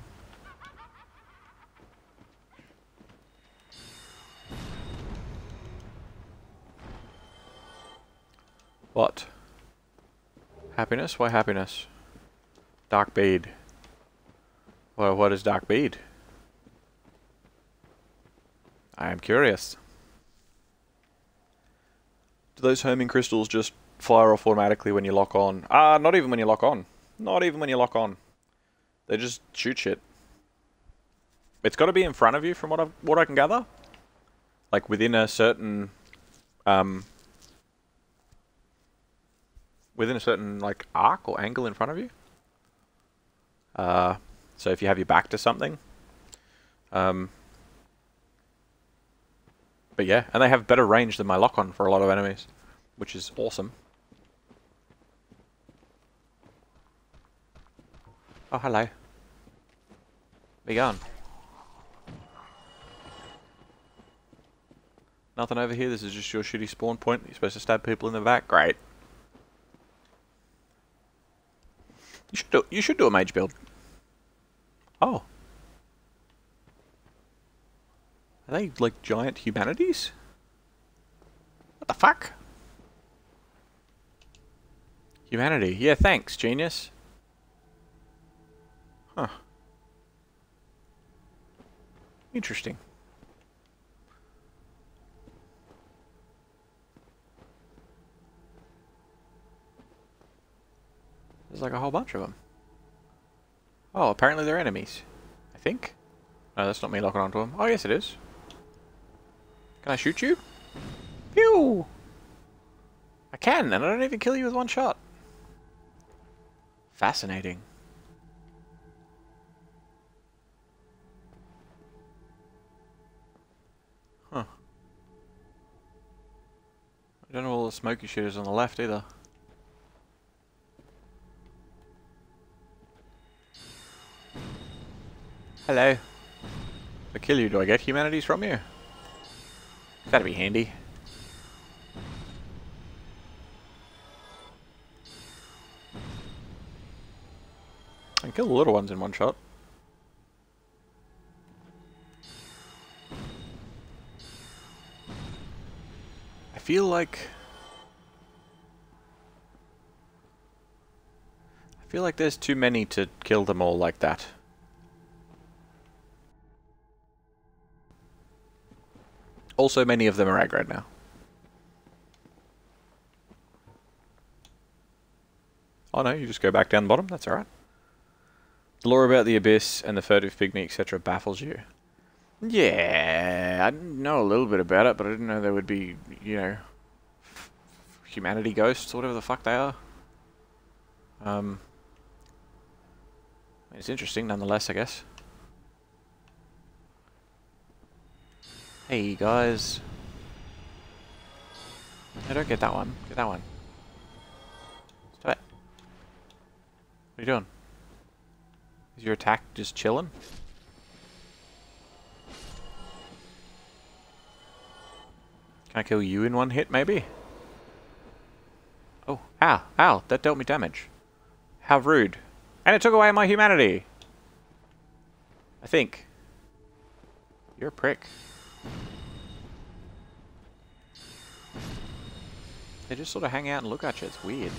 What? Happiness? Why happiness? Dark bead. Well, what is dark bead? I am curious. Do those homing crystals just fire off automatically when you lock on? Ah, uh, not even when you lock on. Not even when you lock on. They just shoot shit. It's got to be in front of you, from what I what I can gather. Like within a certain, um, within a certain like arc or angle in front of you. Uh, so if you have your back to something, um, but yeah, and they have better range than my lock-on for a lot of enemies, which is awesome. Oh, hello. Be gone. Nothing over here, this is just your shitty spawn point. You're supposed to stab people in the back. Great. You should do, you should do a mage build. Oh. Are they like giant humanities? What the fuck? Humanity. Yeah, thanks, genius. Huh. Interesting. There's like a whole bunch of them. Oh, apparently they're enemies. I think. No, that's not me locking onto them. Oh, yes it is. Can I shoot you? Phew! I can, and I don't even kill you with one shot. Fascinating. Don't know all the smoky shooters on the left either. Hello. I kill you, do I get humanities from you? That'd be handy. I can kill the little ones in one shot. Feel like... I feel like there's too many to kill them all like that. Also, many of them are aggro now. Oh no, you just go back down the bottom, that's alright. The lore about the Abyss and the furtive pygmy, etc. baffles you. Yeah, I know a little bit about it, but I didn't know there would be, you know, humanity ghosts, or whatever the fuck they are. Um, it's interesting nonetheless, I guess. Hey guys. I don't get that one. Get that one. Stop it. What are you doing? Is your attack just chilling? Can I kill you in one hit, maybe? Oh, ow, ow, that dealt me damage. How rude. And it took away my humanity! I think. You're a prick. They just sort of hang out and look at you, it's weird.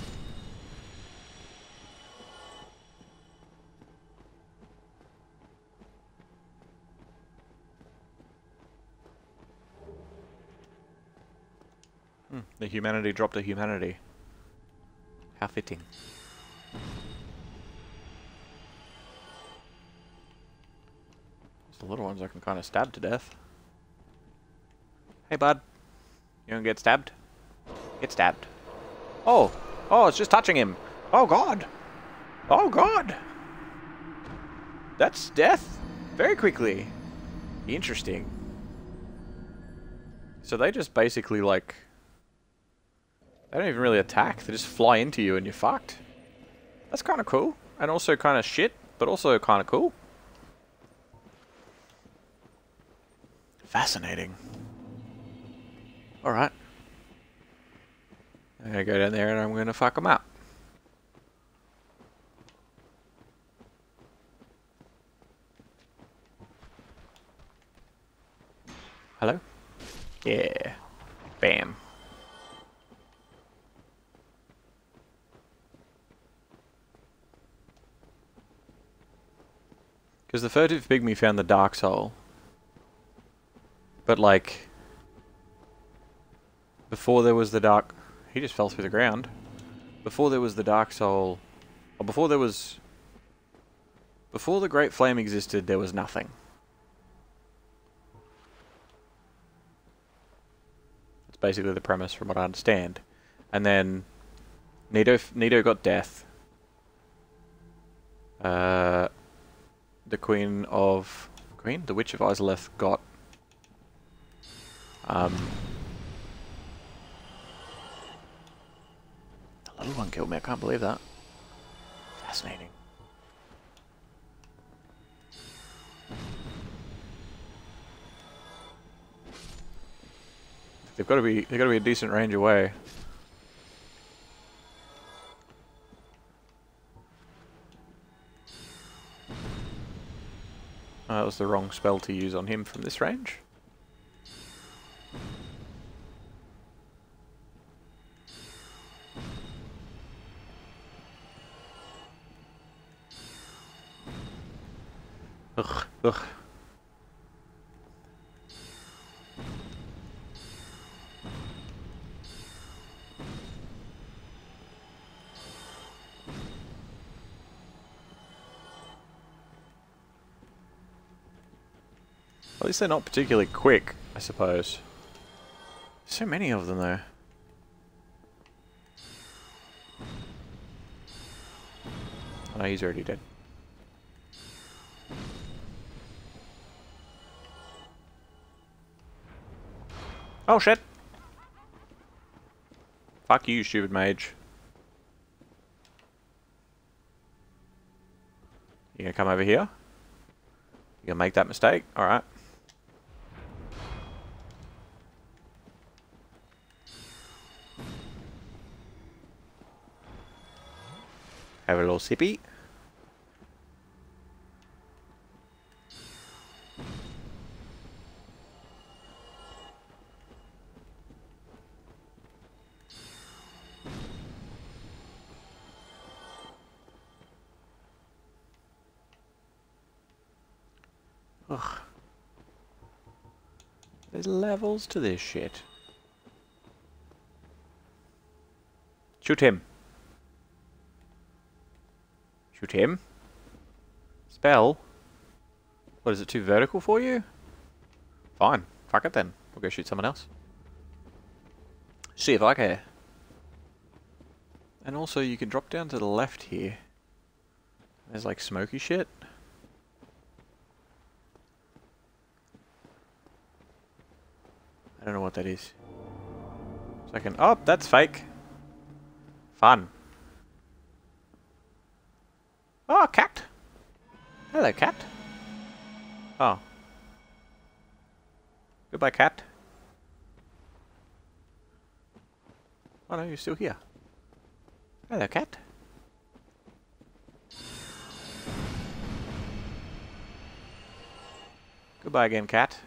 Hmm, the humanity dropped a humanity. How fitting. the little ones I can kind of stab to death. Hey, bud. You gonna get stabbed? Get stabbed. Oh! Oh, it's just touching him! Oh, God! Oh, God! That's death! Very quickly. Interesting. So they just basically, like... They don't even really attack. They just fly into you and you're fucked. That's kind of cool. And also kind of shit, but also kind of cool. Fascinating. Alright. I'm gonna go down there and I'm gonna fuck them up. Hello? Yeah. Bam. Because the furtive pygmy found the dark soul. But like... Before there was the dark... He just fell through the ground. Before there was the dark soul... Or before there was... Before the Great Flame existed, there was nothing. That's basically the premise from what I understand. And then... Nito, Nito got death. Uh, the Queen of... Queen? The Witch of Izalith got... Um, the little one killed me, I can't believe that. Fascinating. They've got to be they've got to be a decent range away. Uh, that was the wrong spell to use on him from this range. Ugh, ugh. Least they're not particularly quick, I suppose. So many of them, though. Oh, he's already dead. Oh shit! Fuck you, stupid mage. You gonna come over here? You gonna make that mistake? Alright. Have a little sippy. Ugh. There's levels to this shit. Shoot him. Shoot him. Spell. What, is it too vertical for you? Fine. Fuck it then. We'll go shoot someone else. See if I care. And also, you can drop down to the left here. There's like smoky shit. I don't know what that is. Second. Oh, that's fake. Fun. Oh, cat. Hello, cat. Oh. Goodbye, cat. Oh no, you're still here. Hello, cat. Goodbye again, cat.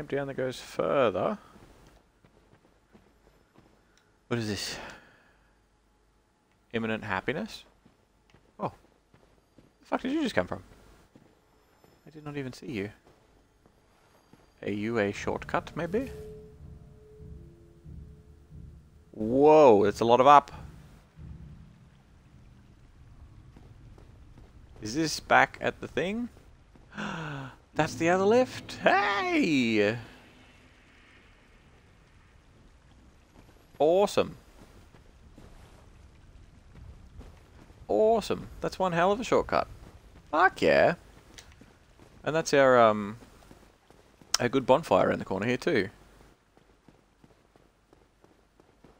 Ramp down that goes further. What is this? Imminent happiness? Oh. The fuck did you just come from? I did not even see you. Are you a shortcut, maybe? Whoa, it's a lot of up. Is this back at the thing? That's the other lift. Hey! Awesome. Awesome. That's one hell of a shortcut. Fuck yeah. And that's our, um, a good bonfire in the corner here too.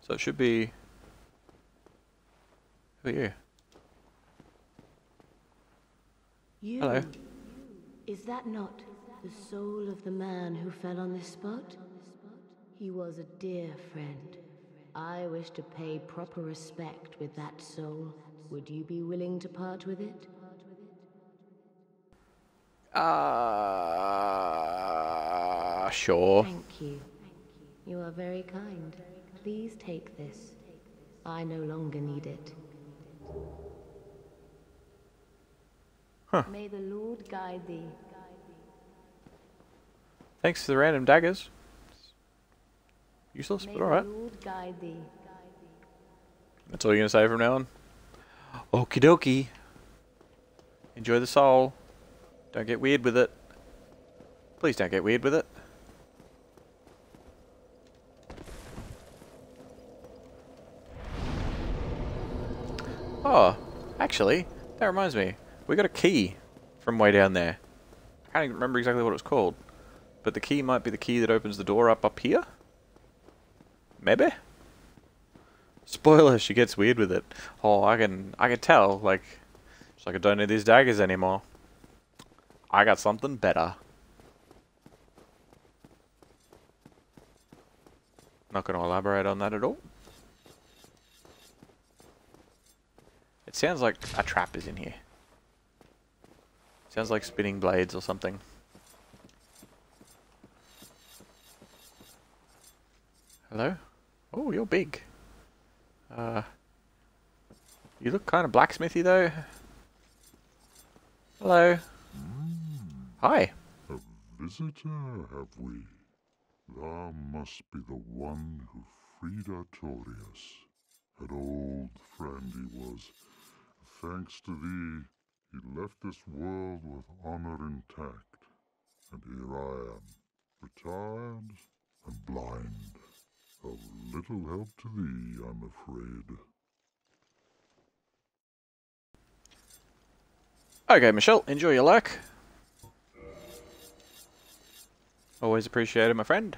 So it should be... Who are you? You. Hello. Is that not the soul of the man who fell on this spot? He was a dear friend. I wish to pay proper respect with that soul. Would you be willing to part with it? Ah, uh, sure. Thank you. You are very kind. Please take this. I no longer need it. Huh. May the Lord guide thee. Thanks to the random daggers. Useless, May but alright. the Lord guide thee. That's all you're gonna say from now on? Okie dokie. Enjoy the soul. Don't get weird with it. Please don't get weird with it. Oh, actually, that reminds me. We got a key from way down there. I can't even remember exactly what it was called. But the key might be the key that opens the door up up here? Maybe? Spoiler, she gets weird with it. Oh, I can I can tell, like, she's like, I don't need these daggers anymore. I got something better. Not going to elaborate on that at all. It sounds like a trap is in here. Sounds like spinning blades or something. Hello? Oh, you're big. Uh, you look kind of blacksmithy though. Hello. Hi. A visitor, have we? Thou must be the one who freed Artorias. An old friend he was. Thanks to thee, he left this world with honor intact. And here I am, retired and blind. Of little help to thee, I'm afraid. Okay, Michelle, enjoy your luck. Always appreciated, my friend.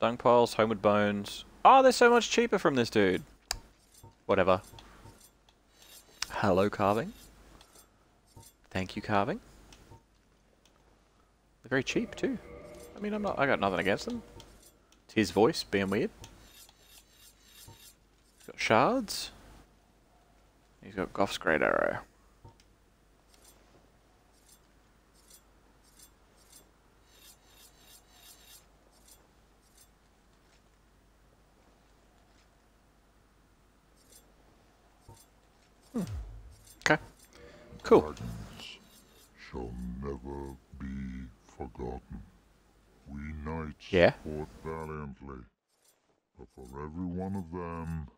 Dung piles, homeward bones. Oh, they're so much cheaper from this dude. Whatever. Hello, carving. Thank you, carving. They're very cheap too. I mean, I'm not. I got nothing against them. It's his voice being weird. He's got shards. He's got Gough's great arrow. Cool. Dragons shall never be forgotten. We knights Yeah. fought valiantly, but for every one of them,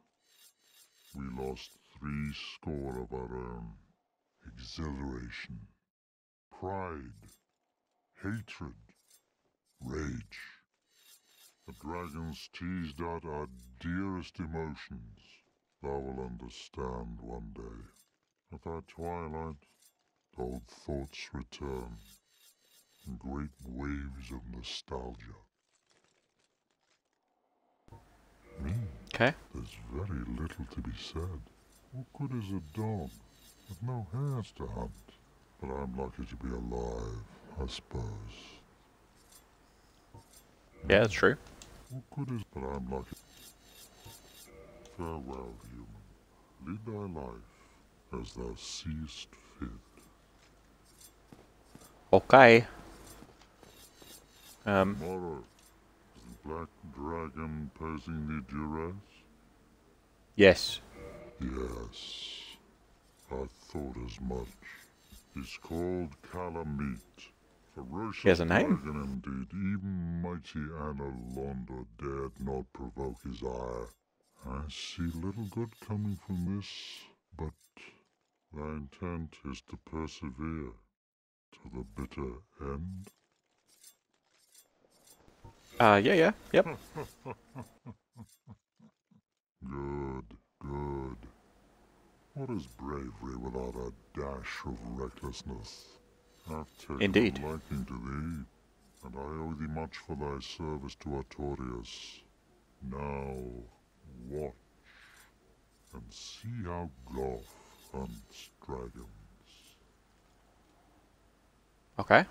we lost three score of our own. Exhilaration, pride, hatred, rage. The dragons teased out our dearest emotions. Thou will understand one day. At thy twilight, old thoughts return in great waves of nostalgia. Me, Okay. there's very little to be said. What good is a dog with no hares to hunt? But I'm lucky to be alive, I suppose. Yeah, that's true. What good is but I'm lucky. Farewell, human. Lead thy life as thou seest fit. Okay. Um. Tomorrow, is the black dragon posing thee duress? Yes. Yes, I thought as much. He's called Kalameet. Ferocious He has a name? dragon indeed. Even mighty Anor Londo dared not provoke his ire. I see little good coming from this, thy intent is to persevere to the bitter end. Uh. Yeah. Yeah. Yep. Good, good. What is bravery without a dash of recklessness? I've taken Indeed. a liking to thee, and I owe thee much for thy service to Artorias. Now, watch, and see how Gough hunts dragons. Okay.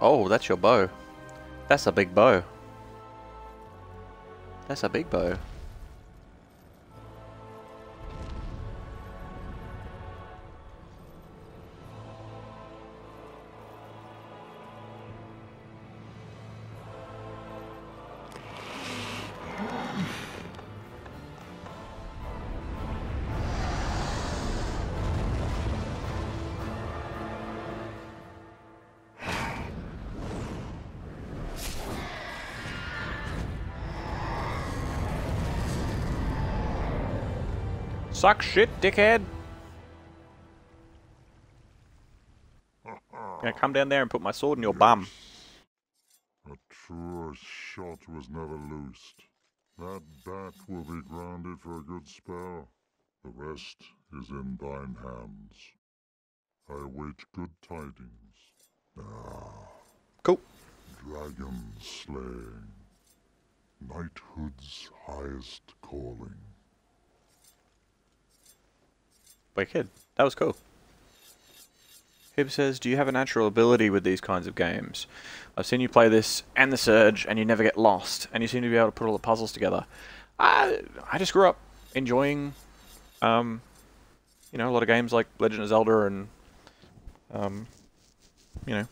Oh, that's your bow. That's a big bow. That's a big bow. Suck shit, dickhead. Gonna come down there and put my sword in your bum. A truer shot was never loosed. That bat will be grounded for a good spell. The rest is in thine hands. I await good tidings. Ah, Cool. dragon slaying. Knighthood's highest calling. Wait, kid. That was cool. Hib says, Do you have a natural ability with these kinds of games? I've seen you play this and the Surge, and you never get lost, and you seem to be able to put all the puzzles together. I, I just grew up enjoying, um, you know, a lot of games like Legend of Zelda and, um, you know,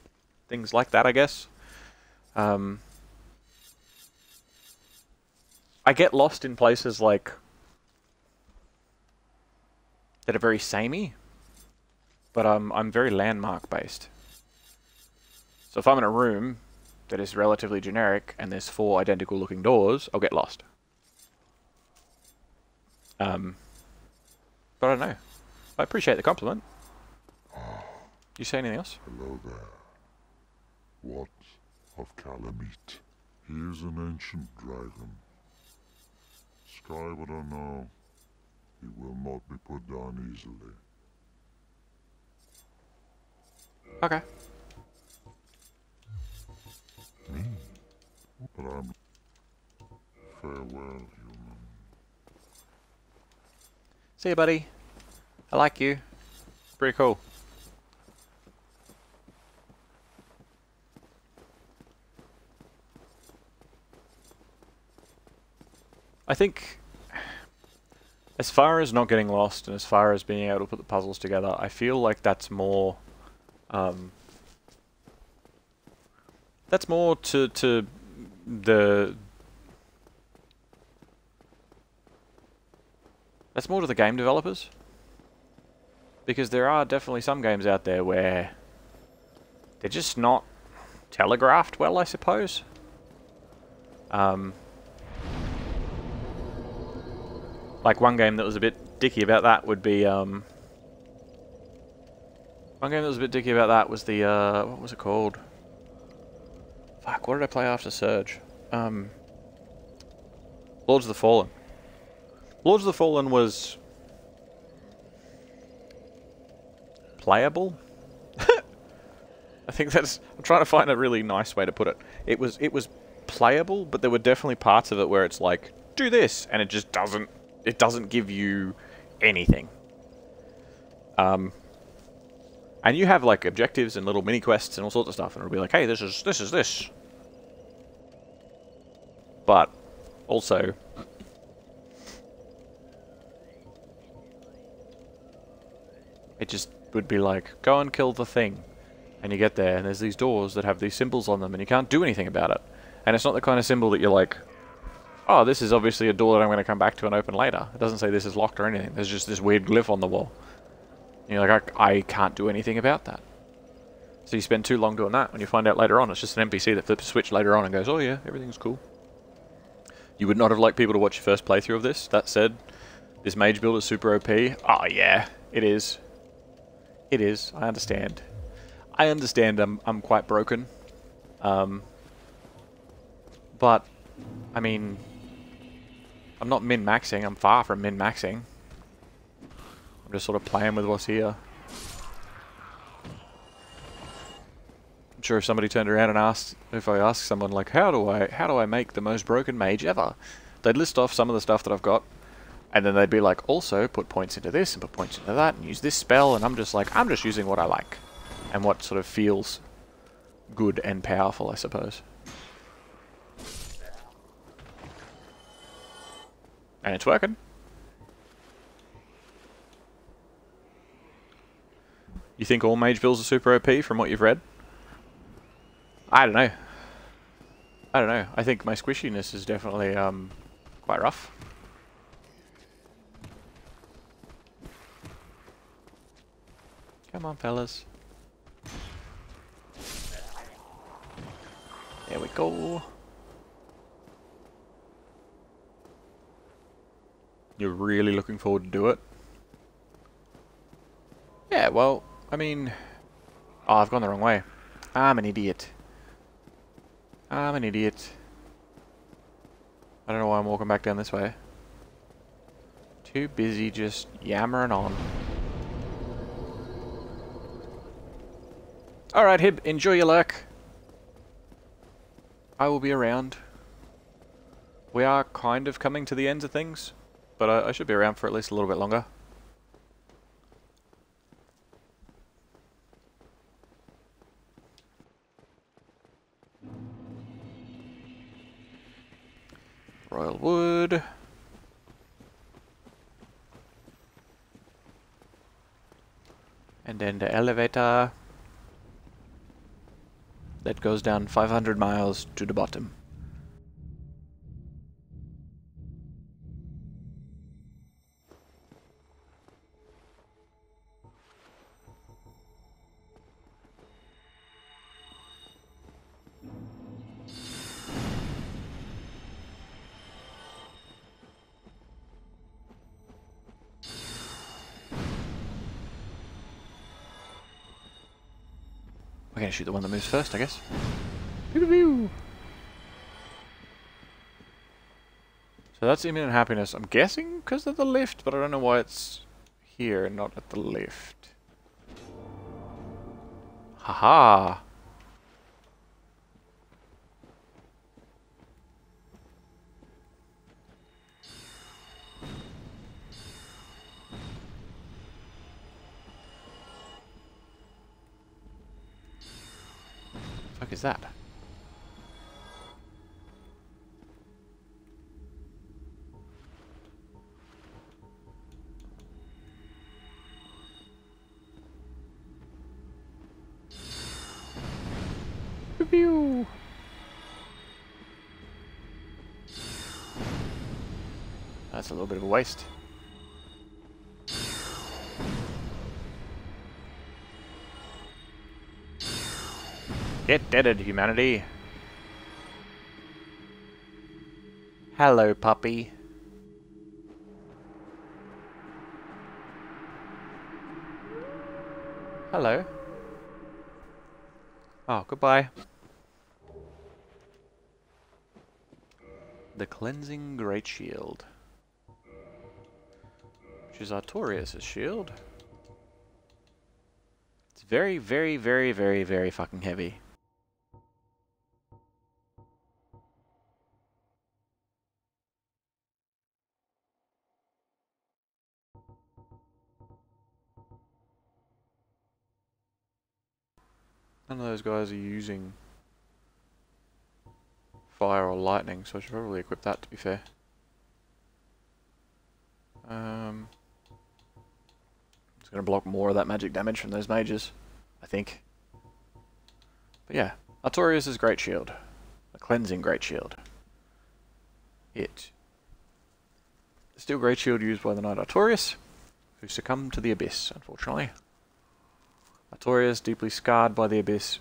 things like that, I guess. Um, I get lost in places like that are very samey, but um, I'm very landmark based. So if I'm in a room that is relatively generic and there's four identical looking doors, I'll get lost. Um, but I don't know. I appreciate the compliment. You say anything else? Hello there. What of Kalameet? He is an ancient dragon. Sky, Skyward I no, he will not be put down easily. Okay. Me? But I'm... Farewell, human. See you, buddy. I like you. Pretty cool. I think as far as not getting lost and as far as being able to put the puzzles together, I feel like that's more um, that's more to to the that's more to the game developers because there are definitely some games out there where they're just not telegraphed well, I suppose. Um, like one game that was a bit dicky about that would be um, one game that was a bit dicky about that was the uh, what was it called? Fuck, what did I play after Surge? Um, Lords of the Fallen. Lords of the Fallen was playable. I think that's. I'm trying to find a really nice way to put it. It was it was playable, but there were definitely parts of it where it's like, do this, and it just doesn't. It doesn't give you anything. Um, and you have like objectives and little mini quests and all sorts of stuff, and it'll be like, hey, this is this is this. But also, it just would be like, go and kill the thing. And you get there, and there's these doors that have these symbols on them, and you can't do anything about it. And it's not the kind of symbol that you're like, oh, this is obviously a door that I'm going to come back to and open later. It doesn't say this is locked or anything. There's just this weird glyph on the wall. And you're like, I, I can't do anything about that. So you spend too long doing that. When you find out later on, it's just an NPC that flips a switch later on and goes, oh yeah, everything's cool. You would not have liked people to watch your first playthrough of this. That said, this mage build is super OP. Oh yeah, it is. It is. I understand. I understand I'm, I'm quite broken. Um, but, I mean, I'm not min-maxing. I'm far from min-maxing. I'm just sort of playing with what's here. I'm sure if somebody turned around and asked, if I asked someone like, how do I, how do I make the most broken mage ever? They'd list off some of the stuff that I've got, and then they'd be like, also put points into this and put points into that and use this spell, and I'm just like, I'm just using what I like. And what sort of feels good and powerful, I suppose. And it's working. You think all mage builds are super OP from what you've read? I don't know. I don't know. I think my squishiness is definitely um, quite rough. Come on, fellas. There we go. You're really looking forward to do it? Yeah, well, I mean... Oh, I've gone the wrong way. I'm an idiot. I'm an idiot. I don't know why I'm walking back down this way. Too busy just yammering on. Alright, Hib, enjoy your lurk. I will be around. We are kind of coming to the ends of things, but I, I should be around for at least a little bit longer. Royal Wood. And then the elevator that goes down 500 miles to the bottom. Going to shoot the one that moves first, I guess. So that's imminent happiness. I'm guessing because of the lift, but I don't know why it's here and not at the lift. Haha. -ha. Fuck is that? Pew! That's a little bit of a waste. Get deaded, humanity. Hello, puppy. Hello. Oh, goodbye. The Cleansing Great Shield. Which is Artorias' shield. It's very, very, very, very, very fucking heavy. None of those guys are using fire or lightning, so I should probably equip that to be fair. Um, it's going to block more of that magic damage from those mages, I think. But yeah, Artorias' Great Shield. A cleansing Great Shield. It. Still Great Shield used by the Knight Artorias, who succumbed to the Abyss, unfortunately. Artorias, deeply scarred by the Abyss,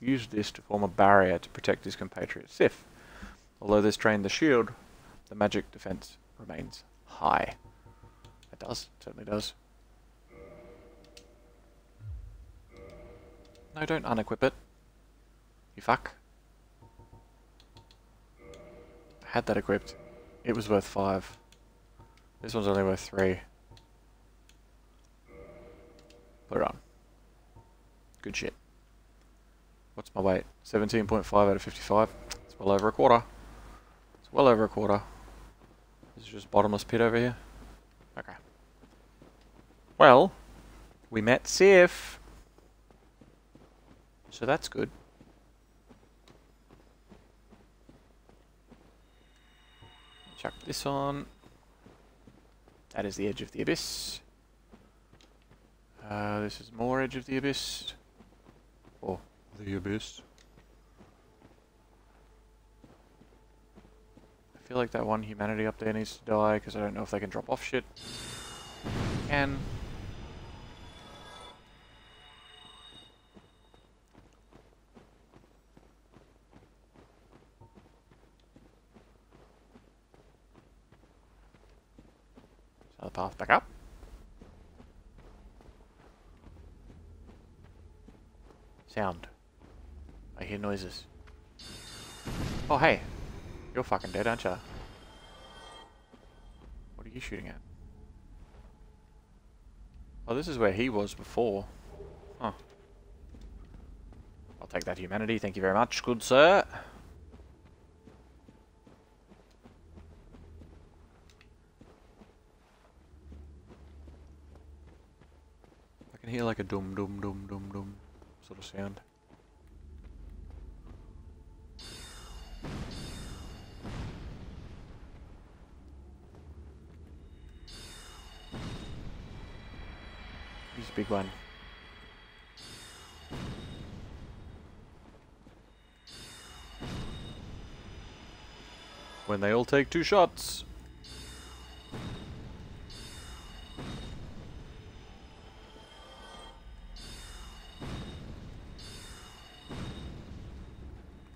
used this to form a barrier to protect his compatriot Sif. Although this drained the shield, the magic defense remains high. It does, it certainly does. No, don't unequip it. You fuck. I had that equipped. It was worth five. This one's only worth three. Put it on. Good shit. What's my weight? 17.5 out of 55. It's well over a quarter. It's well over a quarter. This is just bottomless pit over here. Okay. Well, we met Sif. So that's good. Chuck this on. That is the edge of the abyss. Uh, this is more edge of the abyss. The abyss. I feel like that one humanity up there needs to die because I don't know if they can drop off shit. Can. Path back up. Sound. I hear noises. Oh, hey. You're fucking dead, aren't you? What are you shooting at? Oh, this is where he was before. Huh. I'll take that humanity. Thank you very much, good sir. I can hear like a dum dum dum dum dum sort of sound. Big one. When they all take two shots.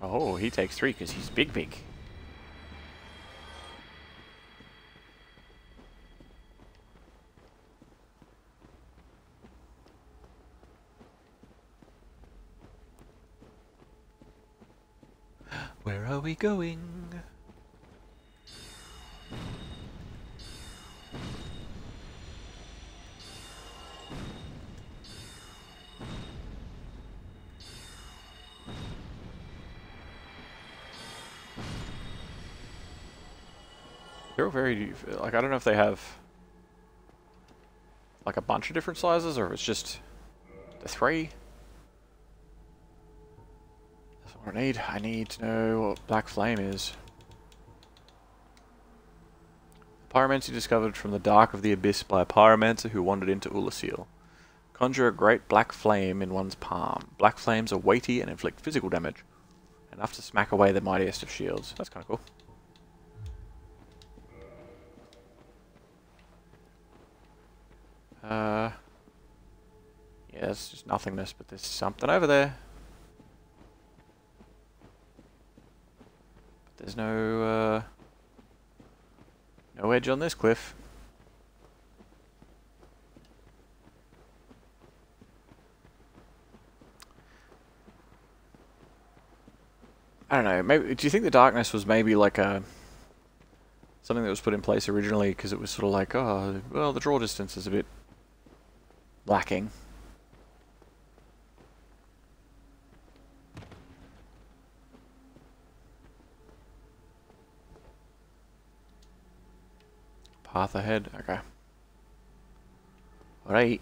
Oh, he takes three because he's big, big. Where are we going? They're very, like, I don't know if they have, like, a bunch of different sizes, or if it's just the three. What I need, I need to know what Black Flame is. Pyromancy discovered from the dark of the abyss by a pyromancer who wandered into Oolacile. Conjure a great black flame in one's palm. Black flames are weighty and inflict physical damage. Enough to smack away the mightiest of shields. That's kind of cool. Uh, yeah, it's just nothingness, but there's something over there. But there's no, uh, no edge on this cliff. I don't know. Maybe do you think the darkness was maybe like a something that was put in place originally because it was sort of like, oh, well, the draw distance is a bit lacking. Path ahead. Okay. All right.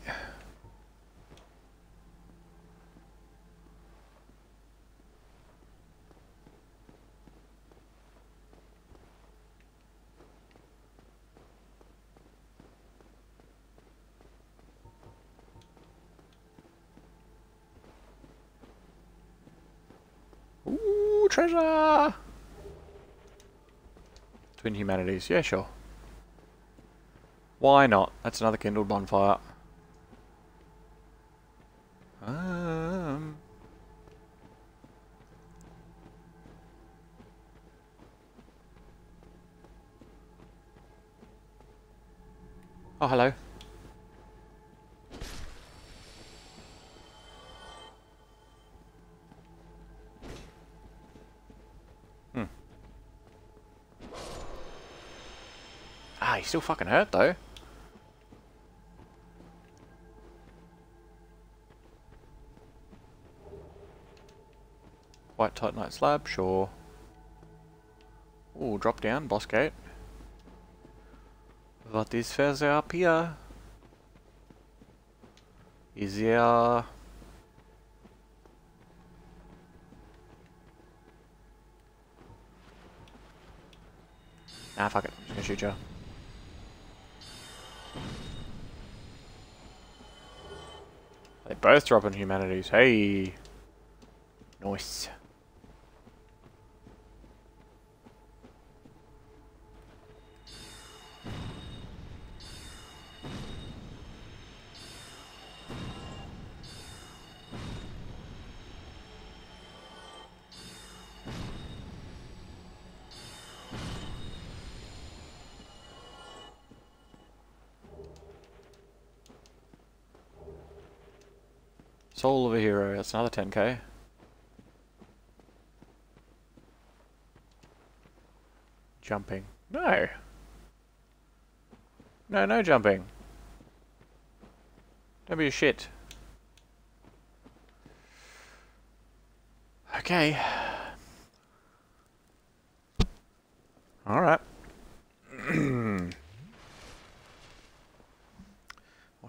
Ooh, treasure! Twin humanities. Yeah, sure. Why not? That's another kindled bonfire. Um. Oh, hello. Hmm. Ah, he's still fucking hurt though. White Titanite slab, sure. Ooh, drop down, boss gate. What is further up here? Is there... Nah, fuck it. I'm just gonna shoot you. They both drop in humanities. Hey! Nice. Soul of a hero, that's uh, another 10k. Jumping. No! No, no jumping. Don't be a shit. Okay. Alright. we'll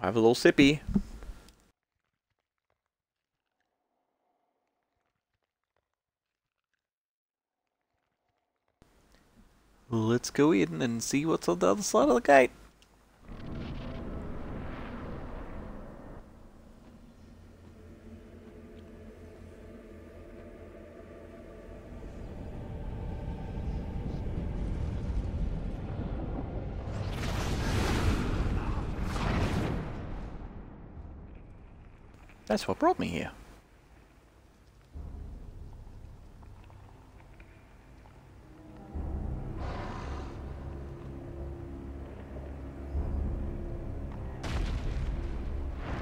have a little sippy. Let's go in and see what's on the other side of the gate. That's what brought me here.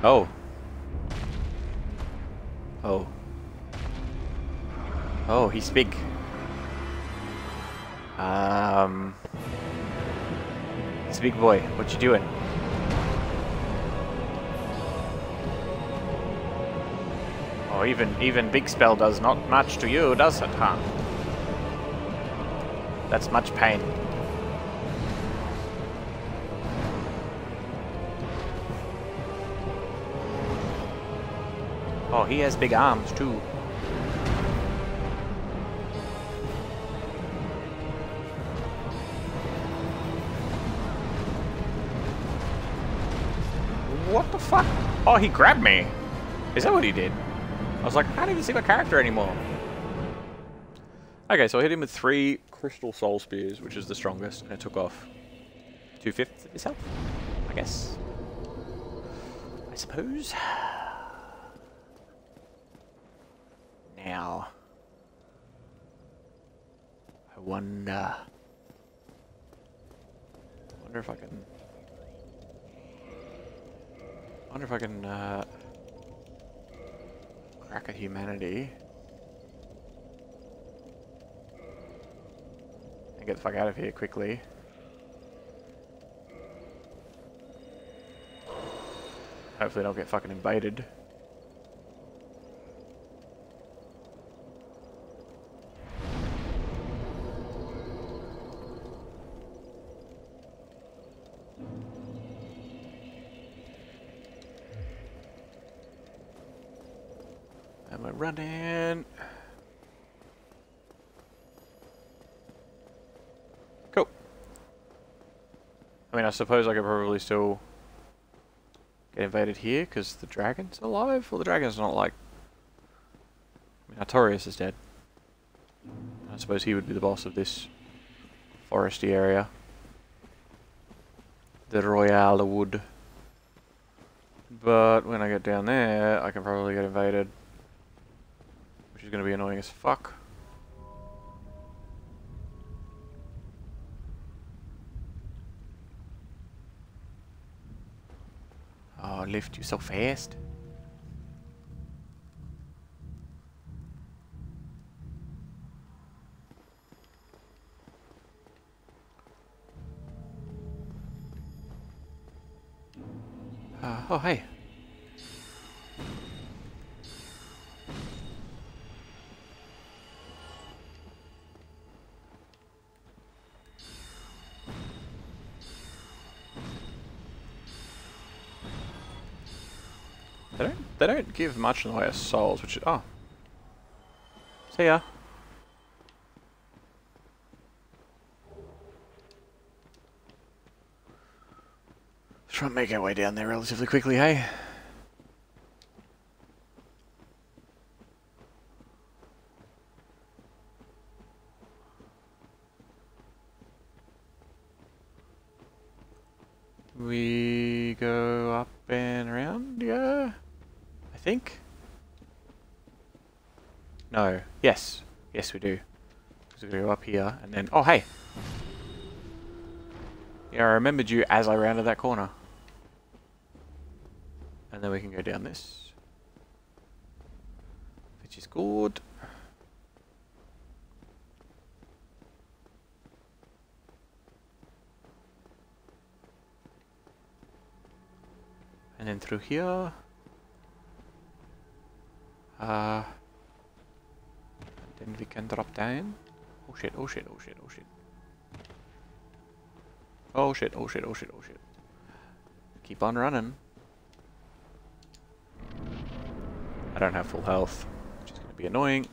Oh. Oh. Oh, he's big. Um. It's a big boy. What you doing? Oh, even even big spell does not much to you, does it, huh? That's much pain. he has big arms too. What the fuck? Oh, he grabbed me. Is that what he did? I was like, I don't even see my character anymore. Okay, so I hit him with three Crystal Soul Spears, which is the strongest, and it took off two-fifths of his health, I guess. I suppose. If I can, uh... Crack a humanity. And get the fuck out of here quickly. Hopefully don't get fucking invaded. Am I running? Cool. I mean, I suppose I could probably still get invaded here because the dragon's alive. Well, the dragon's not like. I mean, Artorias is dead. I suppose he would be the boss of this foresty area. The Royal Wood. But when I get down there, I can probably get invaded. Which is going to be annoying as fuck. Lift you so fast. They don't, give much in the way of souls, which is, oh. See ya. Let's try and make our way down there relatively quickly, hey? We go up and around, yeah? I think? No. Yes. We do. Because we go up here, and then... Oh, hey! Yeah, I remembered you as I rounded that corner. And then we can go down this. Which is good. And then through here. Uh, we can drop down. Oh shit, oh shit, oh shit, oh shit. Oh shit, oh shit, oh shit, oh shit. Keep on running. I don't have full health, which is going to be annoying.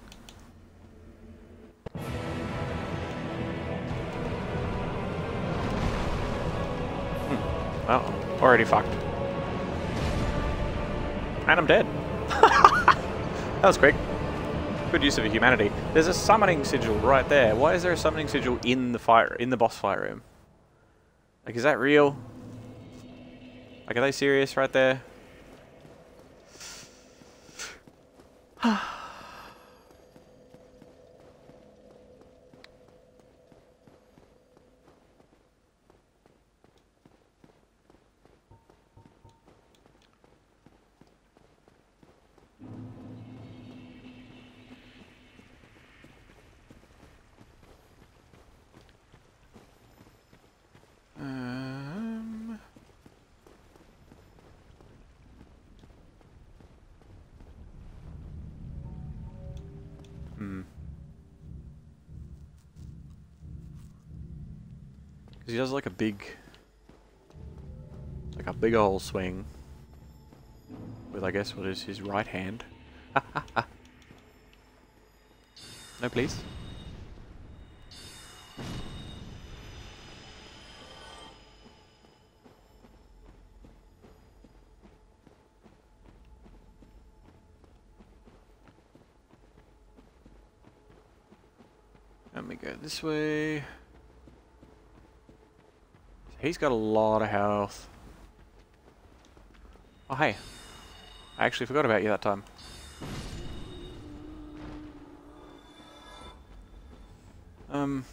Hmm. Well, already fucked. And I'm dead. that was quick. Good use of a humanity. There's a summoning sigil right there. Why is there a summoning sigil in the fire in the boss fight room? Like, is that real? Like, are they serious right there? Because he does like a big, like a big old swing with I guess what is his right hand. no, please. Let me go this way. He's got a lot of health. Oh, hey. I actually forgot about you that time. Um.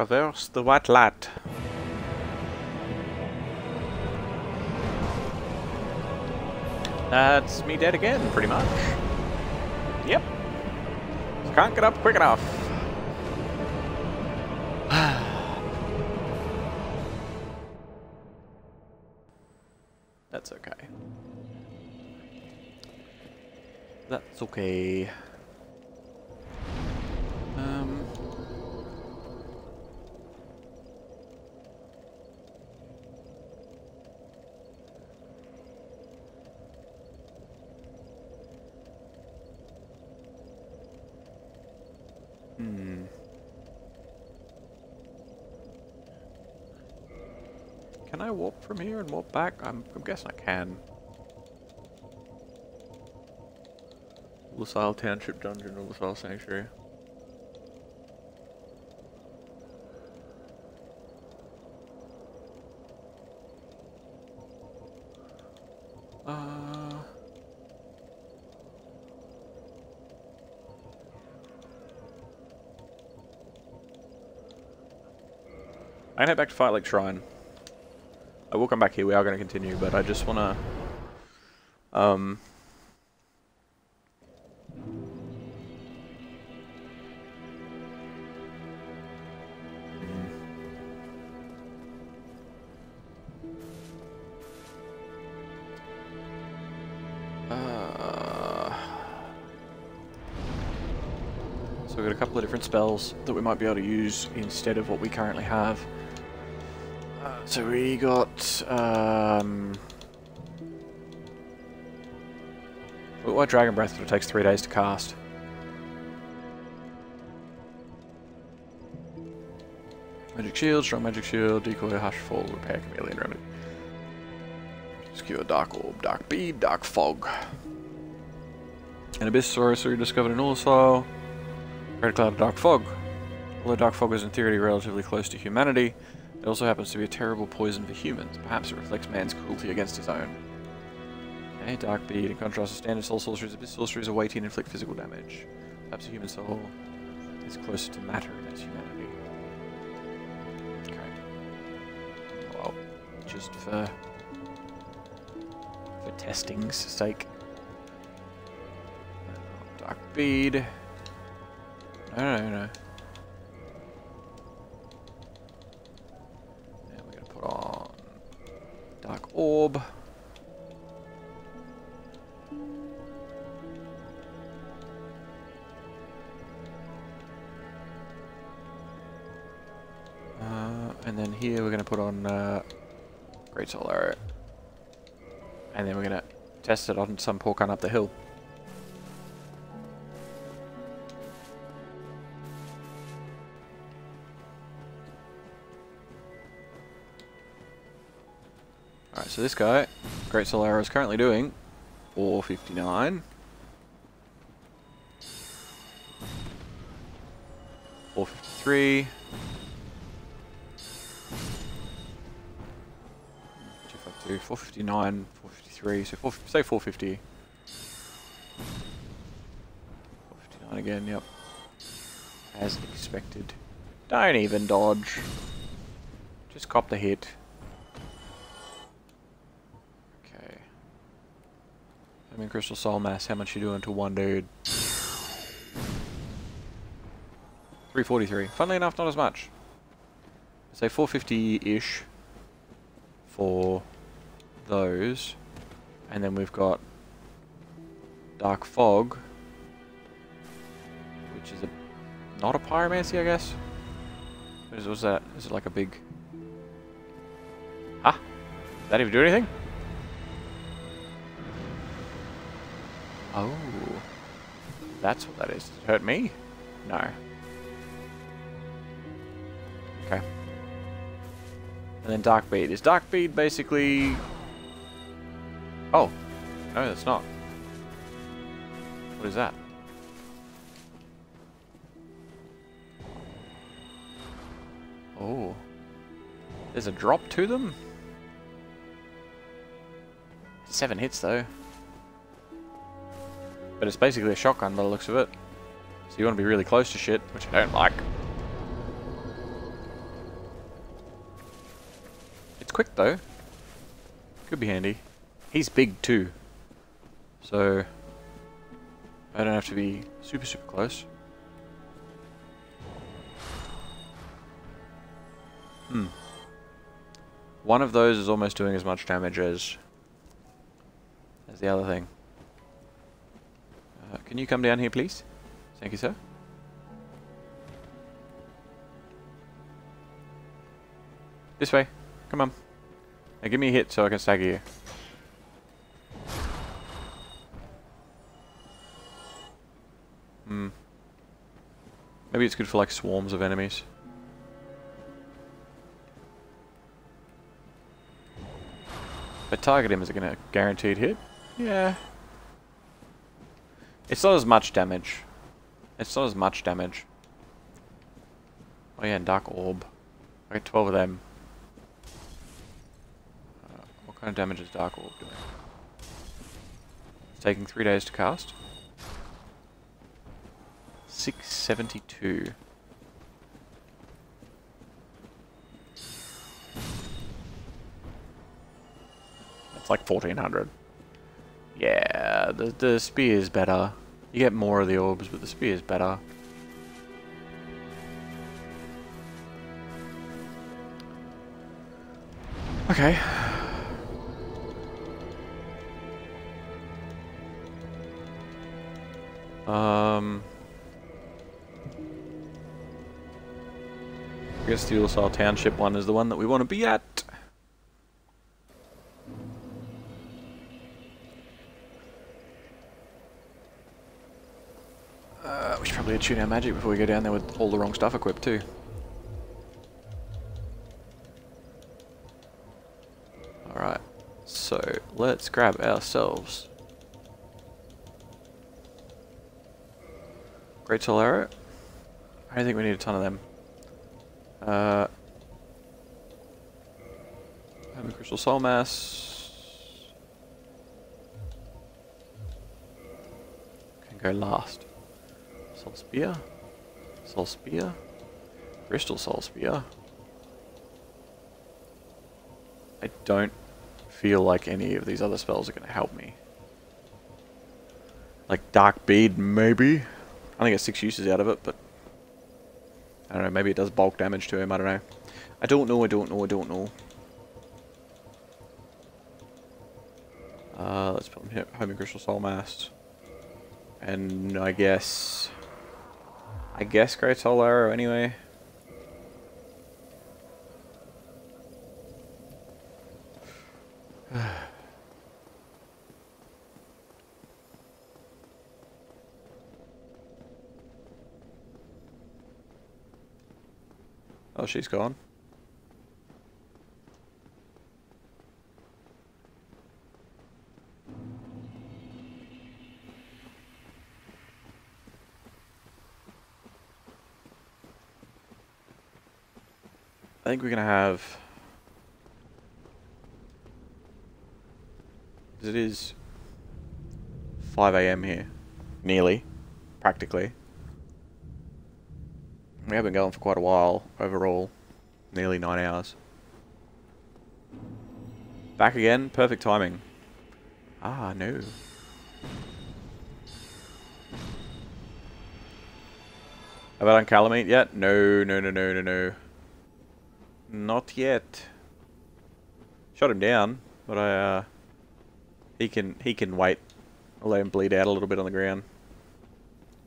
Traverse the White Light. That's me dead again, pretty much. Yep. Can't get up quick enough. That's okay. That's okay. Um... Hmm. Can I warp back? I'm, I'm guessing I can. Oolacile Township Dungeon or Oolacile Sanctuary. Uh... I'm head back to Firelink Shrine. I will come back here, we are going to continue, but I just want to... Um... So we've got a couple of different spells that we might be able to use instead of what we currently have. So we got um, White Dragon Breath, but it takes three days to cast. Magic Shield, Strong Magic Shield, Decoy, Hush Fall, Repair Chameleon Remedy. Secure Dark Orb, Dark Bead, Dark Fog. An Abyss Sorcery discovered in Oolacile. Red Cloud, Dark Fog. Although Dark Fog is in theory relatively close to humanity, it also happens to be a terrible poison for humans. Perhaps it reflects man's cruelty against his own. Okay, Dark Bead. In contrast to standard soul sorceries, Abyss sorceries are weighty and inflict physical damage. Perhaps a human soul is closer to matter as humanity. Okay. Well, just for for testing's sake. Dark Bead. No, no, no. Uh, Great Soul Arrow. And then we're gonna test it on some poor cunt up the hill. Alright, so this guy, Great Soul Arrow, is currently doing 459. 453. 459, 453, so four, say 450. 459 again, yep. As expected. Don't even dodge. Just cop the hit. Okay. I mean, Crystal Soul Mass, how much you doing to one dude? 343. Funnily enough, not as much. Say 450-ish for those. And then we've got Dark Fog which is a not a pyromancy, I guess. What is, was that? Is it like a big? Ah, did that even do anything? Oh, that's what that is. Does it hurt me? No. Okay. And then Dark Bead. Is Dark Bead basically... Oh. No, that's not. What is that? Oh. There's a drop to them? Seven hits though. But it's basically a shotgun by the looks of it. So you want to be really close to shit, which I don't like. It's quick though. Could be handy. He's big too. So I don't have to be super super close. Hmm. One of those is almost doing as much damage as as the other thing. Uh, can you come down here please? Thank you sir. This way. Come on. Now give me a hit so I can stagger you. Maybe it's good for like swarms of enemies. If I target him, is it going to guaranteed hit? Yeah. It's not as much damage. It's not as much damage. Oh yeah, and Dark Orb. I get 12 of them. Uh, what kind of damage is Dark Orb doing? It's taking 3 days to cast. 672. That's like 1400. Yeah, the, the spear is better. You get more of the orbs, but the spear is better. Okay. Um... guess the Oolacile Township one is the one that we want to be at. Uh, we should probably tune our magic before we go down there with all the wrong stuff equipped too. Alright, so let's grab ourselves Great Soul. I don't think we need a ton of them. Uh, Heaven Crystal Soul Mass. Can go last. Soul Spear. Soul Spear. Crystal Soul Spear. I don't feel like any of these other spells are going to help me. Like Dark Bead, maybe. I only get six uses out of it, but I don't know, maybe it does bulk damage to him, I don't know. I don't know, I don't know, I don't know. Uh, let's put him here, Homing Crystal Soul Mass. And I guess... I guess Great Soul Arrow anyway. She's gone. I think we're gonna have it is 5 a.m. here, nearly, practically. We have been going for quite a while overall. Nearly nine hours. Back again. Perfect timing. Ah, no. Have I done Kalameet yet? No, no, no, no, no, no. Not yet. Shot him down, but I, uh... He can, he can wait. I'll let him bleed out a little bit on the ground.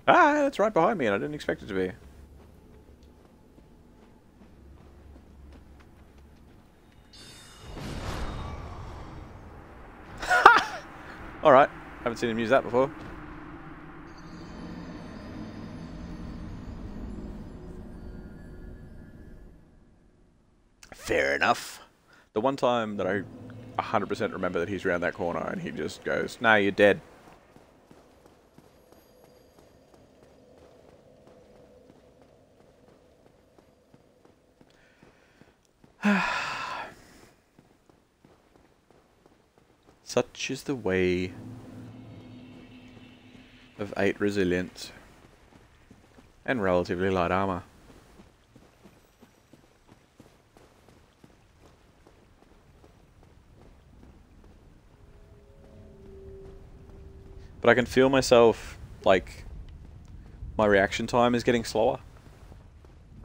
Ah, that's right behind me and I didn't expect it to be. Alright, haven't seen him use that before. Fair enough. The one time that I 100% remember that he's around that corner and he just goes, nah, you're dead. Such is the way of 8 resilience and relatively light armor. But I can feel myself, like, my reaction time is getting slower.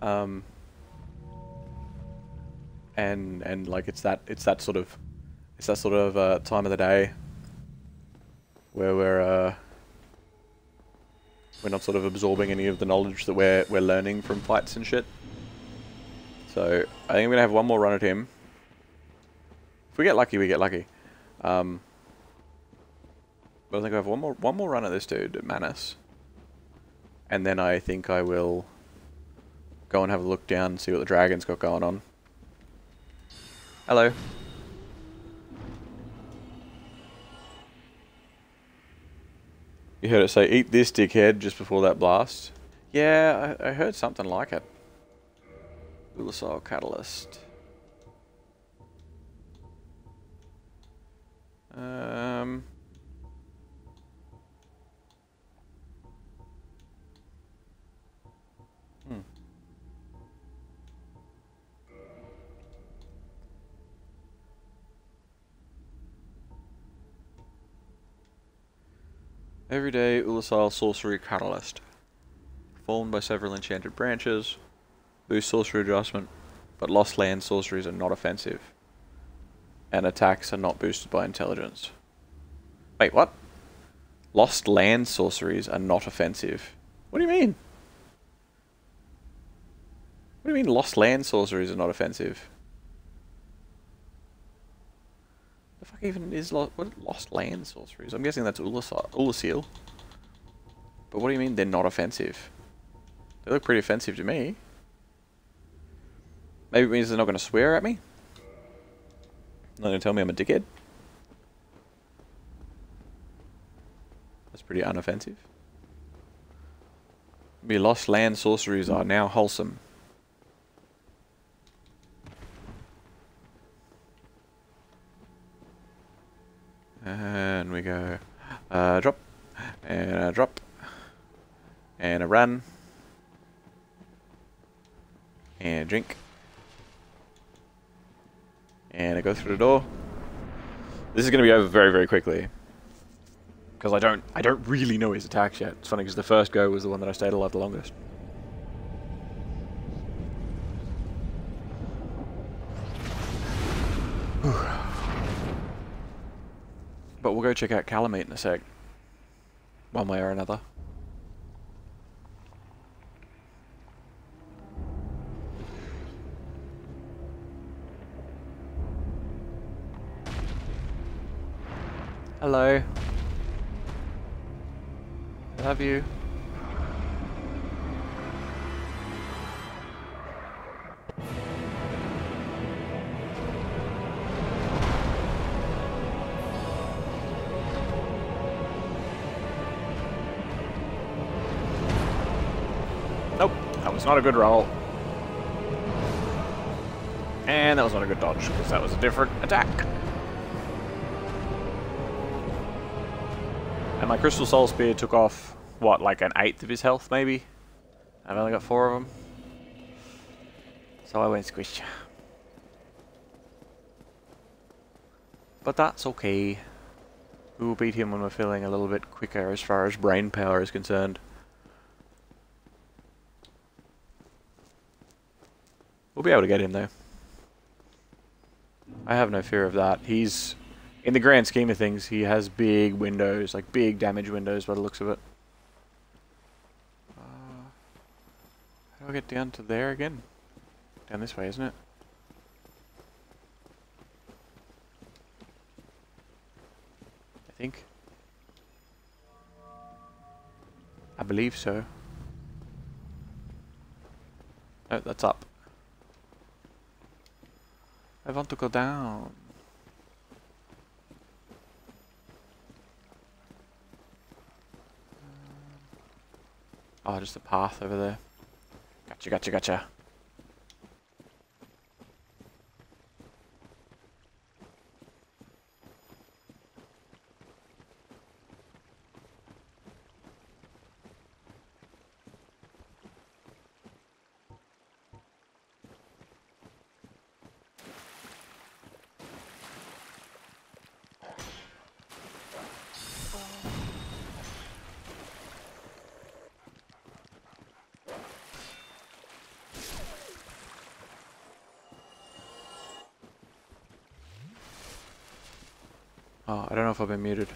Um, and, and like, it's that, it's that sort of, it's that sort of uh, time of the day where we're, uh, we're not sort of absorbing any of the knowledge that we're, we're learning from fights and shit. So, I think I'm to have one more run at him. If we get lucky, we get lucky. Um, but I think I have one more one more run at this dude, Manus. And then I think I will go and have a look down and see what the dragon's got going on. Hello. You heard it say, eat this dickhead, just before that blast. Yeah, I, I heard something like it. Oolacile Catalyst. Um... Everyday Oolacile Sorcery Catalyst. Formed by several enchanted branches. Boost sorcery adjustment, but lost land sorceries are not offensive. And attacks are not boosted by intelligence. Wait, what? Lost land sorceries are not offensive. What do you mean? What do you mean lost land sorceries are not offensive? The even is lost, what lost land sorceries? I'm guessing that's Oolacile. But what do you mean they're not offensive? They look pretty offensive to me. Maybe it means they're not going to swear at me? Not going to tell me I'm a dickhead? That's pretty unoffensive. We lost land sorceries are now wholesome. And we go uh, drop, and a drop, and a run, and a drink, and I go through the door. This is going to be over very, very quickly. Because I don't, I don't really know his attacks yet. It's funny because the first go was the one that I stayed alive the longest. But we'll go check out Kalameet in a sec. One way or another. Hello. I love you. Was not a good roll. And that was not a good dodge, because that was a different attack. And my Crystal Soul Spear took off, what, like an eighth of his health, maybe? I've only got four of them. So I went squish. But that's okay. We will beat him when we're feeling a little bit quicker as far as brain power is concerned. We'll be able to get him though. I have no fear of that. He's, in the grand scheme of things, he has big windows, like big damage windows by the looks of it. Uh, how do I get down to there again? Down this way, isn't it? I think. I believe so. Oh, that's up. I want to go down. Uh, oh, just a path over there. Gotcha, gotcha, gotcha. I don't know if I've been muted.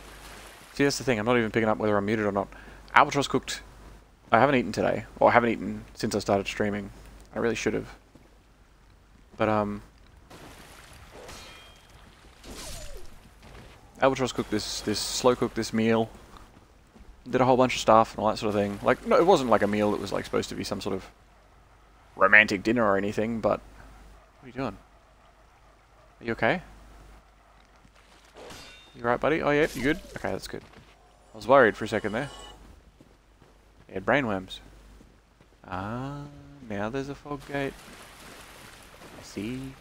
See, that's the thing. I'm not even picking up whether I'm muted or not. Albatross cooked. I haven't eaten today. Or I haven't eaten since I started streaming. I really should have. But, um... Albatross cooked this, this, slow cooked this meal. Did a whole bunch of stuff and all that sort of thing. Like, no, it wasn't like a meal that was like supposed to be some sort of romantic dinner or anything, but... What are you doing? Are you okay? You right, buddy? Oh, yeah, you good? Okay, that's good. I was worried for a second there. He had brainworms. Ah, now there's a fog gate. I see.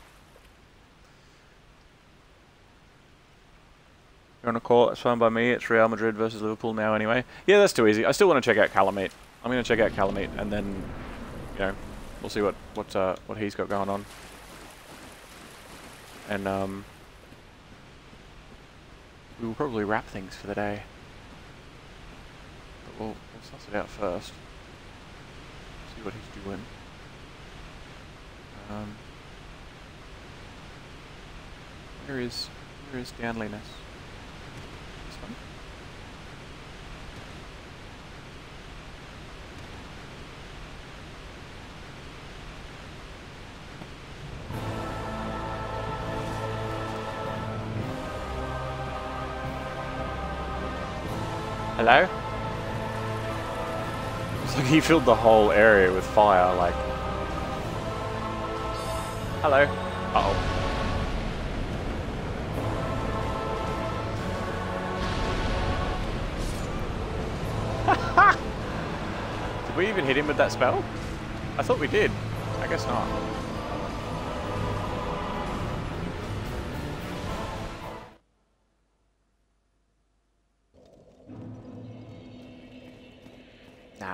You want to call it? It's fine by me. It's Real Madrid versus Liverpool now anyway. Yeah, that's too easy. I still want to check out Kalameet. I'm going to check out Kalameet and then, you know, we'll see what, what, uh, what he's got going on. And, um, we will probably wrap things for the day. But we'll, we'll suss it out first. See what he's doing. Um, where is where is Downliness? Hello? It's like he filled the whole area with fire, like... Hello? Uh oh Did we even hit him with that spell? I thought we did. I guess not.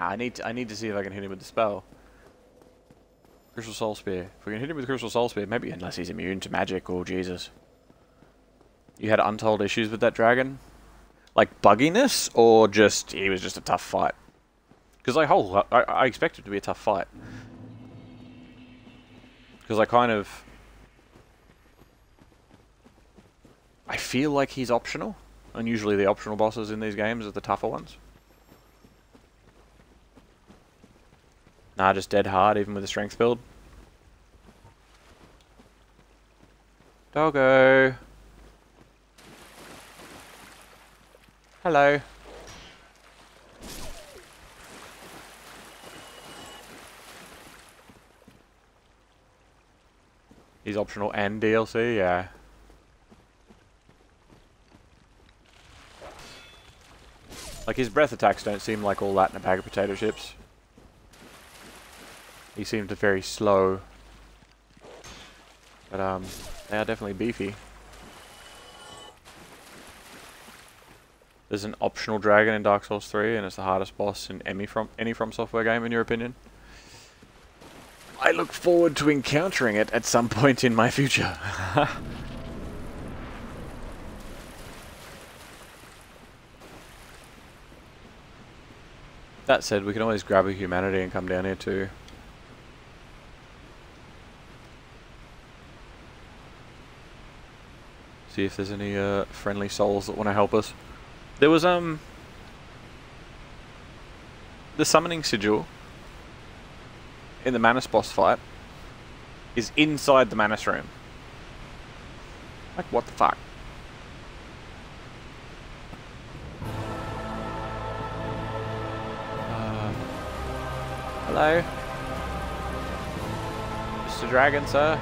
I need to, I need to see if I can hit him with the spell. Crystal Soul Spear. If we can hit him with Crystal Soul Spear, maybe unless he's immune to magic or Jesus. You had untold issues with that dragon? Like bugginess, or just he was just a tough fight? Because I whole I, I expect it to be a tough fight. Because I kind of I feel like he's optional, and usually the optional bosses in these games are the tougher ones. Nah, just dead hard, even with a strength build. Doggo. Hello. He's optional and DLC, yeah. Like his breath attacks don't seem like all that in a bag of potato chips. He seemed very slow. But um, they are definitely beefy. There's an optional dragon in Dark Souls 3 and it's the hardest boss in any from any From Software game in your opinion. I look forward to encountering it at some point in my future. that said, we can always grab a humanity and come down here too. See if there's any uh, friendly souls that want to help us. There was um the summoning sigil. in the Manus boss fight is inside the Manus room. Like, what the fuck? Uh, hello? Mr. Dragon, sir?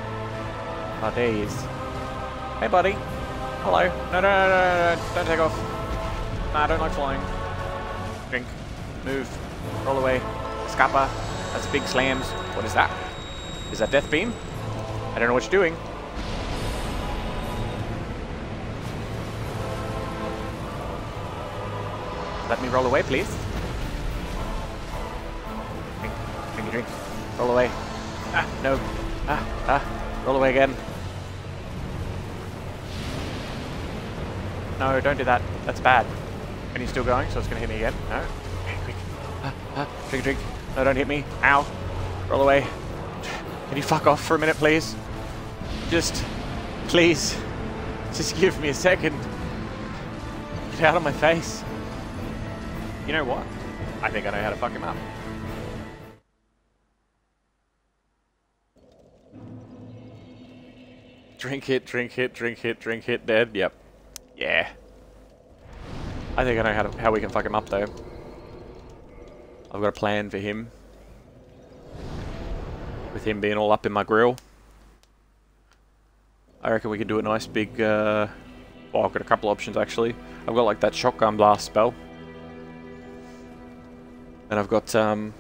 Oh, days. Hey, buddy. Hello. No, no, no, no, no. Don't take off. Nah, I don't like flying. Drink. Move. Roll away. Scappa. That's big slams. What is that? Is that Death Beam? I don't know what you're doing. Let me roll away, please. Drink, drink, drink. Roll away. Ah, no. Ah, ah. Roll away again. No, don't do that. That's bad. And he's still going, so it's going to hit me again. No. Okay, quick. Ah, ah. Drink, drink. No, don't hit me. Ow. Roll away. Can you fuck off for a minute, please? Just, please. Just give me a second. Get out of my face. You know what? I think I know how to fuck him up. Drink it, drink it, drink it, drink it, dead. Yep. Yeah. I think I know how, to, how we can fuck him up, though. I've got a plan for him. With him being all up in my grill. I reckon we can do a nice big, uh... Well, I've got a couple options, actually. I've got, like, that shotgun blast spell. And I've got, um...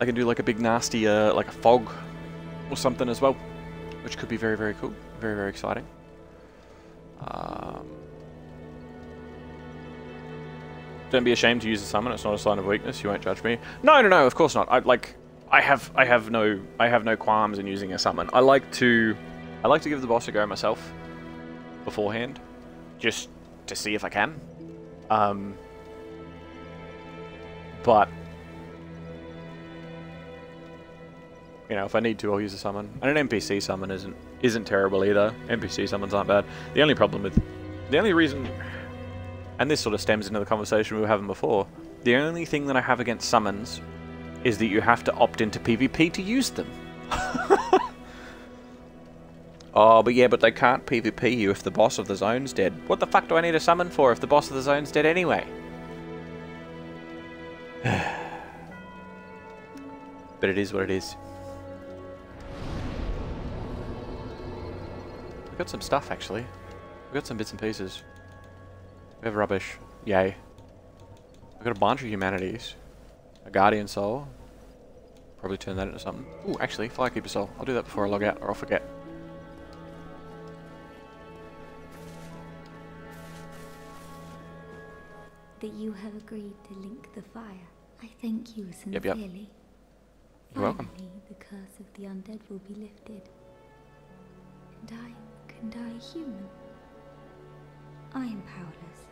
I can do, like, a big nasty, uh, like a fog or something as well. Which could be very, very cool. Very, very exciting. Um... Don't be ashamed to use a summon. It's not a sign of weakness. You won't judge me. No, no, no. Of course not. I like. I have. I have no. I have no qualms in using a summon. I like to. I like to give the boss a go myself. Beforehand, just to see if I can. Um. But. You know, if I need to, I'll use a summon. And an NPC summon isn't isn't terrible either. NPC summons aren't bad. The only problem with, the only reason and this sort of stems into the conversation we were having before, the only thing that I have against summons is that you have to opt into PvP to use them. oh, but yeah, but they can't PvP you if the boss of the zone's dead. What the fuck do I need a summon for if the boss of the zone's dead anyway? but it is what it is. Got some stuff, actually. We've got some bits and pieces. We have rubbish. Yay. I've got a bunch of humanities. A guardian soul. Probably turn that into something. Ooh, actually, firekeeper soul. I'll do that before I log out, or I'll forget. That you have agreed to link the fire. I thank you sincerely. Yep, yep. You're welcome. the curse of the undead will be lifted. And I can die human. I am powerless,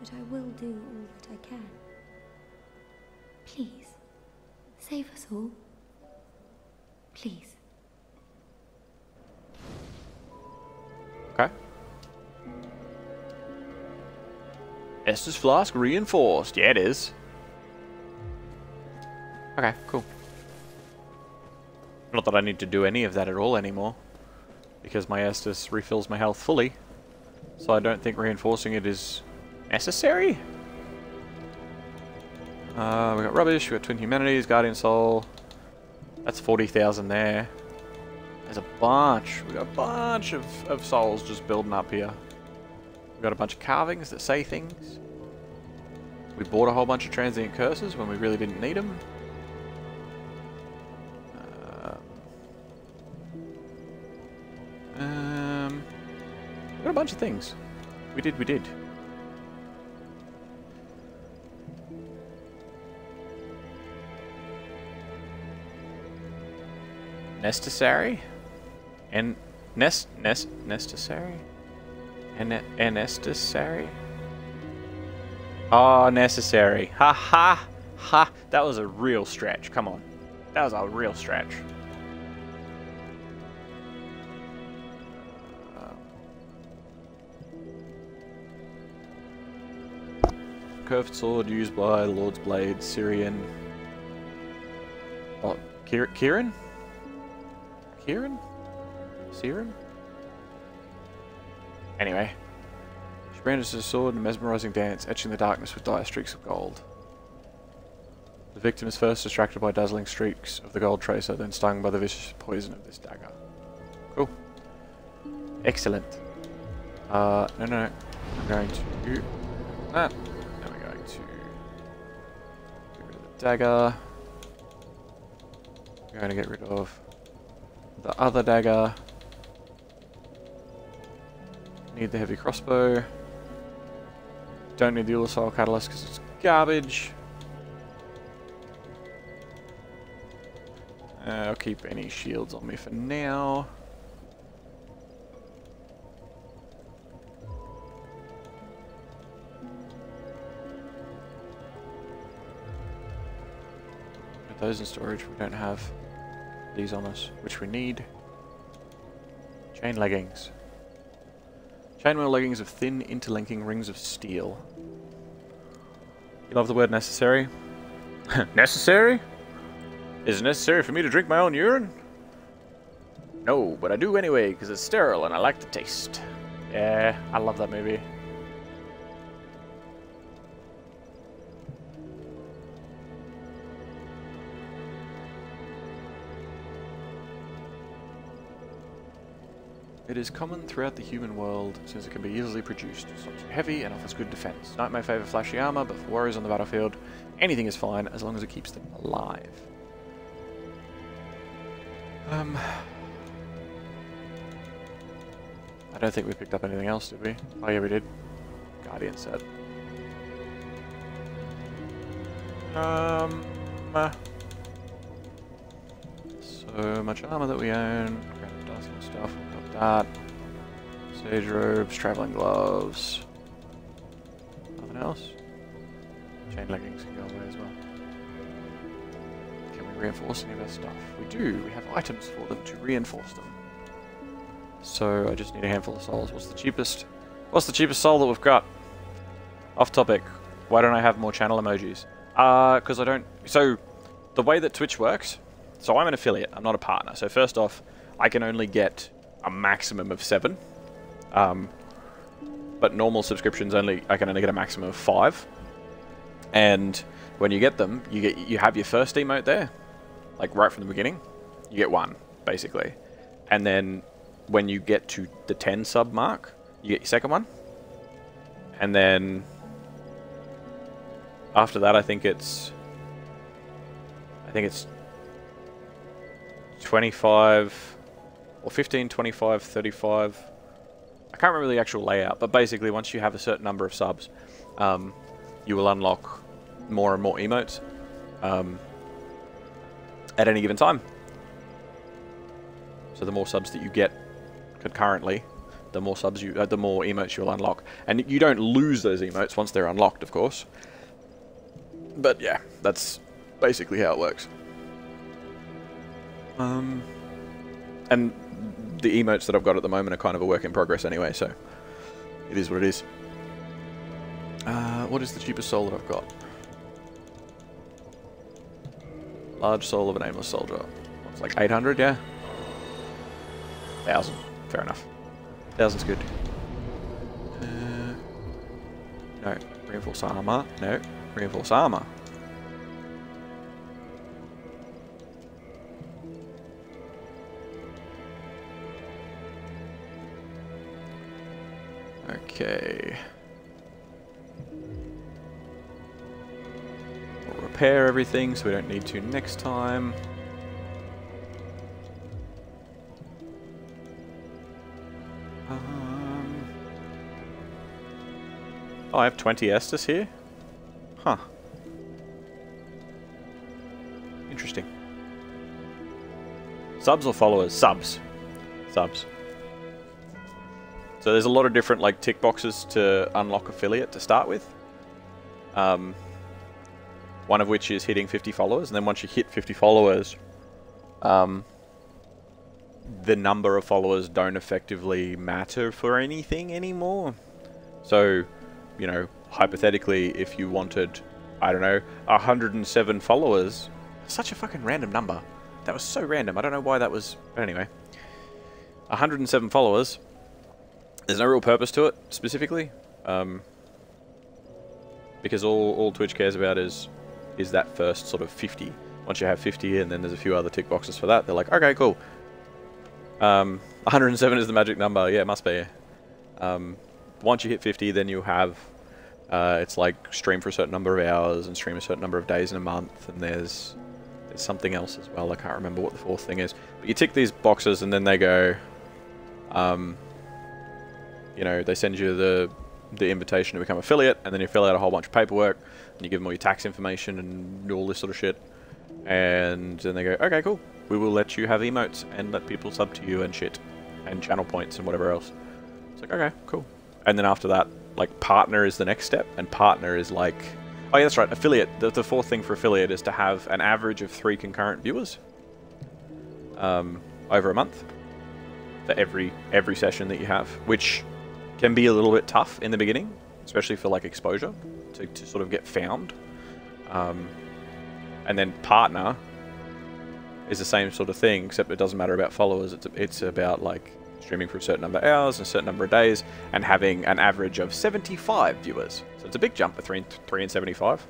but I will do all that I can. Please, save us all. Please. Okay. Estus Flask reinforced. Yeah, it is. Okay, cool. Not that I need to do any of that at all anymore. Because my Estus refills my health fully. So I don't think reinforcing it is necessary. Uh, we got rubbish, we got twin humanities, guardian soul. That's 40,000 there. There's a bunch. We got a bunch of, of souls just building up here. We got a bunch of carvings that say things. We bought a whole bunch of transient curses when we really didn't need them. Um, we got a bunch of things. We did, we did. Necessary? And nest nest necessary? And and necessary? Oh, necessary. Ha ha ha. That was a real stretch. Come on. That was a real stretch. Curved sword used by Lord's Blade, Syrian. Oh, Kieran? Kieran? Siren? Anyway. She brandishes a sword in a mesmerizing dance, etching the darkness with dire streaks of gold. The victim is first distracted by dazzling streaks of the gold tracer, then stung by the vicious poison of this dagger. Cool. Excellent. Uh, no, no, no. I'm going to do dagger. We're going to get rid of the other dagger. Need the heavy crossbow. Don't need the Oolacile catalyst because it's garbage. Uh, I'll keep any shields on me for now. Those in storage. We don't have these on us, which we need. Chain leggings. Chainmail leggings of thin interlinking rings of steel. You love the word necessary? necessary? Is it necessary for me to drink my own urine? No, but I do anyway, because it's sterile and I like the taste. Yeah, I love that movie. It is common throughout the human world since it can be easily produced. It's not too heavy and offers good defense. Not my favour flashy armor, but for warriors on the battlefield, anything is fine as long as it keeps them alive. Um, I don't think we picked up anything else, did we? Oh yeah, we did. Guardian set. Um, uh, so much armor that we own. Grab dust and stuff that. Sage robes, traveling gloves. Nothing else? Chain leggings can go away as well. Can we reinforce any of our stuff? We do. We have items for them to reinforce them. So I just need a handful of souls. What's the cheapest? What's the cheapest soul that we've got? Off topic. Why don't I have more channel emojis? Uh, because I don't... So, the way that Twitch works... So I'm an affiliate. I'm not a partner. So first off, I can only get a maximum of seven. Um, but normal subscriptions only I can only get a maximum of five. And when you get them, you get you have your first emote there, like right from the beginning. You get one basically, and then when you get to the ten sub mark, you get your second one, and then after that, I think it's I think it's twenty five or 15, 25, 35. I can't remember the actual layout, but basically once you have a certain number of subs, um, you will unlock more and more emotes um, at any given time. So the more subs that you get concurrently, the more subs you, uh, the more emotes you'll unlock, and you don't lose those emotes once they're unlocked, of course. But yeah, that's basically how it works. Um, and the emotes that I've got at the moment are kind of a work in progress anyway, so it is what it is. Uh, what is the cheapest soul that I've got? Large soul of an aimless soldier. It's like 800, yeah? 1000. Fair enough. 1000's good. Uh, no. Reinforce armor. No. Reinforce armor. Okay. We'll repair everything so we don't need to next time. Um, oh, I have 20 Estus here? Huh. Interesting. Subs or followers? Subs. Subs. So there's a lot of different like tick boxes to unlock affiliate to start with. Um, one of which is hitting 50 followers, and then once you hit 50 followers, um, the number of followers don't effectively matter for anything anymore. So, you know, hypothetically, if you wanted, I don't know, 107 followers, such a fucking random number. That was so random. I don't know why that was... But anyway. 107 followers. There's no real purpose to it, specifically. Um, because all, all Twitch cares about is is that first sort of 50. Once you have 50 and then there's a few other tick boxes for that, they're like, okay, cool. Um, 107 is the magic number. Yeah, it must be. Um, once you hit 50, then you have... Uh, it's like stream for a certain number of hours and stream a certain number of days in a month, and there's there's something else as well. I can't remember what the fourth thing is. But you tick these boxes, and then they go... Um, you know, they send you the the invitation to become affiliate, and then you fill out a whole bunch of paperwork, and you give them all your tax information and all this sort of shit. And then they go, okay, cool. We will let you have emotes and let people sub to you and shit, and channel points and whatever else. It's like, okay, cool. And then after that, like, partner is the next step, and partner is like... Oh yeah, that's right, affiliate. The, the fourth thing for affiliate is to have an average of three concurrent viewers um, over a month for every every session that you have, which can be a little bit tough in the beginning, especially for like exposure to, to sort of get found. Um, and then partner is the same sort of thing, except it doesn't matter about followers. It's it's about like streaming for a certain number of hours, a certain number of days, and having an average of 75 viewers. So it's a big jump between three and 75.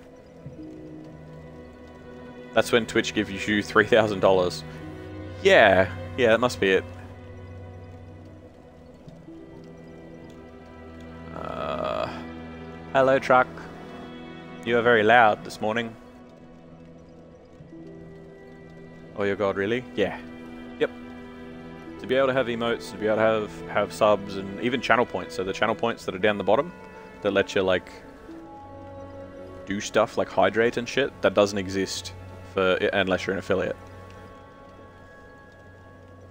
That's when Twitch gives you $3,000. Yeah, yeah, that must be it. Uh, hello, truck. You are very loud this morning. Oh, your god, really? Yeah. Yep. To be able to have emotes, to be able to have, have subs, and even channel points. So the channel points that are down the bottom, that let you, like, do stuff like hydrate and shit, that doesn't exist for unless you're an affiliate.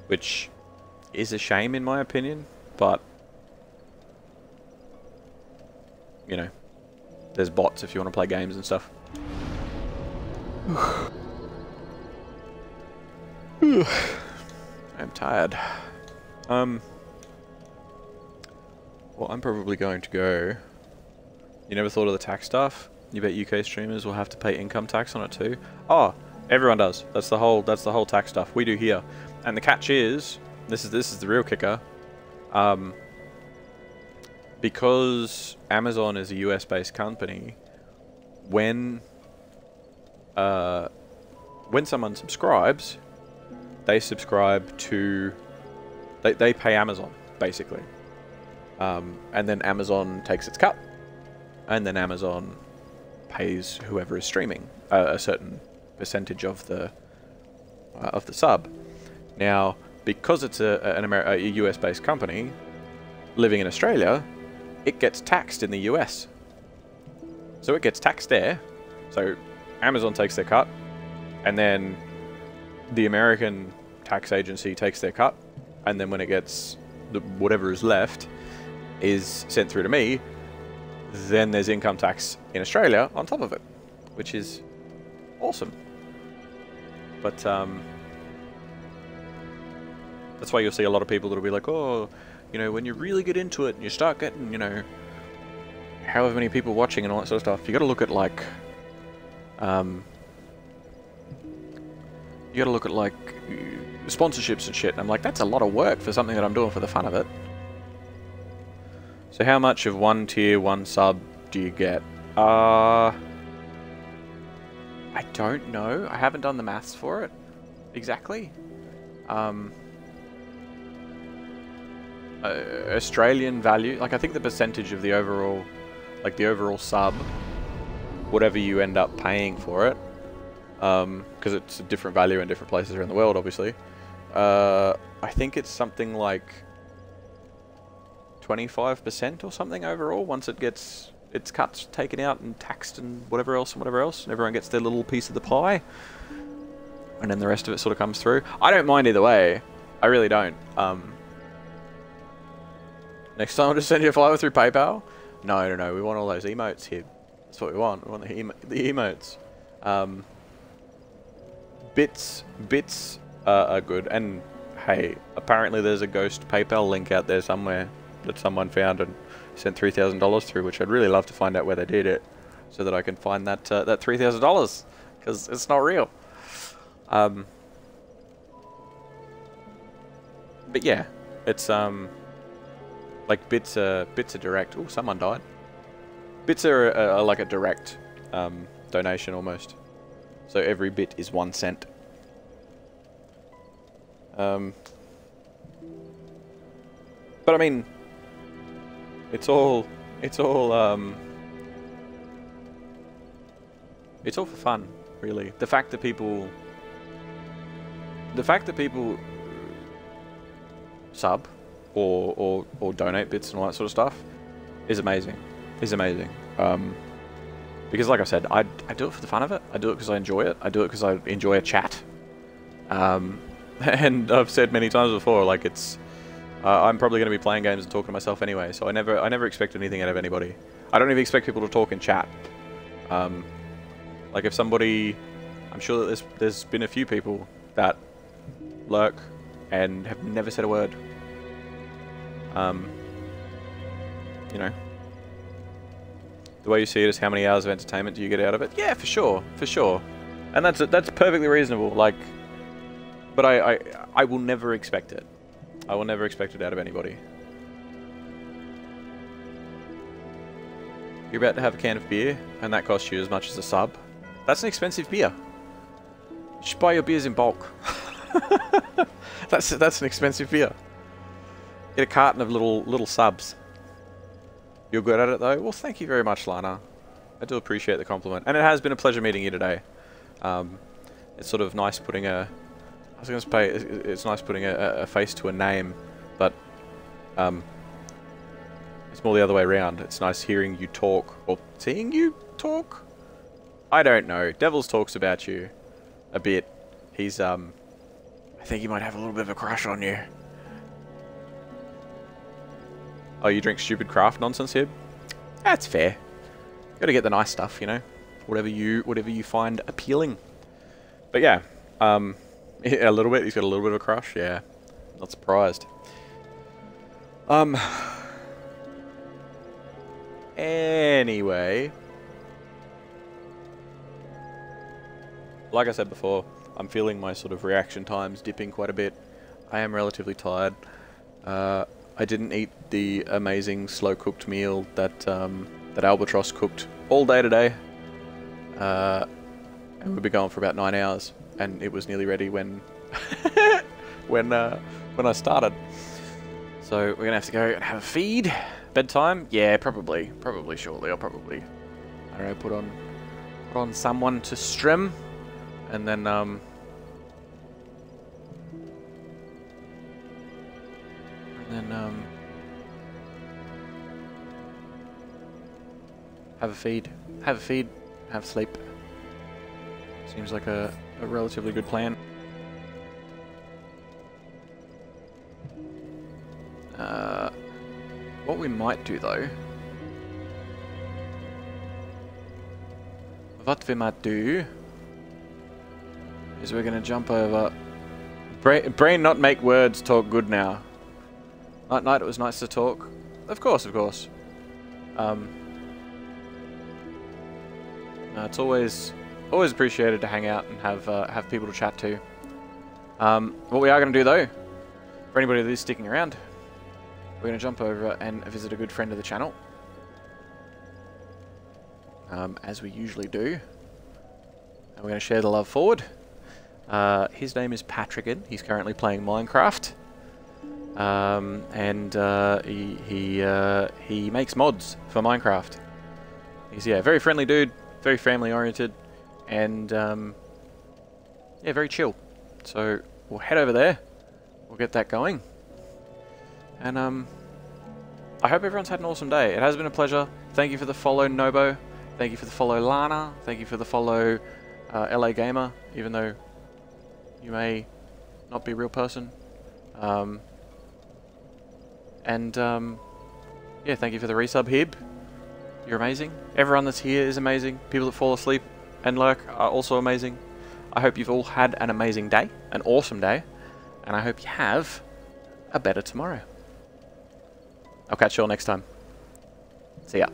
Which is a shame in my opinion, but you know, there's bots if you want to play games and stuff. I'm tired. Um. Well, I'm probably going to go. You never thought of the tax stuff? You bet UK streamers will have to pay income tax on it too? Oh, everyone does. That's the whole. That's the whole tax stuff we do here. And the catch is, this is this is the real kicker. Um, because Amazon is a US-based company, when uh, when someone subscribes, they subscribe to they they pay Amazon basically, um, and then Amazon takes its cut, and then Amazon pays whoever is streaming a certain percentage of the uh, of the sub. Now, because it's a, an Amer a US-based company living in Australia, it gets taxed in the US. So it gets taxed there. So Amazon takes their cut, and then the American tax agency takes their cut, and then when it gets the, whatever is left is sent through to me, then there's income tax in Australia on top of it, which is awesome. But um, that's why you'll see a lot of people that'll be like, oh, you know, when you really get into it and you start getting, you know, however many people watching and all that sort of stuff, you got to look at like, um, you got to look at like sponsorships and shit. I'm like, that's a lot of work for something that I'm doing for the fun of it. So how much of one tier, one sub do you get? Uh, I don't know. I haven't done the maths for it exactly. Um, uh, Australian value, like I think the percentage of the overall, like the overall sub, whatever you end up paying for it, because um, it's a different value in different places around the world, obviously. Uh, I think it's something like 25% or something overall once it gets its cuts taken out and taxed and whatever else and whatever else, and everyone gets their little piece of the pie. And then the rest of it sort of comes through. I don't mind either way. I really don't. Um, Next time I'll just send you a flyer through PayPal. No, no, no. We want all those emotes here. That's what we want. We want the, the emotes. Um, bits, bits uh, are good. And hey, apparently there's a ghost PayPal link out there somewhere that someone found and sent three thousand dollars through, which I'd really love to find out where they did it, so that I can find that uh, that three thousand dollars because it's not real. Um, but yeah, it's um like bits are bits are direct. Oh, someone died. Bits are, are, are like a direct um, donation almost. So every bit is one cent. Um, but I mean, it's all it's all um, it's all for fun, really. The fact that people the fact that people sub or, or, or donate bits and all that sort of stuff is amazing. Is amazing. Um, because like I said, I, I do it for the fun of it. I do it because I enjoy it. I do it because I enjoy a chat. Um, and I've said many times before, like it's, uh, I'm probably going to be playing games and talking to myself anyway. So I never, I never expect anything out of anybody. I don't even expect people to talk in chat. Um, like if somebody, I'm sure that there's, there's been a few people that lurk and have never said a word. Um, you know, the way you see it is how many hours of entertainment do you get out of it? Yeah, for sure, for sure, and that's that's perfectly reasonable. Like, but I, I I will never expect it. I will never expect it out of anybody. You're about to have a can of beer, and that costs you as much as a sub. That's an expensive beer. You should buy your beers in bulk. that's that's an expensive beer. Get a carton of little little subs. You're good at it though. Well, thank you very much, Lana. I do appreciate the compliment, and it has been a pleasure meeting you today. Um, it's sort of nice putting a. I was going to say it's nice putting a, a, face to a name, but um, it's more the other way around. It's nice hearing you talk or seeing you talk. I don't know. Devils talks about you a bit. He's um I think he might have a little bit of a crush on you. Oh, you drink stupid craft nonsense here? That's fair. Gotta get the nice stuff, you know? Whatever you whatever you find appealing. But yeah, um, a little bit. He's got a little bit of a crush. Yeah, not surprised. Um. Anyway. Like I said before, I'm feeling my sort of reaction times dipping quite a bit. I am relatively tired. Uh, I didn't eat the amazing slow-cooked meal that um, that Albatross cooked all day today. Uh, and we've been going for about nine hours, and it was nearly ready when when uh, when I started. So we're gonna have to go and have a feed. Bedtime? Yeah, probably, probably shortly. I'll probably, I don't know, put on put on someone to stream and then um, and then um, have a feed, have a feed, have sleep. Seems like a, a relatively good plan. Uh, what we might do though, what we might do is we're going to jump over. Brain, brain not make words talk good now. Night night, it was nice to talk. Of course, of course. Um, no, it's always always appreciated to hang out and have uh, have people to chat to. Um, what we are going to do though, for anybody that is sticking around, we're going to jump over and visit a good friend of the channel. Um, as we usually do. And we're going to share the love forward. Uh, his name is Patrick. He's currently playing Minecraft. Um, and uh, he he, uh, he makes mods for Minecraft. He's yeah, very friendly dude, very family oriented, and um, yeah, very chill. So we'll head over there. We'll get that going. And um, I hope everyone's had an awesome day. It has been a pleasure. Thank you for the follow, Nobo. Thank you for the follow, Lana. Thank you for the follow, uh, LA Gamer. Even though you may not be a real person. Um, and um, yeah, thank you for the resub, Hib. You're amazing. Everyone that's here is amazing. People that fall asleep and lurk are also amazing. I hope you've all had an amazing day, an awesome day, and I hope you have a better tomorrow. I'll catch you all next time. See ya.